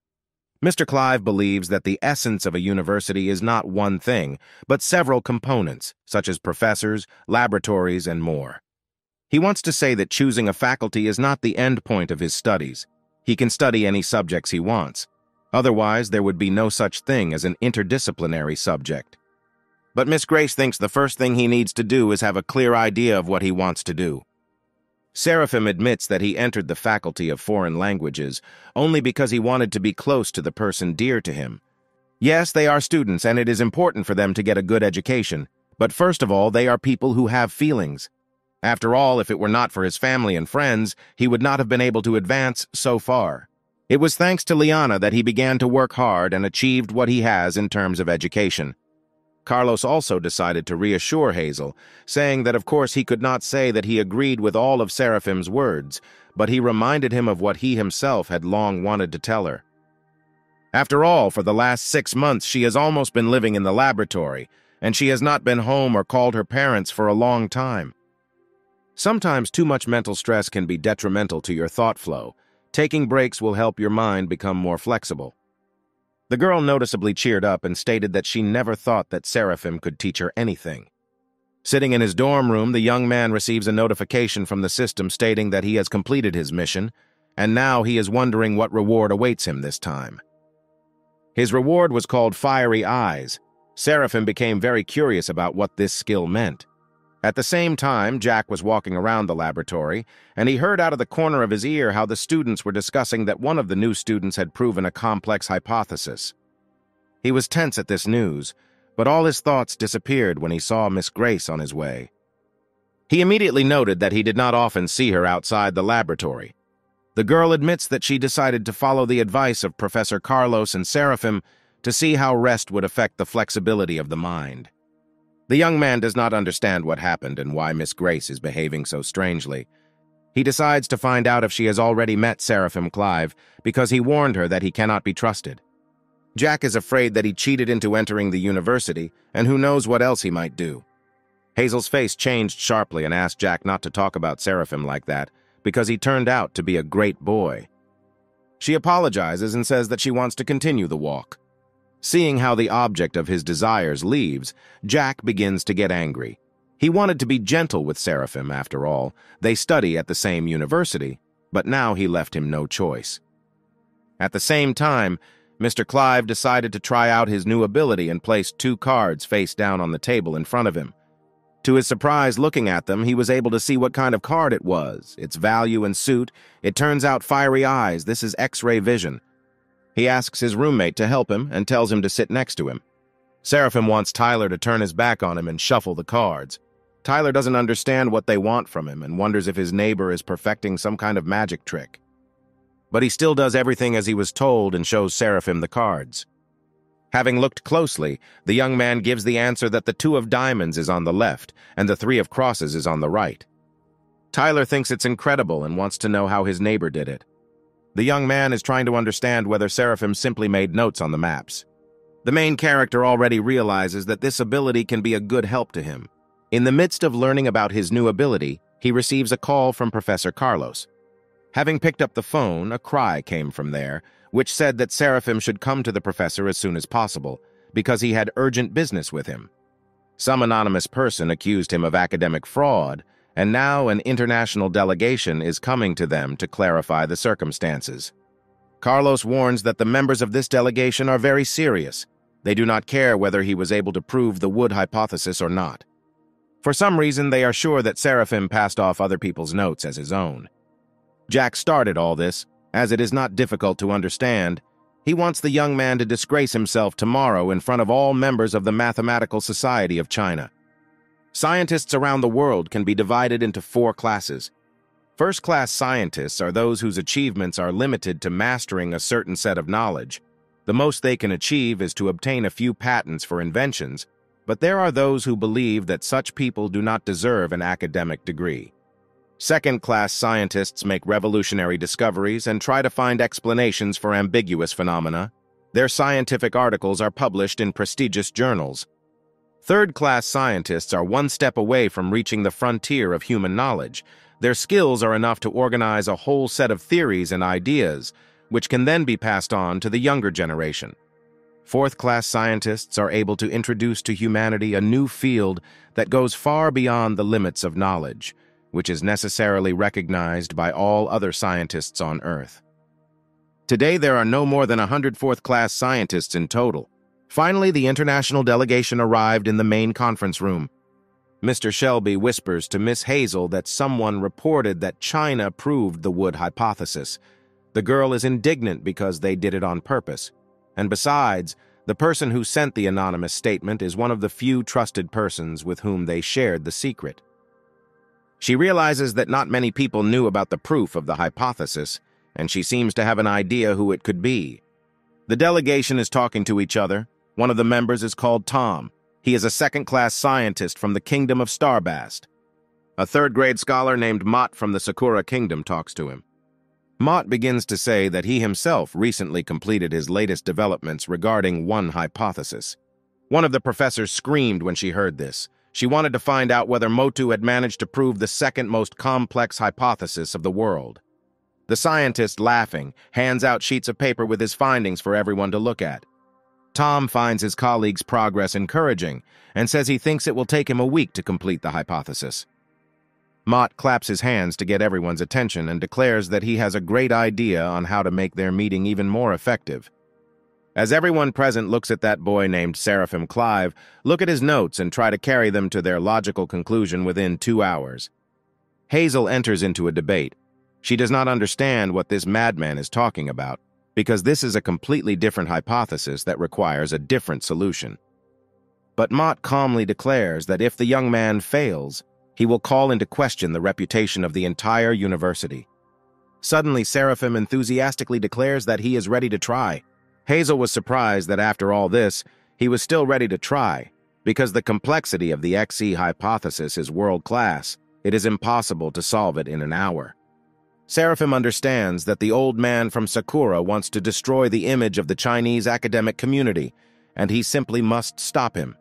Mr. Clive believes that the essence of a university is not one thing, but several components, such as professors, laboratories, and more. He wants to say that choosing a faculty is not the end point of his studies. He can study any subjects he wants, Otherwise, there would be no such thing as an interdisciplinary subject. But Miss Grace thinks the first thing he needs to do is have a clear idea of what he wants to do. Seraphim admits that he entered the faculty of foreign languages only because he wanted to be close to the person dear to him. Yes, they are students and it is important for them to get a good education, but first of all, they are people who have feelings. After all, if it were not for his family and friends, he would not have been able to advance so far. It was thanks to Liana that he began to work hard and achieved what he has in terms of education. Carlos also decided to reassure Hazel, saying that of course he could not say that he agreed with all of Seraphim's words, but he reminded him of what he himself had long wanted to tell her. After all, for the last six months she has almost been living in the laboratory, and she has not been home or called her parents for a long time. Sometimes too much mental stress can be detrimental to your thought flow, Taking breaks will help your mind become more flexible. The girl noticeably cheered up and stated that she never thought that Seraphim could teach her anything. Sitting in his dorm room, the young man receives a notification from the system stating that he has completed his mission, and now he is wondering what reward awaits him this time. His reward was called Fiery Eyes. Seraphim became very curious about what this skill meant. At the same time, Jack was walking around the laboratory, and he heard out of the corner of his ear how the students were discussing that one of the new students had proven a complex hypothesis. He was tense at this news, but all his thoughts disappeared when he saw Miss Grace on his way. He immediately noted that he did not often see her outside the laboratory. The girl admits that she decided to follow the advice of Professor Carlos and Seraphim to see how rest would affect the flexibility of the mind. The young man does not understand what happened and why Miss Grace is behaving so strangely. He decides to find out if she has already met Seraphim Clive because he warned her that he cannot be trusted. Jack is afraid that he cheated into entering the university, and who knows what else he might do. Hazel's face changed sharply and asked Jack not to talk about Seraphim like that, because he turned out to be a great boy. She apologizes and says that she wants to continue the walk. Seeing how the object of his desires leaves, Jack begins to get angry. He wanted to be gentle with Seraphim, after all. They study at the same university, but now he left him no choice. At the same time, Mr. Clive decided to try out his new ability and placed two cards face down on the table in front of him. To his surprise looking at them, he was able to see what kind of card it was, its value and suit. It turns out fiery eyes, this is X-ray vision. He asks his roommate to help him and tells him to sit next to him. Seraphim wants Tyler to turn his back on him and shuffle the cards. Tyler doesn't understand what they want from him and wonders if his neighbor is perfecting some kind of magic trick. But he still does everything as he was told and shows Seraphim the cards. Having looked closely, the young man gives the answer that the two of diamonds is on the left and the three of crosses is on the right. Tyler thinks it's incredible and wants to know how his neighbor did it. The young man is trying to understand whether Seraphim simply made notes on the maps. The main character already realizes that this ability can be a good help to him. In the midst of learning about his new ability, he receives a call from Professor Carlos. Having picked up the phone, a cry came from there, which said that Seraphim should come to the professor as soon as possible, because he had urgent business with him. Some anonymous person accused him of academic fraud, and now an international delegation is coming to them to clarify the circumstances. Carlos warns that the members of this delegation are very serious. They do not care whether he was able to prove the Wood hypothesis or not. For some reason, they are sure that Seraphim passed off other people's notes as his own. Jack started all this, as it is not difficult to understand. He wants the young man to disgrace himself tomorrow in front of all members of the Mathematical Society of China. Scientists around the world can be divided into four classes. First-class scientists are those whose achievements are limited to mastering a certain set of knowledge. The most they can achieve is to obtain a few patents for inventions, but there are those who believe that such people do not deserve an academic degree. Second-class scientists make revolutionary discoveries and try to find explanations for ambiguous phenomena. Their scientific articles are published in prestigious journals. Third-class scientists are one step away from reaching the frontier of human knowledge. Their skills are enough to organize a whole set of theories and ideas, which can then be passed on to the younger generation. Fourth-class scientists are able to introduce to humanity a new field that goes far beyond the limits of knowledge, which is necessarily recognized by all other scientists on Earth. Today, there are no more than 100 fourth-class scientists in total, Finally, the international delegation arrived in the main conference room. Mr. Shelby whispers to Miss Hazel that someone reported that China proved the Wood hypothesis. The girl is indignant because they did it on purpose. And besides, the person who sent the anonymous statement is one of the few trusted persons with whom they shared the secret. She realizes that not many people knew about the proof of the hypothesis, and she seems to have an idea who it could be. The delegation is talking to each other, one of the members is called Tom. He is a second-class scientist from the Kingdom of Starbast. A third-grade scholar named Mott from the Sakura Kingdom talks to him. Mott begins to say that he himself recently completed his latest developments regarding one hypothesis. One of the professors screamed when she heard this. She wanted to find out whether Motu had managed to prove the second most complex hypothesis of the world. The scientist, laughing, hands out sheets of paper with his findings for everyone to look at. Tom finds his colleague's progress encouraging and says he thinks it will take him a week to complete the hypothesis. Mott claps his hands to get everyone's attention and declares that he has a great idea on how to make their meeting even more effective. As everyone present looks at that boy named Seraphim Clive, look at his notes and try to carry them to their logical conclusion within two hours. Hazel enters into a debate. She does not understand what this madman is talking about because this is a completely different hypothesis that requires a different solution. But Mott calmly declares that if the young man fails, he will call into question the reputation of the entire university. Suddenly, Seraphim enthusiastically declares that he is ready to try. Hazel was surprised that after all this, he was still ready to try, because the complexity of the XE hypothesis is world-class. It is impossible to solve it in an hour. Seraphim understands that the old man from Sakura wants to destroy the image of the Chinese academic community, and he simply must stop him.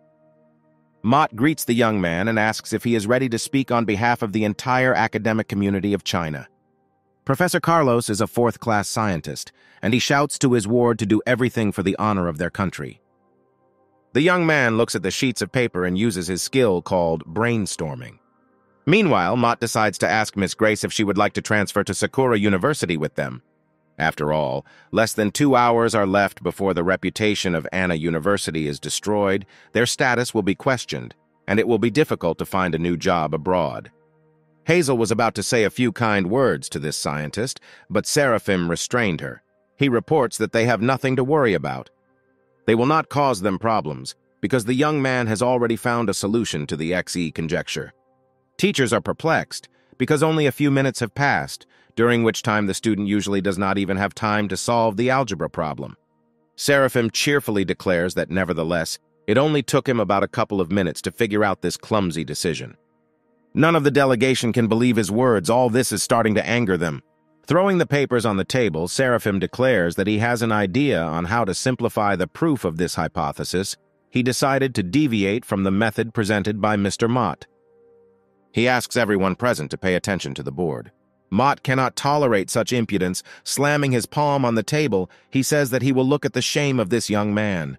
Mott greets the young man and asks if he is ready to speak on behalf of the entire academic community of China. Professor Carlos is a fourth-class scientist, and he shouts to his ward to do everything for the honor of their country. The young man looks at the sheets of paper and uses his skill called brainstorming. Meanwhile, Mott decides to ask Miss Grace if she would like to transfer to Sakura University with them. After all, less than two hours are left before the reputation of Anna University is destroyed, their status will be questioned, and it will be difficult to find a new job abroad. Hazel was about to say a few kind words to this scientist, but Seraphim restrained her. He reports that they have nothing to worry about. They will not cause them problems, because the young man has already found a solution to the XE conjecture. Teachers are perplexed because only a few minutes have passed, during which time the student usually does not even have time to solve the algebra problem. Seraphim cheerfully declares that nevertheless, it only took him about a couple of minutes to figure out this clumsy decision. None of the delegation can believe his words, all this is starting to anger them. Throwing the papers on the table, Seraphim declares that he has an idea on how to simplify the proof of this hypothesis. He decided to deviate from the method presented by Mr. Mott. He asks everyone present to pay attention to the board. Mott cannot tolerate such impudence. Slamming his palm on the table, he says that he will look at the shame of this young man.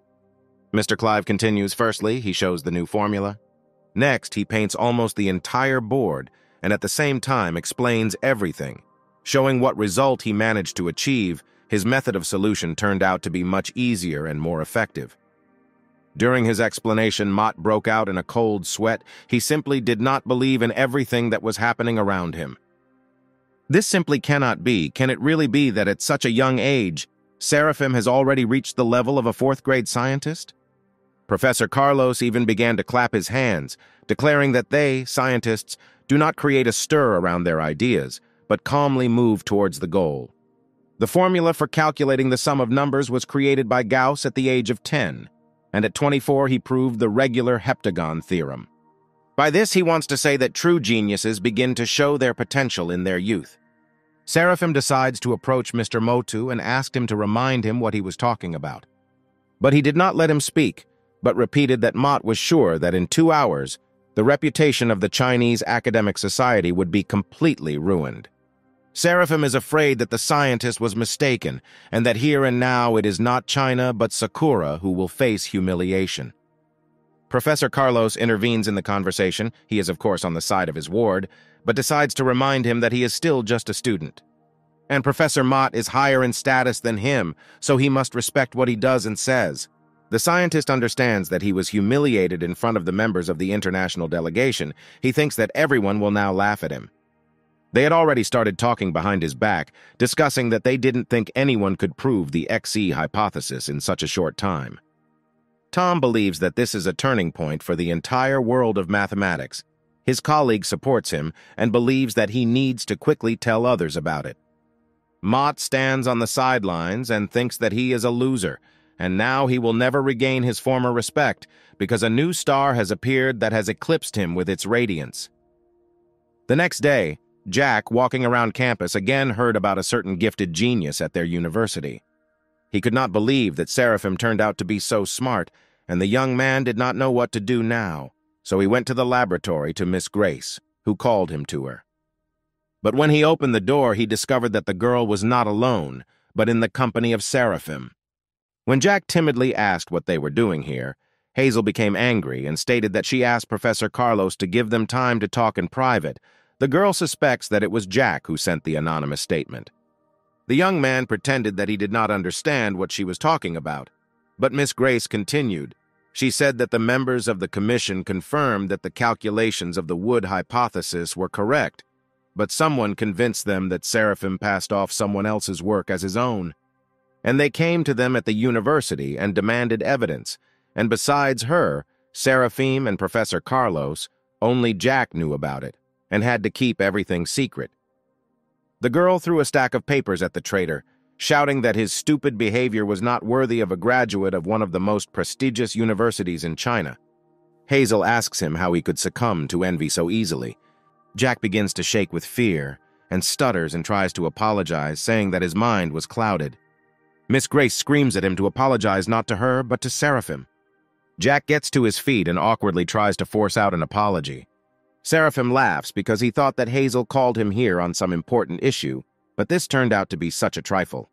Mr. Clive continues firstly, he shows the new formula. Next, he paints almost the entire board and at the same time explains everything. Showing what result he managed to achieve, his method of solution turned out to be much easier and more effective. During his explanation, Mott broke out in a cold sweat. He simply did not believe in everything that was happening around him. This simply cannot be. Can it really be that at such a young age, Seraphim has already reached the level of a fourth-grade scientist? Professor Carlos even began to clap his hands, declaring that they, scientists, do not create a stir around their ideas, but calmly move towards the goal. The formula for calculating the sum of numbers was created by Gauss at the age of 10, and at 24 he proved the regular heptagon theorem. By this he wants to say that true geniuses begin to show their potential in their youth. Seraphim decides to approach Mr. Motu and asked him to remind him what he was talking about. But he did not let him speak, but repeated that Mott was sure that in two hours, the reputation of the Chinese Academic Society would be completely ruined. Seraphim is afraid that the scientist was mistaken and that here and now it is not China but Sakura who will face humiliation. Professor Carlos intervenes in the conversation, he is of course on the side of his ward, but decides to remind him that he is still just a student. And Professor Mott is higher in status than him, so he must respect what he does and says. The scientist understands that he was humiliated in front of the members of the international delegation. He thinks that everyone will now laugh at him. They had already started talking behind his back, discussing that they didn't think anyone could prove the XE hypothesis in such a short time. Tom believes that this is a turning point for the entire world of mathematics. His colleague supports him and believes that he needs to quickly tell others about it. Mott stands on the sidelines and thinks that he is a loser, and now he will never regain his former respect because a new star has appeared that has eclipsed him with its radiance. The next day, Jack, walking around campus, again heard about a certain gifted genius at their university. He could not believe that Seraphim turned out to be so smart, and the young man did not know what to do now, so he went to the laboratory to Miss Grace, who called him to her. But when he opened the door, he discovered that the girl was not alone, but in the company of Seraphim. When Jack timidly asked what they were doing here, Hazel became angry and stated that she asked Professor Carlos to give them time to talk in private, the girl suspects that it was Jack who sent the anonymous statement. The young man pretended that he did not understand what she was talking about, but Miss Grace continued. She said that the members of the commission confirmed that the calculations of the Wood hypothesis were correct, but someone convinced them that Seraphim passed off someone else's work as his own. And they came to them at the university and demanded evidence, and besides her, Seraphim and Professor Carlos, only Jack knew about it and had to keep everything secret. The girl threw a stack of papers at the traitor, shouting that his stupid behavior was not worthy of a graduate of one of the most prestigious universities in China. Hazel asks him how he could succumb to envy so easily. Jack begins to shake with fear and stutters and tries to apologize, saying that his mind was clouded. Miss Grace screams at him to apologize not to her, but to Seraphim. Jack gets to his feet and awkwardly tries to force out an apology. Seraphim laughs because he thought that Hazel called him here on some important issue, but this turned out to be such a trifle.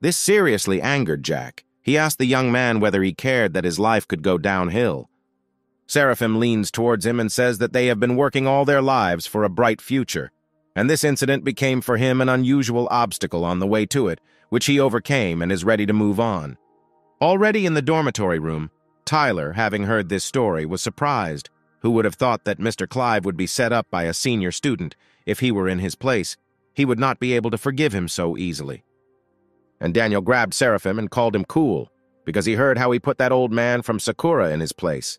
This seriously angered Jack. He asked the young man whether he cared that his life could go downhill. Seraphim leans towards him and says that they have been working all their lives for a bright future, and this incident became for him an unusual obstacle on the way to it, which he overcame and is ready to move on. Already in the dormitory room, Tyler, having heard this story, was surprised. Who would have thought that Mr. Clive would be set up by a senior student if he were in his place? He would not be able to forgive him so easily. And Daniel grabbed Seraphim and called him cool, because he heard how he put that old man from Sakura in his place.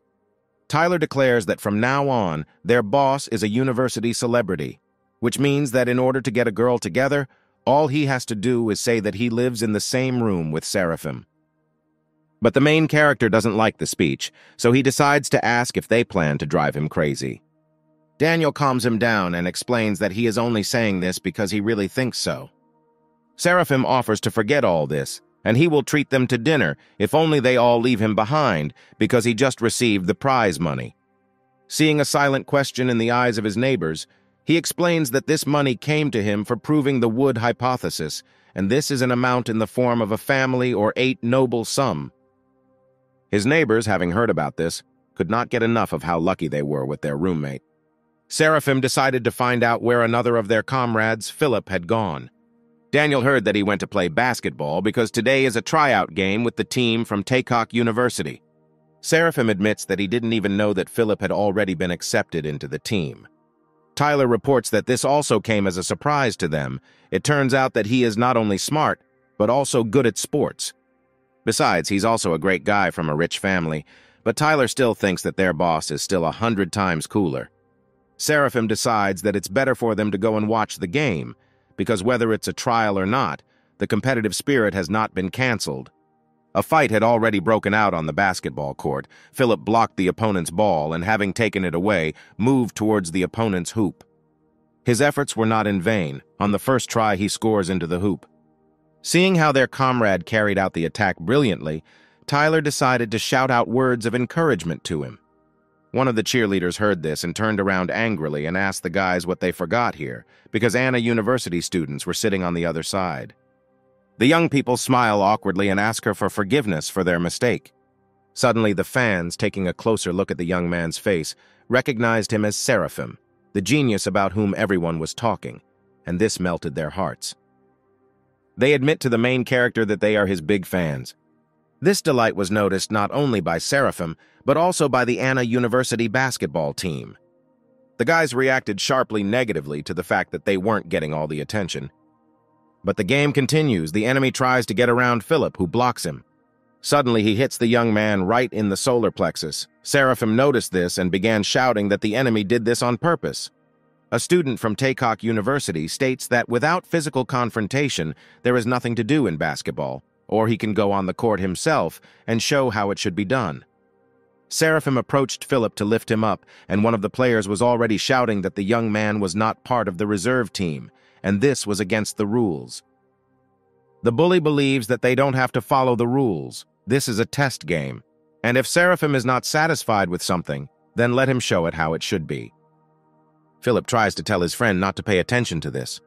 Tyler declares that from now on, their boss is a university celebrity, which means that in order to get a girl together, all he has to do is say that he lives in the same room with Seraphim. But the main character doesn't like the speech, so he decides to ask if they plan to drive him crazy. Daniel calms him down and explains that he is only saying this because he really thinks so. Seraphim offers to forget all this, and he will treat them to dinner if only they all leave him behind because he just received the prize money. Seeing a silent question in the eyes of his neighbors, he explains that this money came to him for proving the Wood hypothesis, and this is an amount in the form of a family or eight noble sum. His neighbors, having heard about this, could not get enough of how lucky they were with their roommate. Seraphim decided to find out where another of their comrades, Philip, had gone. Daniel heard that he went to play basketball because today is a tryout game with the team from Taycock University. Seraphim admits that he didn't even know that Philip had already been accepted into the team. Tyler reports that this also came as a surprise to them. It turns out that he is not only smart, but also good at sports. Besides, he's also a great guy from a rich family, but Tyler still thinks that their boss is still a hundred times cooler. Seraphim decides that it's better for them to go and watch the game, because whether it's a trial or not, the competitive spirit has not been canceled. A fight had already broken out on the basketball court. Philip blocked the opponent's ball and, having taken it away, moved towards the opponent's hoop. His efforts were not in vain. On the first try, he scores into the hoop. Seeing how their comrade carried out the attack brilliantly, Tyler decided to shout out words of encouragement to him. One of the cheerleaders heard this and turned around angrily and asked the guys what they forgot here, because Anna University students were sitting on the other side. The young people smile awkwardly and ask her for forgiveness for their mistake. Suddenly, the fans, taking a closer look at the young man's face, recognized him as Seraphim, the genius about whom everyone was talking, and this melted their hearts. They admit to the main character that they are his big fans. This delight was noticed not only by Seraphim, but also by the Anna University basketball team. The guys reacted sharply negatively to the fact that they weren't getting all the attention, but the game continues. The enemy tries to get around Philip, who blocks him. Suddenly, he hits the young man right in the solar plexus. Seraphim noticed this and began shouting that the enemy did this on purpose. A student from Taycock University states that without physical confrontation, there is nothing to do in basketball, or he can go on the court himself and show how it should be done. Seraphim approached Philip to lift him up, and one of the players was already shouting that the young man was not part of the reserve team, and this was against the rules. The bully believes that they don't have to follow the rules. This is a test game, and if Seraphim is not satisfied with something, then let him show it how it should be. Philip tries to tell his friend not to pay attention to this.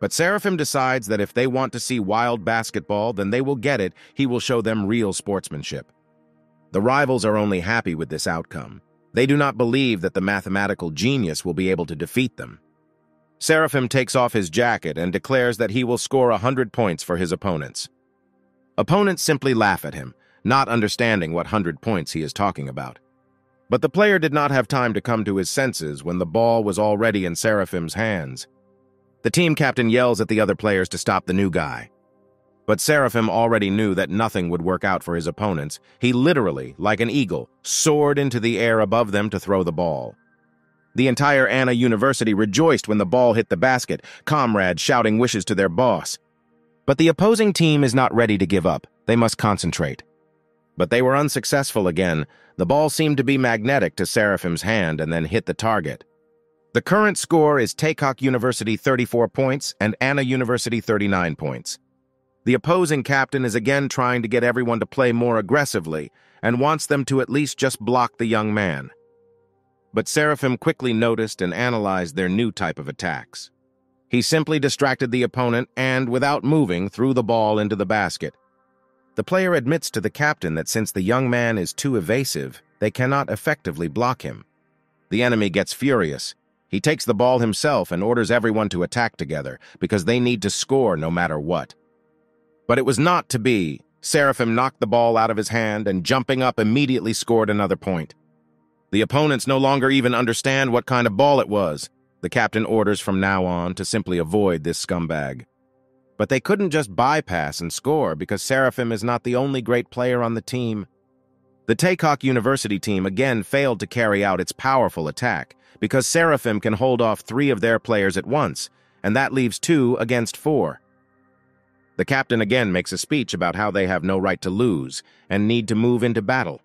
But Seraphim decides that if they want to see wild basketball, then they will get it. He will show them real sportsmanship. The rivals are only happy with this outcome. They do not believe that the mathematical genius will be able to defeat them. Seraphim takes off his jacket and declares that he will score a 100 points for his opponents. Opponents simply laugh at him, not understanding what 100 points he is talking about. But the player did not have time to come to his senses when the ball was already in Seraphim's hands. The team captain yells at the other players to stop the new guy. But Seraphim already knew that nothing would work out for his opponents. He literally, like an eagle, soared into the air above them to throw the ball. The entire Anna University rejoiced when the ball hit the basket, comrades shouting wishes to their boss. But the opposing team is not ready to give up. They must concentrate. But they were unsuccessful again. The ball seemed to be magnetic to Seraphim's hand and then hit the target. The current score is Taycock University 34 points and Anna University 39 points. The opposing captain is again trying to get everyone to play more aggressively and wants them to at least just block the young man. But Seraphim quickly noticed and analyzed their new type of attacks. He simply distracted the opponent and, without moving, threw the ball into the basket. The player admits to the captain that since the young man is too evasive, they cannot effectively block him. The enemy gets furious. He takes the ball himself and orders everyone to attack together, because they need to score no matter what. But it was not to be. Seraphim knocked the ball out of his hand and, jumping up, immediately scored another point. The opponents no longer even understand what kind of ball it was. The captain orders from now on to simply avoid this scumbag. But they couldn't just bypass and score because Seraphim is not the only great player on the team. The Taycock University team again failed to carry out its powerful attack because Seraphim can hold off three of their players at once, and that leaves two against four. The captain again makes a speech about how they have no right to lose and need to move into battle.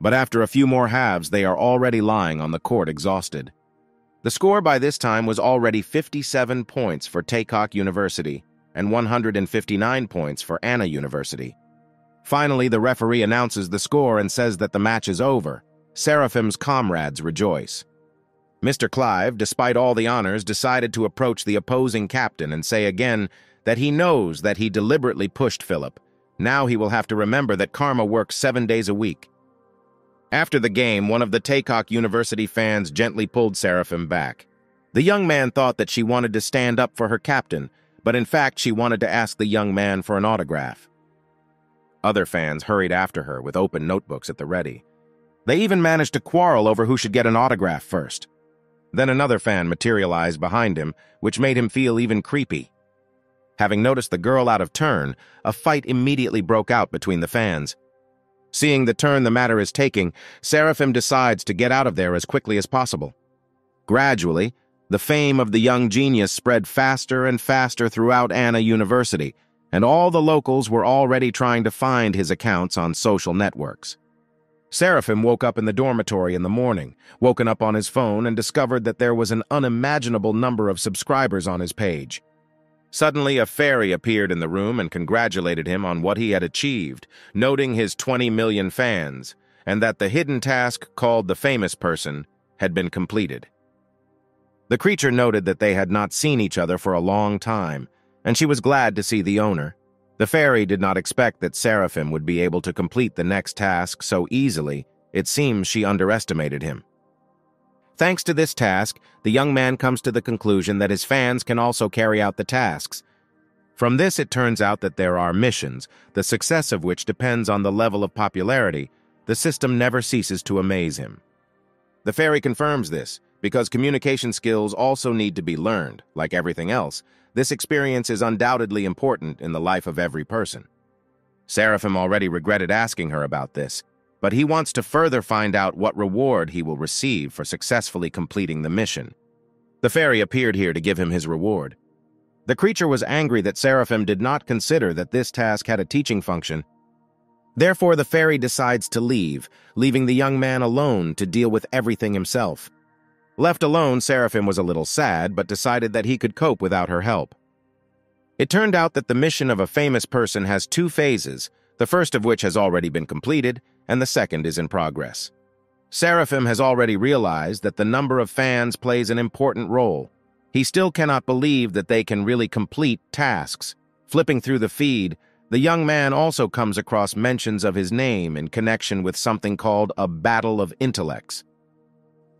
But after a few more halves, they are already lying on the court exhausted. The score by this time was already 57 points for Taycock University and 159 points for Anna University. Finally, the referee announces the score and says that the match is over. Seraphim's comrades rejoice. Mr. Clive, despite all the honors, decided to approach the opposing captain and say again that he knows that he deliberately pushed Philip. Now he will have to remember that karma works seven days a week. After the game, one of the Taycock University fans gently pulled Seraphim back. The young man thought that she wanted to stand up for her captain, but in fact she wanted to ask the young man for an autograph. Other fans hurried after her with open notebooks at the ready. They even managed to quarrel over who should get an autograph first. Then another fan materialized behind him, which made him feel even creepy. Having noticed the girl out of turn, a fight immediately broke out between the fans. Seeing the turn the matter is taking, Seraphim decides to get out of there as quickly as possible. Gradually, the fame of the young genius spread faster and faster throughout Anna University, and all the locals were already trying to find his accounts on social networks. Seraphim woke up in the dormitory in the morning, woken up on his phone and discovered that there was an unimaginable number of subscribers on his page. Suddenly, a fairy appeared in the room and congratulated him on what he had achieved, noting his 20 million fans, and that the hidden task called the famous person had been completed. The creature noted that they had not seen each other for a long time, and she was glad to see the owner. The fairy did not expect that Seraphim would be able to complete the next task so easily. It seems she underestimated him. Thanks to this task, the young man comes to the conclusion that his fans can also carry out the tasks. From this, it turns out that there are missions, the success of which depends on the level of popularity. The system never ceases to amaze him. The fairy confirms this, because communication skills also need to be learned, like everything else, this experience is undoubtedly important in the life of every person. Seraphim already regretted asking her about this, but he wants to further find out what reward he will receive for successfully completing the mission. The fairy appeared here to give him his reward. The creature was angry that Seraphim did not consider that this task had a teaching function. Therefore, the fairy decides to leave, leaving the young man alone to deal with everything himself. Left alone, Seraphim was a little sad, but decided that he could cope without her help. It turned out that the mission of a famous person has two phases, the first of which has already been completed, and the second is in progress. Seraphim has already realized that the number of fans plays an important role. He still cannot believe that they can really complete tasks. Flipping through the feed, the young man also comes across mentions of his name in connection with something called a Battle of Intellects.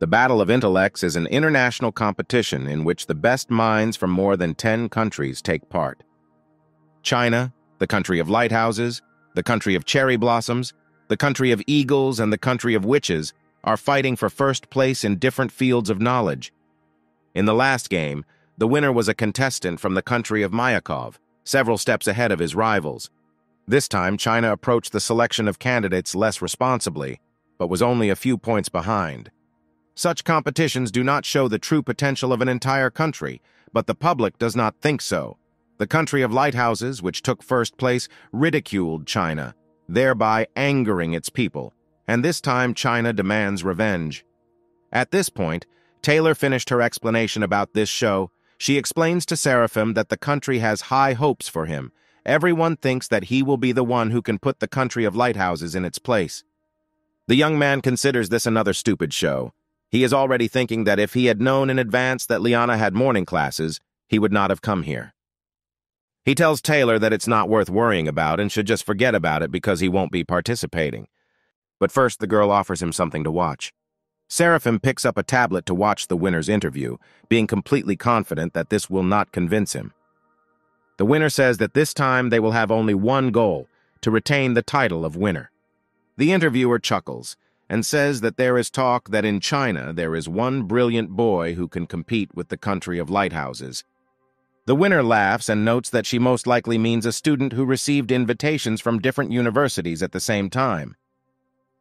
The Battle of Intellects is an international competition in which the best minds from more than 10 countries take part. China, the country of lighthouses, the country of cherry blossoms, the country of eagles, and the country of witches are fighting for first place in different fields of knowledge. In the last game, the winner was a contestant from the country of Mayakov, several steps ahead of his rivals. This time, China approached the selection of candidates less responsibly, but was only a few points behind. Such competitions do not show the true potential of an entire country, but the public does not think so. The country of lighthouses, which took first place, ridiculed China, thereby angering its people, and this time China demands revenge. At this point, Taylor finished her explanation about this show. She explains to Seraphim that the country has high hopes for him. Everyone thinks that he will be the one who can put the country of lighthouses in its place. The young man considers this another stupid show. He is already thinking that if he had known in advance that Liana had morning classes, he would not have come here. He tells Taylor that it's not worth worrying about and should just forget about it because he won't be participating. But first, the girl offers him something to watch. Seraphim picks up a tablet to watch the winner's interview, being completely confident that this will not convince him. The winner says that this time they will have only one goal, to retain the title of winner. The interviewer chuckles, and says that there is talk that in China there is one brilliant boy who can compete with the country of lighthouses. The winner laughs and notes that she most likely means a student who received invitations from different universities at the same time.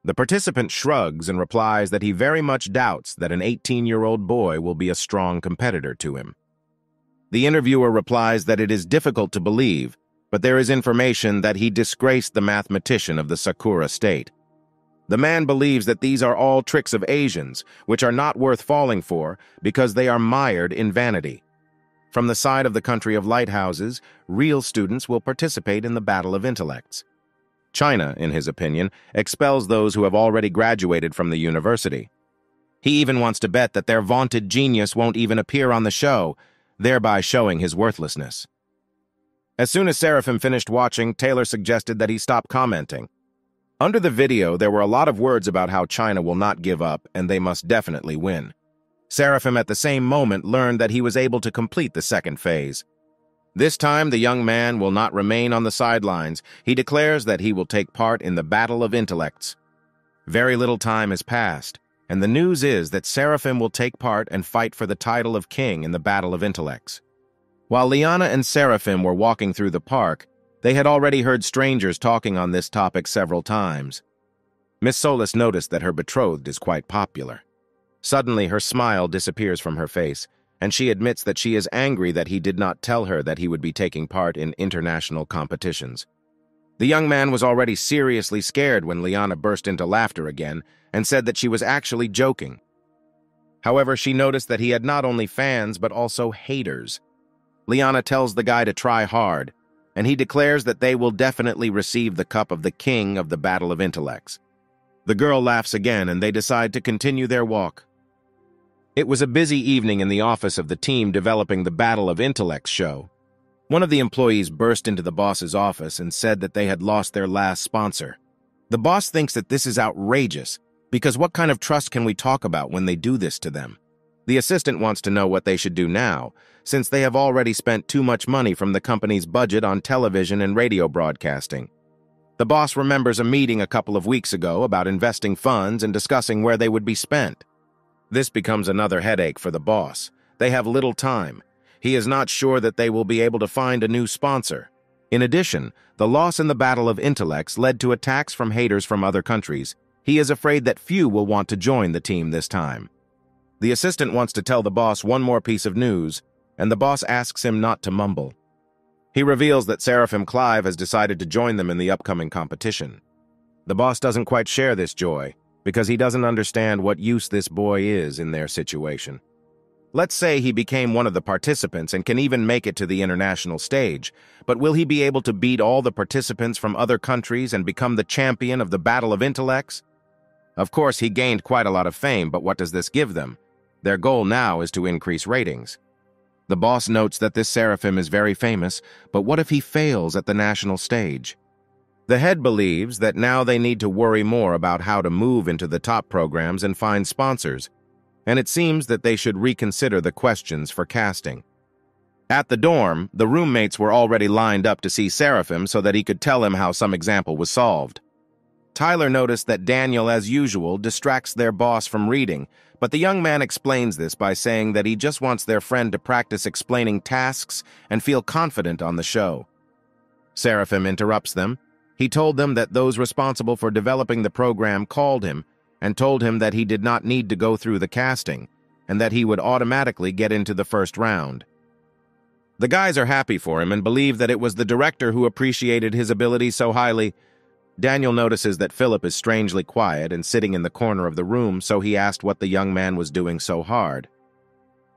The participant shrugs and replies that he very much doubts that an 18-year-old boy will be a strong competitor to him. The interviewer replies that it is difficult to believe, but there is information that he disgraced the mathematician of the Sakura state. The man believes that these are all tricks of Asians, which are not worth falling for because they are mired in vanity. From the side of the country of lighthouses, real students will participate in the battle of intellects. China, in his opinion, expels those who have already graduated from the university. He even wants to bet that their vaunted genius won't even appear on the show, thereby showing his worthlessness. As soon as Seraphim finished watching, Taylor suggested that he stop commenting. Under the video, there were a lot of words about how China will not give up and they must definitely win. Seraphim at the same moment learned that he was able to complete the second phase. This time, the young man will not remain on the sidelines. He declares that he will take part in the battle of intellects. Very little time has passed, and the news is that Seraphim will take part and fight for the title of king in the battle of intellects. While Liana and Seraphim were walking through the park, they had already heard strangers talking on this topic several times. Miss Solis noticed that her betrothed is quite popular. Suddenly, her smile disappears from her face, and she admits that she is angry that he did not tell her that he would be taking part in international competitions. The young man was already seriously scared when Liana burst into laughter again and said that she was actually joking. However, she noticed that he had not only fans but also haters. Liana tells the guy to try hard, and he declares that they will definitely receive the cup of the king of the Battle of Intellects. The girl laughs again and they decide to continue their walk. It was a busy evening in the office of the team developing the Battle of Intellects show. One of the employees burst into the boss's office and said that they had lost their last sponsor. The boss thinks that this is outrageous, because what kind of trust can we talk about when they do this to them? The assistant wants to know what they should do now, since they have already spent too much money from the company's budget on television and radio broadcasting. The boss remembers a meeting a couple of weeks ago about investing funds and discussing where they would be spent. This becomes another headache for the boss. They have little time. He is not sure that they will be able to find a new sponsor. In addition, the loss in the Battle of Intellects led to attacks from haters from other countries. He is afraid that few will want to join the team this time. The assistant wants to tell the boss one more piece of news, and the boss asks him not to mumble. He reveals that Seraphim Clive has decided to join them in the upcoming competition. The boss doesn't quite share this joy, because he doesn't understand what use this boy is in their situation. Let's say he became one of the participants and can even make it to the international stage, but will he be able to beat all the participants from other countries and become the champion of the Battle of Intellects? Of course, he gained quite a lot of fame, but what does this give them? Their goal now is to increase ratings. The boss notes that this Seraphim is very famous, but what if he fails at the national stage? The head believes that now they need to worry more about how to move into the top programs and find sponsors, and it seems that they should reconsider the questions for casting. At the dorm, the roommates were already lined up to see Seraphim so that he could tell him how some example was solved. Tyler noticed that Daniel, as usual, distracts their boss from reading, but the young man explains this by saying that he just wants their friend to practice explaining tasks and feel confident on the show. Seraphim interrupts them he told them that those responsible for developing the program called him and told him that he did not need to go through the casting and that he would automatically get into the first round. The guys are happy for him and believe that it was the director who appreciated his ability so highly. Daniel notices that Philip is strangely quiet and sitting in the corner of the room, so he asked what the young man was doing so hard.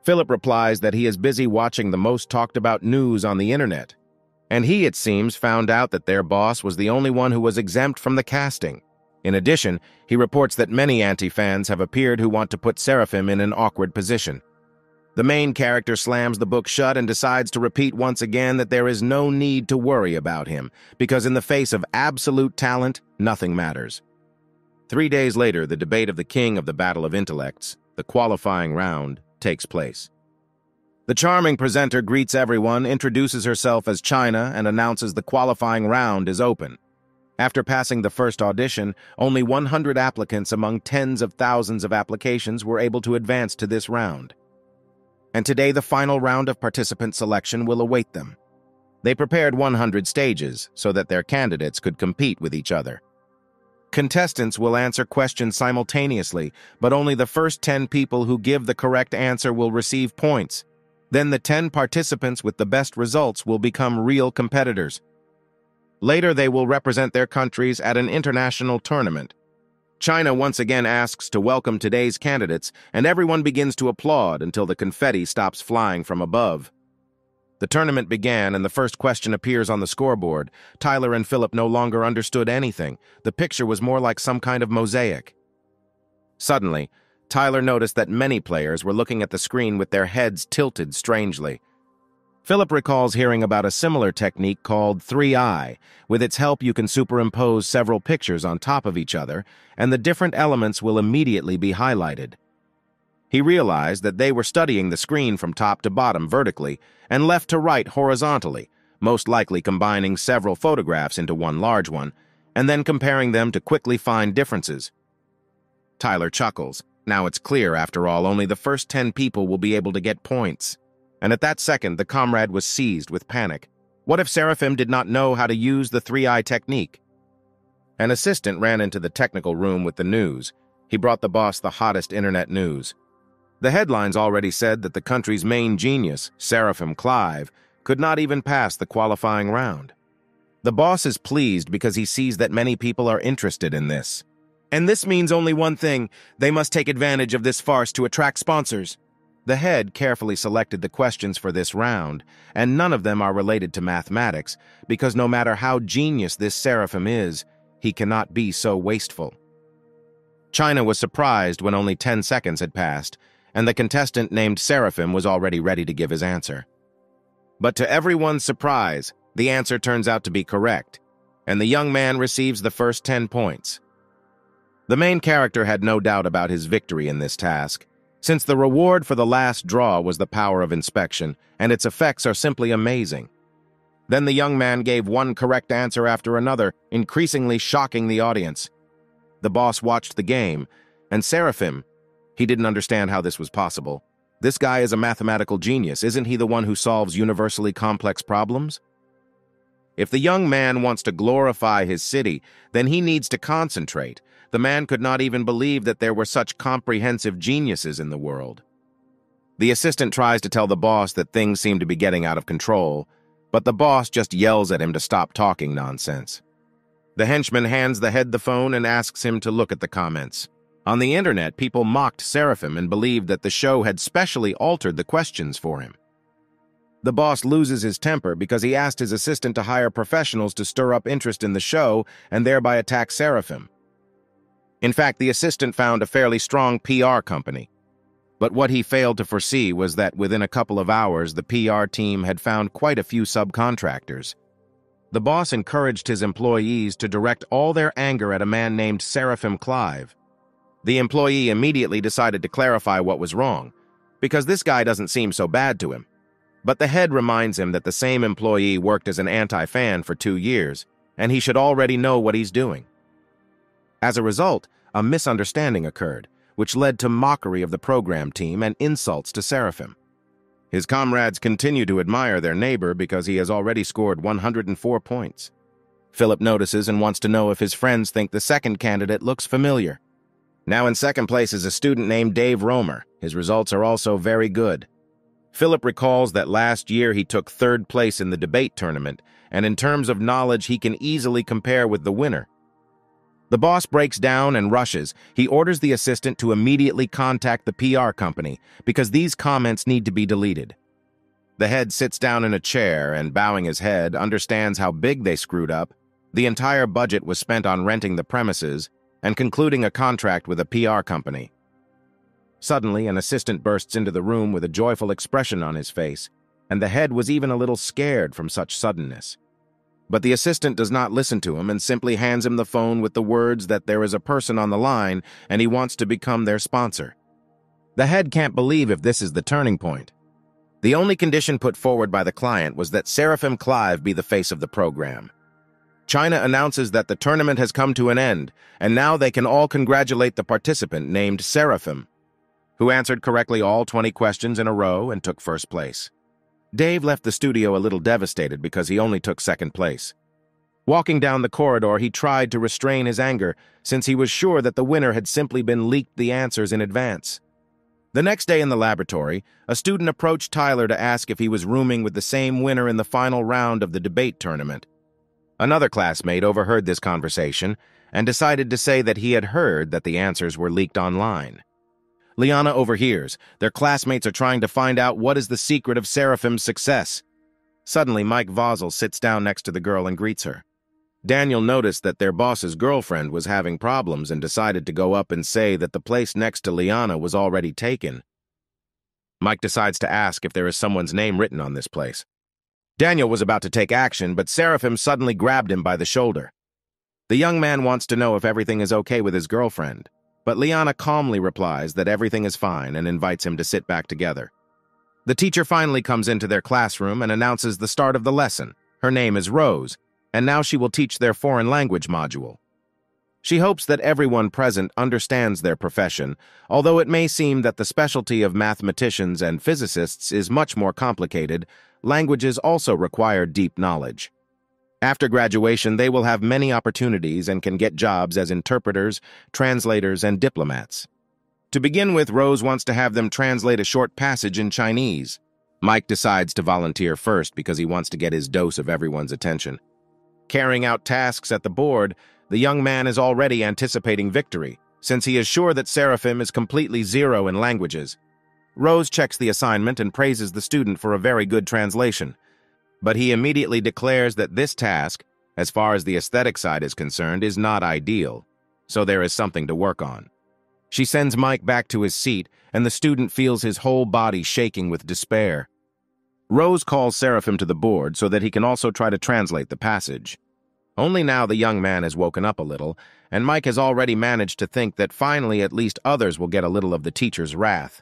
Philip replies that he is busy watching the most talked about news on the internet and he, it seems, found out that their boss was the only one who was exempt from the casting. In addition, he reports that many anti-fans have appeared who want to put Seraphim in an awkward position. The main character slams the book shut and decides to repeat once again that there is no need to worry about him, because in the face of absolute talent, nothing matters. Three days later, the debate of the king of the Battle of Intellects, the qualifying round, takes place. The charming presenter greets everyone, introduces herself as China, and announces the qualifying round is open. After passing the first audition, only 100 applicants among tens of thousands of applications were able to advance to this round. And today the final round of participant selection will await them. They prepared 100 stages so that their candidates could compete with each other. Contestants will answer questions simultaneously, but only the first 10 people who give the correct answer will receive points. Then the 10 participants with the best results will become real competitors. Later, they will represent their countries at an international tournament. China once again asks to welcome today's candidates, and everyone begins to applaud until the confetti stops flying from above. The tournament began, and the first question appears on the scoreboard. Tyler and Philip no longer understood anything. The picture was more like some kind of mosaic. Suddenly, Tyler noticed that many players were looking at the screen with their heads tilted strangely. Philip recalls hearing about a similar technique called 3i. With its help, you can superimpose several pictures on top of each other, and the different elements will immediately be highlighted. He realized that they were studying the screen from top to bottom vertically and left to right horizontally, most likely combining several photographs into one large one, and then comparing them to quickly find differences. Tyler chuckles. Now it's clear, after all, only the first 10 people will be able to get points. And at that second, the comrade was seized with panic. What if Seraphim did not know how to use the three-eye technique? An assistant ran into the technical room with the news. He brought the boss the hottest internet news. The headlines already said that the country's main genius, Seraphim Clive, could not even pass the qualifying round. The boss is pleased because he sees that many people are interested in this. And this means only one thing. They must take advantage of this farce to attract sponsors. The head carefully selected the questions for this round, and none of them are related to mathematics, because no matter how genius this Seraphim is, he cannot be so wasteful. China was surprised when only 10 seconds had passed, and the contestant named Seraphim was already ready to give his answer. But to everyone's surprise, the answer turns out to be correct, and the young man receives the first 10 points. The main character had no doubt about his victory in this task, since the reward for the last draw was the power of inspection, and its effects are simply amazing. Then the young man gave one correct answer after another, increasingly shocking the audience. The boss watched the game, and Seraphim, he didn't understand how this was possible. This guy is a mathematical genius, isn't he the one who solves universally complex problems? If the young man wants to glorify his city, then he needs to concentrate, the man could not even believe that there were such comprehensive geniuses in the world. The assistant tries to tell the boss that things seem to be getting out of control, but the boss just yells at him to stop talking nonsense. The henchman hands the head the phone and asks him to look at the comments. On the internet, people mocked Seraphim and believed that the show had specially altered the questions for him. The boss loses his temper because he asked his assistant to hire professionals to stir up interest in the show and thereby attack Seraphim. In fact, the assistant found a fairly strong PR company. But what he failed to foresee was that within a couple of hours, the PR team had found quite a few subcontractors. The boss encouraged his employees to direct all their anger at a man named Seraphim Clive. The employee immediately decided to clarify what was wrong, because this guy doesn't seem so bad to him. But the head reminds him that the same employee worked as an anti-fan for two years, and he should already know what he's doing. As a result, a misunderstanding occurred, which led to mockery of the program team and insults to Seraphim. His comrades continue to admire their neighbor because he has already scored 104 points. Philip notices and wants to know if his friends think the second candidate looks familiar. Now in second place is a student named Dave Romer. His results are also very good. Philip recalls that last year he took third place in the debate tournament, and in terms of knowledge he can easily compare with the winner, the boss breaks down and rushes. He orders the assistant to immediately contact the PR company because these comments need to be deleted. The head sits down in a chair and, bowing his head, understands how big they screwed up. The entire budget was spent on renting the premises and concluding a contract with a PR company. Suddenly, an assistant bursts into the room with a joyful expression on his face, and the head was even a little scared from such suddenness. But the assistant does not listen to him and simply hands him the phone with the words that there is a person on the line and he wants to become their sponsor. The head can't believe if this is the turning point. The only condition put forward by the client was that Seraphim Clive be the face of the program. China announces that the tournament has come to an end, and now they can all congratulate the participant named Seraphim, who answered correctly all 20 questions in a row and took first place. Dave left the studio a little devastated because he only took second place. Walking down the corridor, he tried to restrain his anger, since he was sure that the winner had simply been leaked the answers in advance. The next day in the laboratory, a student approached Tyler to ask if he was rooming with the same winner in the final round of the debate tournament. Another classmate overheard this conversation and decided to say that he had heard that the answers were leaked online. Liana overhears. Their classmates are trying to find out what is the secret of Seraphim's success. Suddenly, Mike Vozel sits down next to the girl and greets her. Daniel noticed that their boss's girlfriend was having problems and decided to go up and say that the place next to Liana was already taken. Mike decides to ask if there is someone's name written on this place. Daniel was about to take action, but Seraphim suddenly grabbed him by the shoulder. The young man wants to know if everything is okay with his girlfriend, but Liana calmly replies that everything is fine and invites him to sit back together. The teacher finally comes into their classroom and announces the start of the lesson. Her name is Rose, and now she will teach their foreign language module. She hopes that everyone present understands their profession, although it may seem that the specialty of mathematicians and physicists is much more complicated, languages also require deep knowledge. After graduation, they will have many opportunities and can get jobs as interpreters, translators, and diplomats. To begin with, Rose wants to have them translate a short passage in Chinese. Mike decides to volunteer first because he wants to get his dose of everyone's attention. Carrying out tasks at the board, the young man is already anticipating victory, since he is sure that Seraphim is completely zero in languages. Rose checks the assignment and praises the student for a very good translation. But he immediately declares that this task, as far as the aesthetic side is concerned, is not ideal, so there is something to work on. She sends Mike back to his seat, and the student feels his whole body shaking with despair. Rose calls Seraphim to the board so that he can also try to translate the passage. Only now the young man has woken up a little, and Mike has already managed to think that finally at least others will get a little of the teacher's wrath.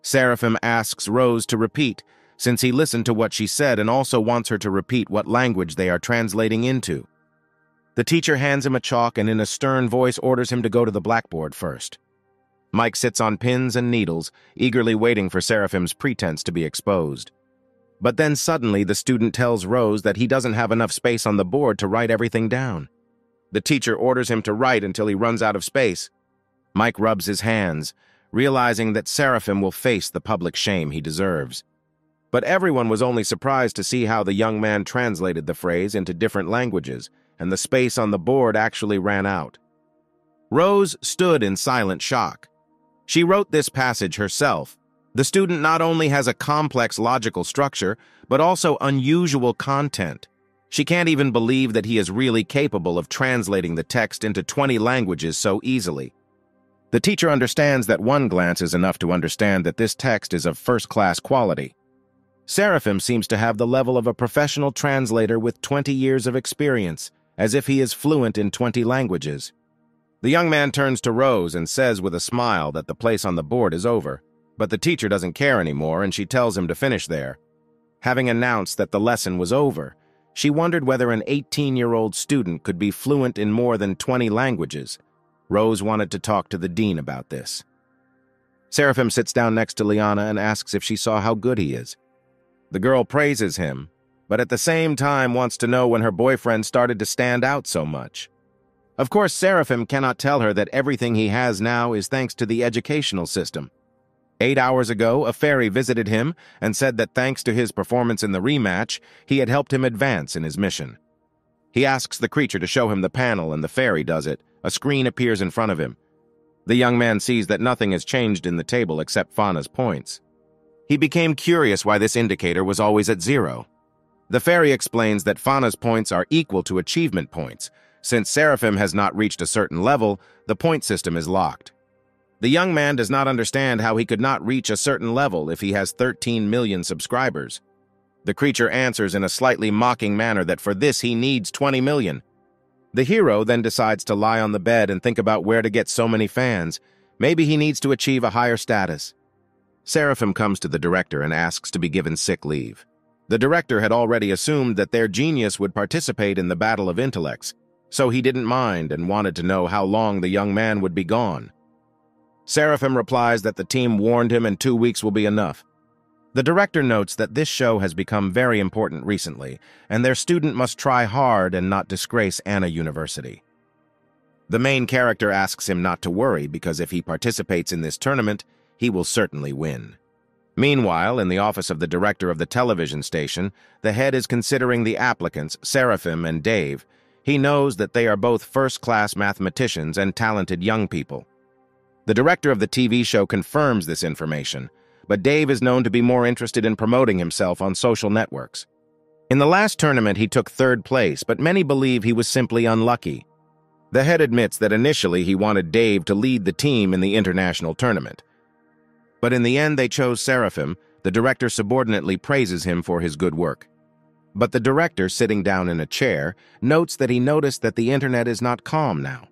Seraphim asks Rose to repeat, since he listened to what she said and also wants her to repeat what language they are translating into. The teacher hands him a chalk and in a stern voice orders him to go to the blackboard first. Mike sits on pins and needles, eagerly waiting for Seraphim's pretense to be exposed. But then suddenly the student tells Rose that he doesn't have enough space on the board to write everything down. The teacher orders him to write until he runs out of space. Mike rubs his hands, realizing that Seraphim will face the public shame he deserves. But everyone was only surprised to see how the young man translated the phrase into different languages, and the space on the board actually ran out. Rose stood in silent shock. She wrote this passage herself. The student not only has a complex logical structure, but also unusual content. She can't even believe that he is really capable of translating the text into 20 languages so easily. The teacher understands that one glance is enough to understand that this text is of first-class quality. Seraphim seems to have the level of a professional translator with 20 years of experience, as if he is fluent in 20 languages. The young man turns to Rose and says with a smile that the place on the board is over, but the teacher doesn't care anymore and she tells him to finish there. Having announced that the lesson was over, she wondered whether an 18-year-old student could be fluent in more than 20 languages. Rose wanted to talk to the dean about this. Seraphim sits down next to Liana and asks if she saw how good he is. The girl praises him, but at the same time wants to know when her boyfriend started to stand out so much. Of course, Seraphim cannot tell her that everything he has now is thanks to the educational system. Eight hours ago, a fairy visited him and said that thanks to his performance in the rematch, he had helped him advance in his mission. He asks the creature to show him the panel and the fairy does it. A screen appears in front of him. The young man sees that nothing has changed in the table except Fauna's points. He became curious why this indicator was always at zero. The fairy explains that Fauna's points are equal to achievement points. Since Seraphim has not reached a certain level, the point system is locked. The young man does not understand how he could not reach a certain level if he has 13 million subscribers. The creature answers in a slightly mocking manner that for this he needs 20 million. The hero then decides to lie on the bed and think about where to get so many fans. Maybe he needs to achieve a higher status. Seraphim comes to the director and asks to be given sick leave. The director had already assumed that their genius would participate in the battle of intellects, so he didn't mind and wanted to know how long the young man would be gone. Seraphim replies that the team warned him and two weeks will be enough. The director notes that this show has become very important recently, and their student must try hard and not disgrace Anna University. The main character asks him not to worry because if he participates in this tournament, he will certainly win. Meanwhile, in the office of the director of the television station, the head is considering the applicants, Seraphim and Dave. He knows that they are both first-class mathematicians and talented young people. The director of the TV show confirms this information, but Dave is known to be more interested in promoting himself on social networks. In the last tournament, he took third place, but many believe he was simply unlucky. The head admits that initially he wanted Dave to lead the team in the international tournament. But in the end, they chose Seraphim. The director subordinately praises him for his good work. But the director, sitting down in a chair, notes that he noticed that the internet is not calm now.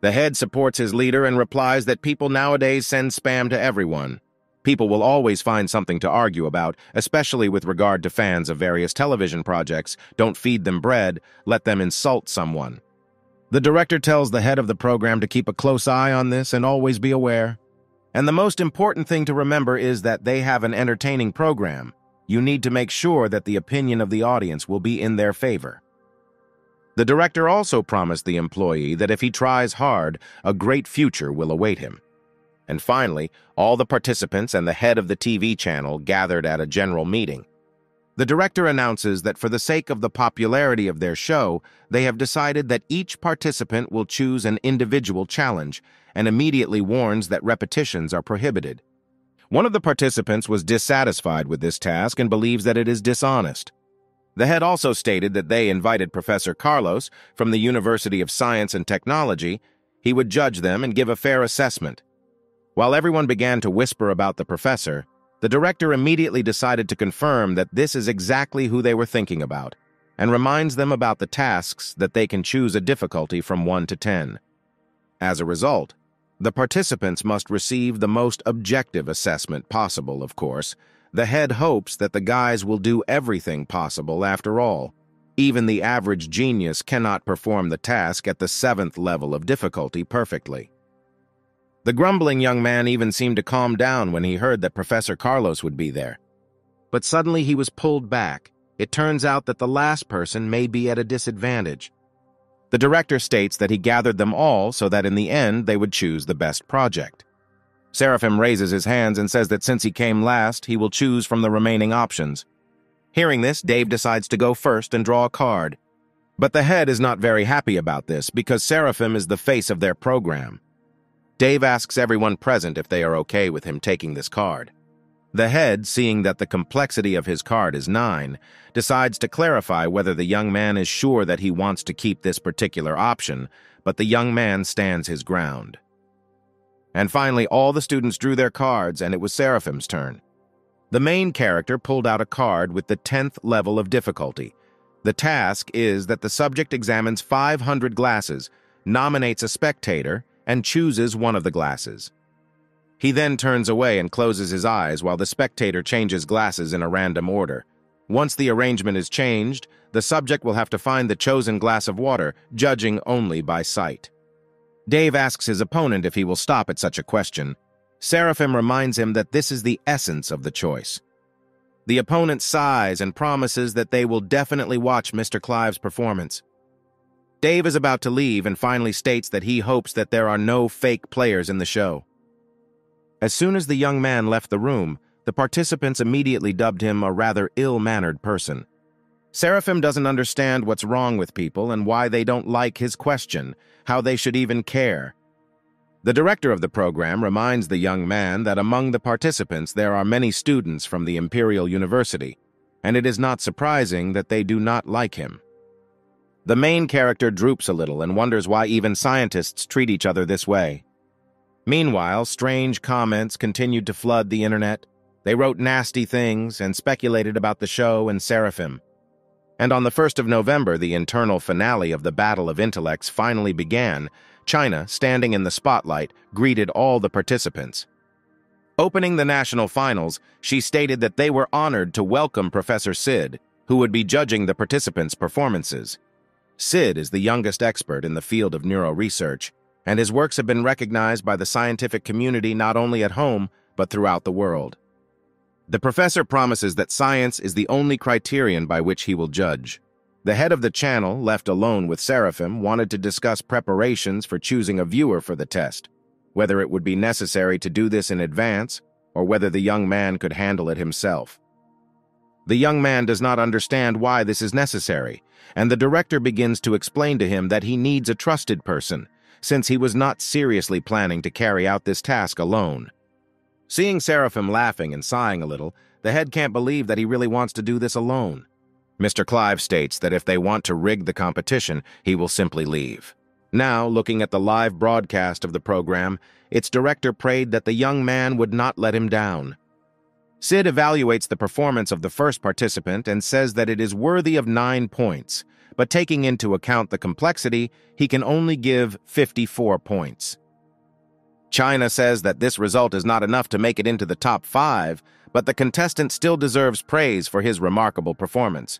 The head supports his leader and replies that people nowadays send spam to everyone. People will always find something to argue about, especially with regard to fans of various television projects. Don't feed them bread, let them insult someone. The director tells the head of the program to keep a close eye on this and always be aware. And the most important thing to remember is that they have an entertaining program. You need to make sure that the opinion of the audience will be in their favor. The director also promised the employee that if he tries hard, a great future will await him. And finally, all the participants and the head of the TV channel gathered at a general meeting. The director announces that for the sake of the popularity of their show, they have decided that each participant will choose an individual challenge and immediately warns that repetitions are prohibited. One of the participants was dissatisfied with this task and believes that it is dishonest. The head also stated that they invited Professor Carlos from the University of Science and Technology. He would judge them and give a fair assessment. While everyone began to whisper about the professor, the director immediately decided to confirm that this is exactly who they were thinking about, and reminds them about the tasks that they can choose a difficulty from 1 to 10. As a result, the participants must receive the most objective assessment possible, of course. The head hopes that the guys will do everything possible after all. Even the average genius cannot perform the task at the seventh level of difficulty perfectly. The grumbling young man even seemed to calm down when he heard that Professor Carlos would be there. But suddenly he was pulled back. It turns out that the last person may be at a disadvantage. The director states that he gathered them all so that in the end they would choose the best project. Seraphim raises his hands and says that since he came last, he will choose from the remaining options. Hearing this, Dave decides to go first and draw a card. But the head is not very happy about this because Seraphim is the face of their program. Dave asks everyone present if they are okay with him taking this card. The head, seeing that the complexity of his card is 9, decides to clarify whether the young man is sure that he wants to keep this particular option, but the young man stands his ground. And finally, all the students drew their cards, and it was Seraphim's turn. The main character pulled out a card with the 10th level of difficulty. The task is that the subject examines 500 glasses, nominates a spectator, and chooses one of the glasses. He then turns away and closes his eyes while the spectator changes glasses in a random order. Once the arrangement is changed, the subject will have to find the chosen glass of water, judging only by sight. Dave asks his opponent if he will stop at such a question. Seraphim reminds him that this is the essence of the choice. The opponent sighs and promises that they will definitely watch Mr. Clive's performance. Dave is about to leave and finally states that he hopes that there are no fake players in the show. As soon as the young man left the room, the participants immediately dubbed him a rather ill-mannered person. Seraphim doesn't understand what's wrong with people and why they don't like his question, how they should even care. The director of the program reminds the young man that among the participants there are many students from the Imperial University, and it is not surprising that they do not like him. The main character droops a little and wonders why even scientists treat each other this way. Meanwhile, strange comments continued to flood the internet. They wrote nasty things and speculated about the show and Seraphim. And on the 1st of November, the internal finale of the Battle of Intellects finally began. China, standing in the spotlight, greeted all the participants. Opening the national finals, she stated that they were honored to welcome Professor Sid, who would be judging the participants' performances. Sid is the youngest expert in the field of neuroresearch, and his works have been recognized by the scientific community not only at home, but throughout the world. The professor promises that science is the only criterion by which he will judge. The head of the channel, left alone with Seraphim, wanted to discuss preparations for choosing a viewer for the test, whether it would be necessary to do this in advance, or whether the young man could handle it himself. The young man does not understand why this is necessary, and the director begins to explain to him that he needs a trusted person, since he was not seriously planning to carry out this task alone. Seeing Seraphim laughing and sighing a little, the head can't believe that he really wants to do this alone. Mr. Clive states that if they want to rig the competition, he will simply leave. Now, looking at the live broadcast of the program, its director prayed that the young man would not let him down. Sid evaluates the performance of the first participant and says that it is worthy of nine points, but taking into account the complexity, he can only give 54 points. China says that this result is not enough to make it into the top five, but the contestant still deserves praise for his remarkable performance.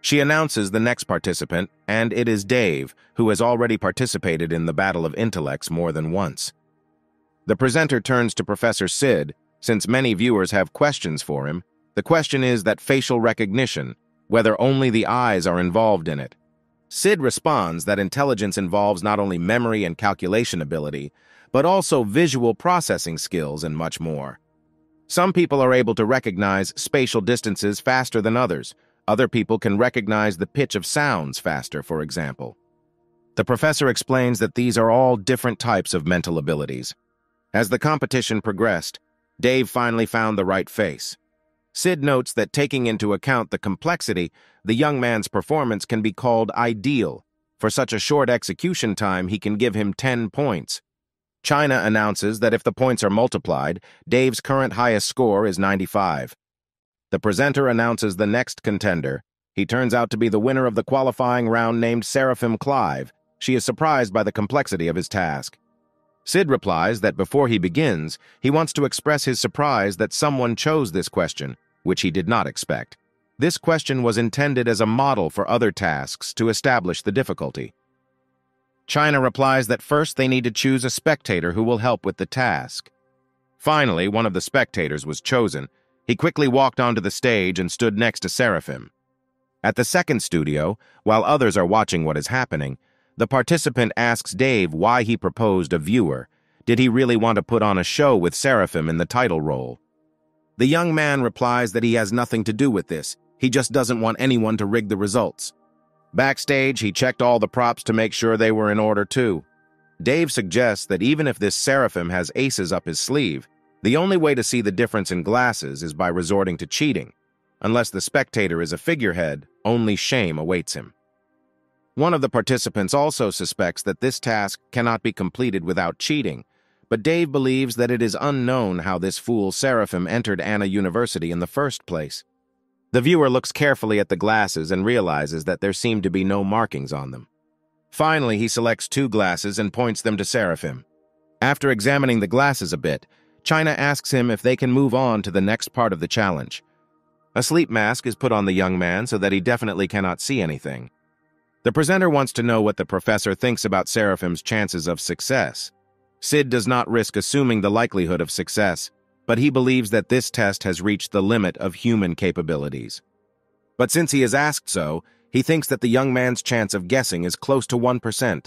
She announces the next participant, and it is Dave, who has already participated in the Battle of Intellects more than once. The presenter turns to Professor Sid, since many viewers have questions for him. The question is that facial recognition, whether only the eyes are involved in it. Sid responds that intelligence involves not only memory and calculation ability, but also visual processing skills and much more. Some people are able to recognize spatial distances faster than others, other people can recognize the pitch of sounds faster, for example. The professor explains that these are all different types of mental abilities. As the competition progressed, Dave finally found the right face. Sid notes that taking into account the complexity, the young man's performance can be called ideal. For such a short execution time, he can give him 10 points. China announces that if the points are multiplied, Dave's current highest score is 95. The presenter announces the next contender. He turns out to be the winner of the qualifying round named Seraphim Clive. She is surprised by the complexity of his task. Sid replies that before he begins, he wants to express his surprise that someone chose this question, which he did not expect. This question was intended as a model for other tasks to establish the difficulty. China replies that first they need to choose a spectator who will help with the task. Finally, one of the spectators was chosen, he quickly walked onto the stage and stood next to Seraphim. At the second studio, while others are watching what is happening, the participant asks Dave why he proposed a viewer. Did he really want to put on a show with Seraphim in the title role? The young man replies that he has nothing to do with this. He just doesn't want anyone to rig the results. Backstage, he checked all the props to make sure they were in order too. Dave suggests that even if this Seraphim has aces up his sleeve, the only way to see the difference in glasses is by resorting to cheating. Unless the spectator is a figurehead, only shame awaits him. One of the participants also suspects that this task cannot be completed without cheating, but Dave believes that it is unknown how this fool Seraphim entered Anna University in the first place. The viewer looks carefully at the glasses and realizes that there seem to be no markings on them. Finally, he selects two glasses and points them to Seraphim. After examining the glasses a bit, China asks him if they can move on to the next part of the challenge. A sleep mask is put on the young man so that he definitely cannot see anything. The presenter wants to know what the professor thinks about Seraphim's chances of success. Sid does not risk assuming the likelihood of success, but he believes that this test has reached the limit of human capabilities. But since he is asked so, he thinks that the young man's chance of guessing is close to 1%.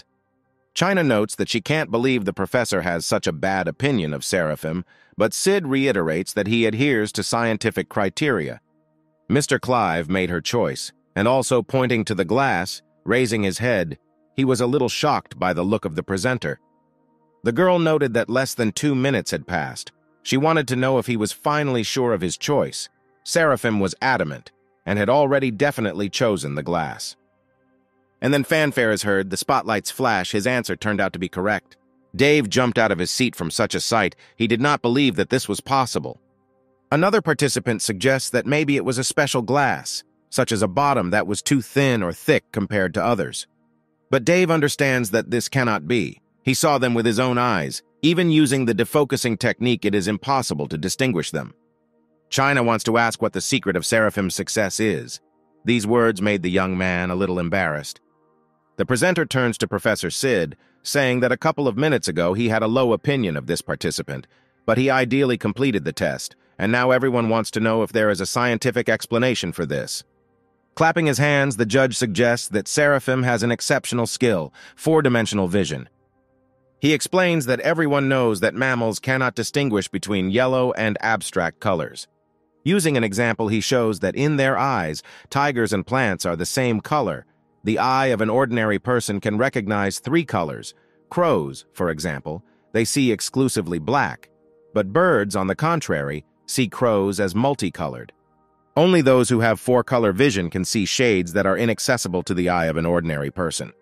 China notes that she can't believe the professor has such a bad opinion of Seraphim, but Sid reiterates that he adheres to scientific criteria. Mr. Clive made her choice, and also pointing to the glass, raising his head, he was a little shocked by the look of the presenter. The girl noted that less than two minutes had passed. She wanted to know if he was finally sure of his choice. Seraphim was adamant, and had already definitely chosen the glass. And then fanfare is heard, the spotlights flash, his answer turned out to be correct. Dave jumped out of his seat from such a sight, he did not believe that this was possible. Another participant suggests that maybe it was a special glass, such as a bottom that was too thin or thick compared to others. But Dave understands that this cannot be. He saw them with his own eyes. Even using the defocusing technique, it is impossible to distinguish them. China wants to ask what the secret of Seraphim's success is. These words made the young man a little embarrassed. The presenter turns to Professor Sid, saying that a couple of minutes ago he had a low opinion of this participant, but he ideally completed the test, and now everyone wants to know if there is a scientific explanation for this. Clapping his hands, the judge suggests that Seraphim has an exceptional skill, four-dimensional vision. He explains that everyone knows that mammals cannot distinguish between yellow and abstract colors. Using an example, he shows that in their eyes, tigers and plants are the same color, the eye of an ordinary person can recognize three colors. Crows, for example, they see exclusively black. but birds, on the contrary, see crows as multicolored. Only those who have four-color vision can see shades that are inaccessible to the eye of an ordinary person.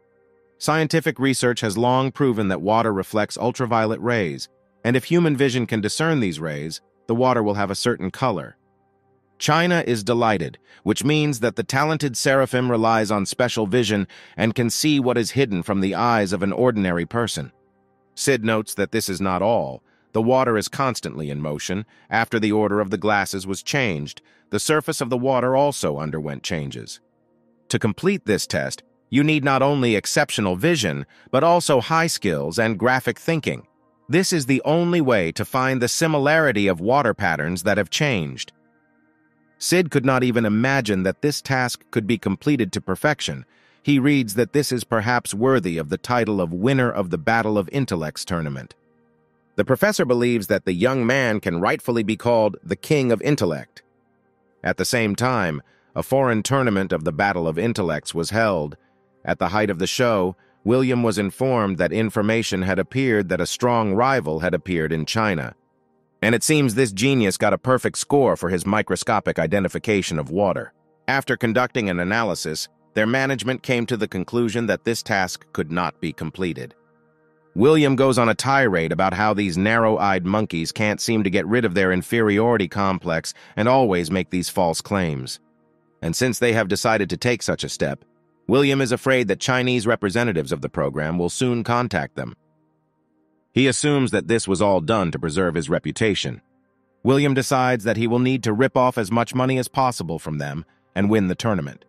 Scientific research has long proven that water reflects ultraviolet rays, and if human vision can discern these rays, the water will have a certain color. China is delighted, which means that the talented seraphim relies on special vision and can see what is hidden from the eyes of an ordinary person. Sid notes that this is not all. The water is constantly in motion. After the order of the glasses was changed, the surface of the water also underwent changes. To complete this test, you need not only exceptional vision, but also high skills and graphic thinking. This is the only way to find the similarity of water patterns that have changed. Sid could not even imagine that this task could be completed to perfection. He reads that this is perhaps worthy of the title of winner of the Battle of Intellects tournament. The professor believes that the young man can rightfully be called the King of Intellect. At the same time, a foreign tournament of the Battle of Intellects was held. At the height of the show, William was informed that information had appeared that a strong rival had appeared in China. And it seems this genius got a perfect score for his microscopic identification of water. After conducting an analysis, their management came to the conclusion that this task could not be completed. William goes on a tirade about how these narrow-eyed monkeys can't seem to get rid of their inferiority complex and always make these false claims. And since they have decided to take such a step, William is afraid that Chinese representatives of the program will soon contact them. He assumes that this was all done to preserve his reputation. William decides that he will need to rip off as much money as possible from them and win the tournament.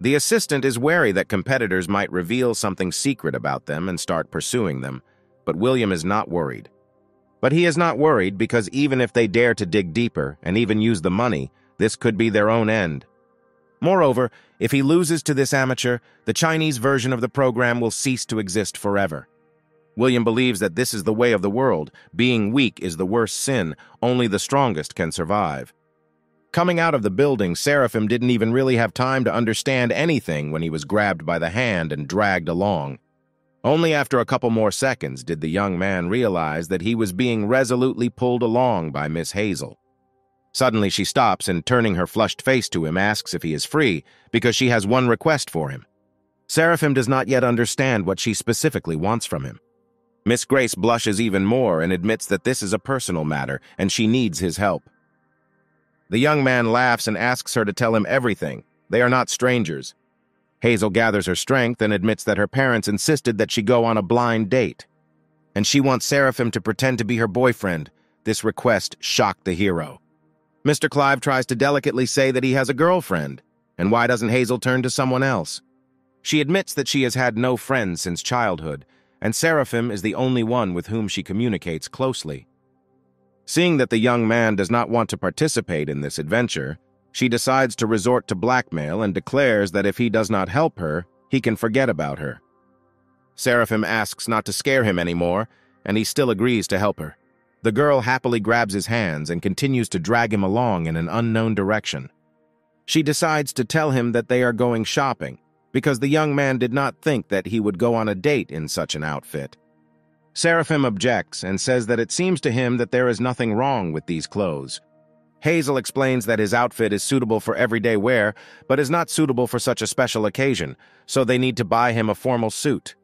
The assistant is wary that competitors might reveal something secret about them and start pursuing them, but William is not worried. But he is not worried because even if they dare to dig deeper and even use the money, this could be their own end. Moreover, if he loses to this amateur, the Chinese version of the program will cease to exist forever. William believes that this is the way of the world. Being weak is the worst sin. Only the strongest can survive. Coming out of the building, Seraphim didn't even really have time to understand anything when he was grabbed by the hand and dragged along. Only after a couple more seconds did the young man realize that he was being resolutely pulled along by Miss Hazel. Suddenly she stops and, turning her flushed face to him, asks if he is free, because she has one request for him. Seraphim does not yet understand what she specifically wants from him. Miss Grace blushes even more and admits that this is a personal matter and she needs his help. The young man laughs and asks her to tell him everything. They are not strangers. Hazel gathers her strength and admits that her parents insisted that she go on a blind date. And she wants Seraphim to pretend to be her boyfriend. This request shocked the hero. Mr. Clive tries to delicately say that he has a girlfriend. And why doesn't Hazel turn to someone else? She admits that she has had no friends since childhood, and Seraphim is the only one with whom she communicates closely. Seeing that the young man does not want to participate in this adventure, she decides to resort to blackmail and declares that if he does not help her, he can forget about her. Seraphim asks not to scare him anymore, and he still agrees to help her. The girl happily grabs his hands and continues to drag him along in an unknown direction. She decides to tell him that they are going shopping, because the young man did not think that he would go on a date in such an outfit. Seraphim objects and says that it seems to him that there is nothing wrong with these clothes. Hazel explains that his outfit is suitable for everyday wear, but is not suitable for such a special occasion, so they need to buy him a formal suit.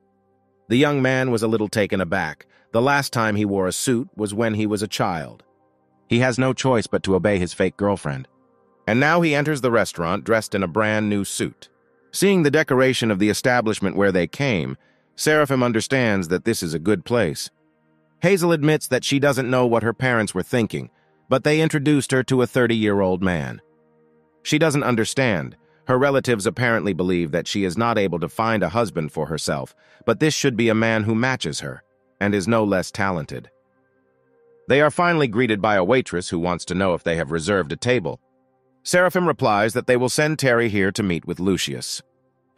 The young man was a little taken aback. The last time he wore a suit was when he was a child. He has no choice but to obey his fake girlfriend. And now he enters the restaurant dressed in a brand new suit. Seeing the decoration of the establishment where they came, Seraphim understands that this is a good place. Hazel admits that she doesn't know what her parents were thinking, but they introduced her to a 30-year-old man. She doesn't understand. Her relatives apparently believe that she is not able to find a husband for herself, but this should be a man who matches her, and is no less talented. They are finally greeted by a waitress who wants to know if they have reserved a table. Seraphim replies that they will send Terry here to meet with Lucius.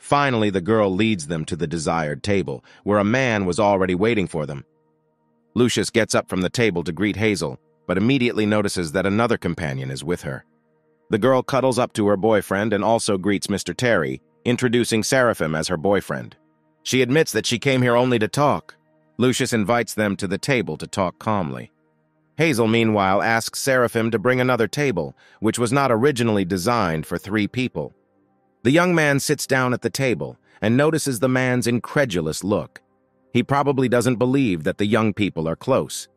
Finally, the girl leads them to the desired table, where a man was already waiting for them. Lucius gets up from the table to greet Hazel, but immediately notices that another companion is with her. The girl cuddles up to her boyfriend and also greets Mr. Terry, introducing Seraphim as her boyfriend. She admits that she came here only to talk. Lucius invites them to the table to talk calmly. Hazel, meanwhile, asks Seraphim to bring another table, which was not originally designed for three people. The young man sits down at the table and notices the man's incredulous look. He probably doesn't believe that the young people are close.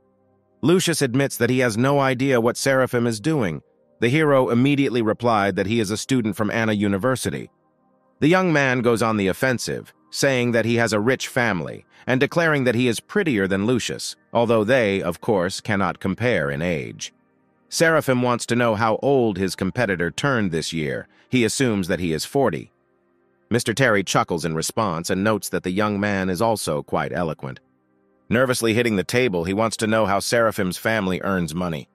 Lucius admits that he has no idea what Seraphim is doing. The hero immediately replied that he is a student from Anna University. The young man goes on the offensive, saying that he has a rich family, and declaring that he is prettier than Lucius, although they, of course, cannot compare in age. Seraphim wants to know how old his competitor turned this year. He assumes that he is 40. Mr. Terry chuckles in response and notes that the young man is also quite eloquent. Nervously hitting the table, he wants to know how Seraphim's family earns money.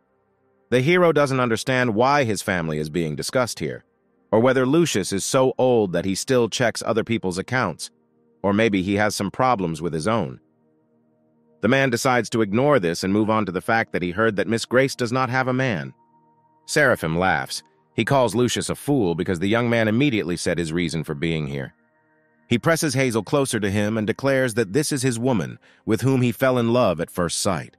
The hero doesn't understand why his family is being discussed here, or whether Lucius is so old that he still checks other people's accounts, or maybe he has some problems with his own. The man decides to ignore this and move on to the fact that he heard that Miss Grace does not have a man. Seraphim laughs. He calls Lucius a fool because the young man immediately said his reason for being here. He presses Hazel closer to him and declares that this is his woman, with whom he fell in love at first sight.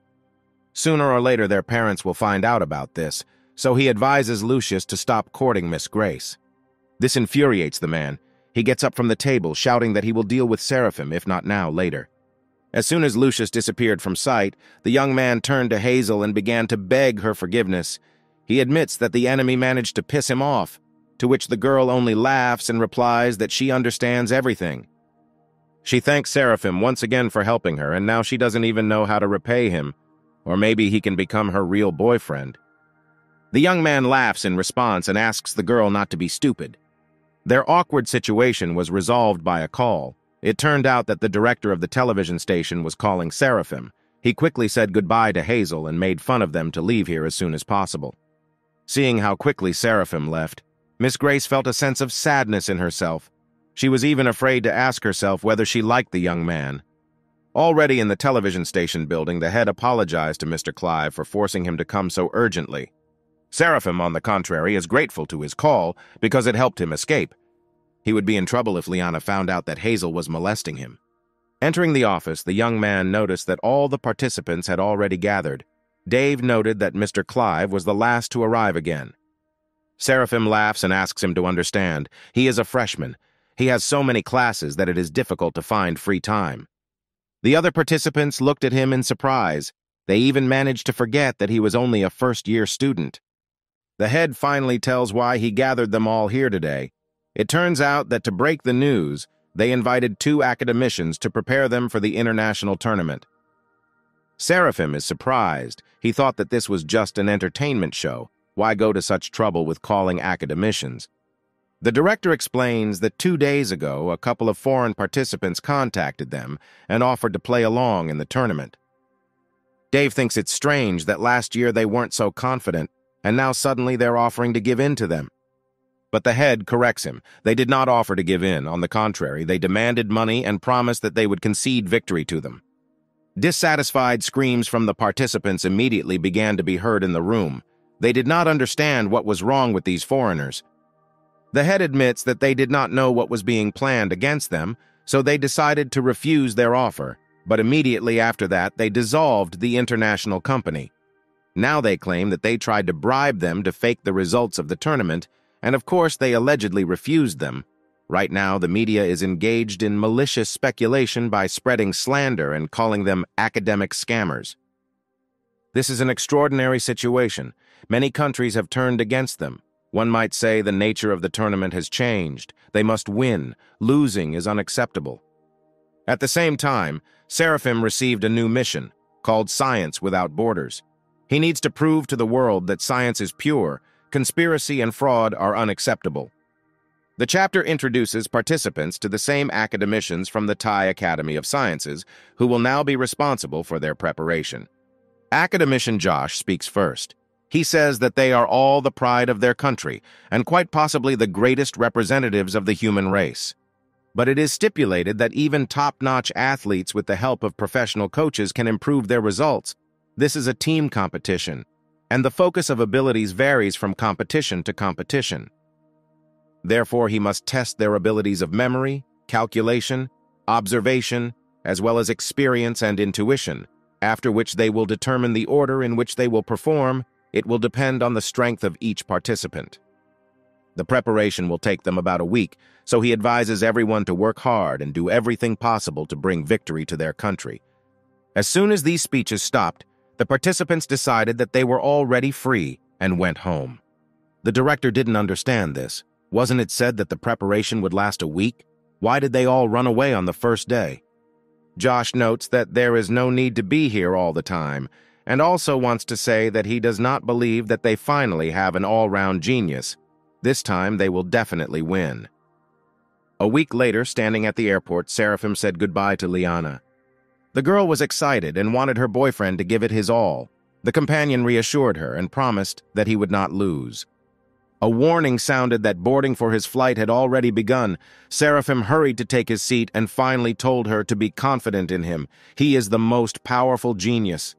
Sooner or later their parents will find out about this, so he advises Lucius to stop courting Miss Grace. This infuriates the man. He gets up from the table, shouting that he will deal with Seraphim, if not now, later. As soon as Lucius disappeared from sight, the young man turned to Hazel and began to beg her forgiveness. He admits that the enemy managed to piss him off, to which the girl only laughs and replies that she understands everything. She thanks Seraphim once again for helping her, and now she doesn't even know how to repay him, or maybe he can become her real boyfriend. The young man laughs in response and asks the girl not to be stupid. Their awkward situation was resolved by a call. It turned out that the director of the television station was calling Seraphim. He quickly said goodbye to Hazel and made fun of them to leave here as soon as possible. Seeing how quickly Seraphim left, Miss Grace felt a sense of sadness in herself. She was even afraid to ask herself whether she liked the young man. Already in the television station building, the head apologized to Mr. Clive for forcing him to come so urgently. Seraphim, on the contrary, is grateful to his call because it helped him escape. He would be in trouble if Liana found out that Hazel was molesting him. Entering the office, the young man noticed that all the participants had already gathered. Dave noted that Mr. Clive was the last to arrive again. Seraphim laughs and asks him to understand. He is a freshman. He has so many classes that it is difficult to find free time. The other participants looked at him in surprise. They even managed to forget that he was only a first-year student. The head finally tells why he gathered them all here today. It turns out that to break the news, they invited two academicians to prepare them for the international tournament. Seraphim is surprised. He thought that this was just an entertainment show. Why go to such trouble with calling academicians? The director explains that two days ago, a couple of foreign participants contacted them and offered to play along in the tournament. Dave thinks it's strange that last year they weren't so confident and now suddenly they're offering to give in to them. But the head corrects him. They did not offer to give in. On the contrary, they demanded money and promised that they would concede victory to them. Dissatisfied screams from the participants immediately began to be heard in the room. They did not understand what was wrong with these foreigners. The head admits that they did not know what was being planned against them, so they decided to refuse their offer. But immediately after that, they dissolved the international company. Now they claim that they tried to bribe them to fake the results of the tournament, and of course they allegedly refused them. Right now, the media is engaged in malicious speculation by spreading slander and calling them academic scammers. This is an extraordinary situation. Many countries have turned against them. One might say the nature of the tournament has changed. They must win. Losing is unacceptable. At the same time, Seraphim received a new mission, called Science Without Borders. He needs to prove to the world that science is pure, conspiracy and fraud are unacceptable. The chapter introduces participants to the same academicians from the Thai Academy of Sciences, who will now be responsible for their preparation. Academician Josh speaks first. He says that they are all the pride of their country, and quite possibly the greatest representatives of the human race. But it is stipulated that even top-notch athletes with the help of professional coaches can improve their results, this is a team competition, and the focus of abilities varies from competition to competition. Therefore, he must test their abilities of memory, calculation, observation, as well as experience and intuition, after which they will determine the order in which they will perform. It will depend on the strength of each participant. The preparation will take them about a week, so he advises everyone to work hard and do everything possible to bring victory to their country. As soon as these speeches stopped, the participants decided that they were already free and went home. The director didn't understand this. Wasn't it said that the preparation would last a week? Why did they all run away on the first day? Josh notes that there is no need to be here all the time, and also wants to say that he does not believe that they finally have an all-round genius. This time, they will definitely win. A week later, standing at the airport, Seraphim said goodbye to Liana. The girl was excited and wanted her boyfriend to give it his all. The companion reassured her and promised that he would not lose. A warning sounded that boarding for his flight had already begun. Seraphim hurried to take his seat and finally told her to be confident in him. He is the most powerful genius.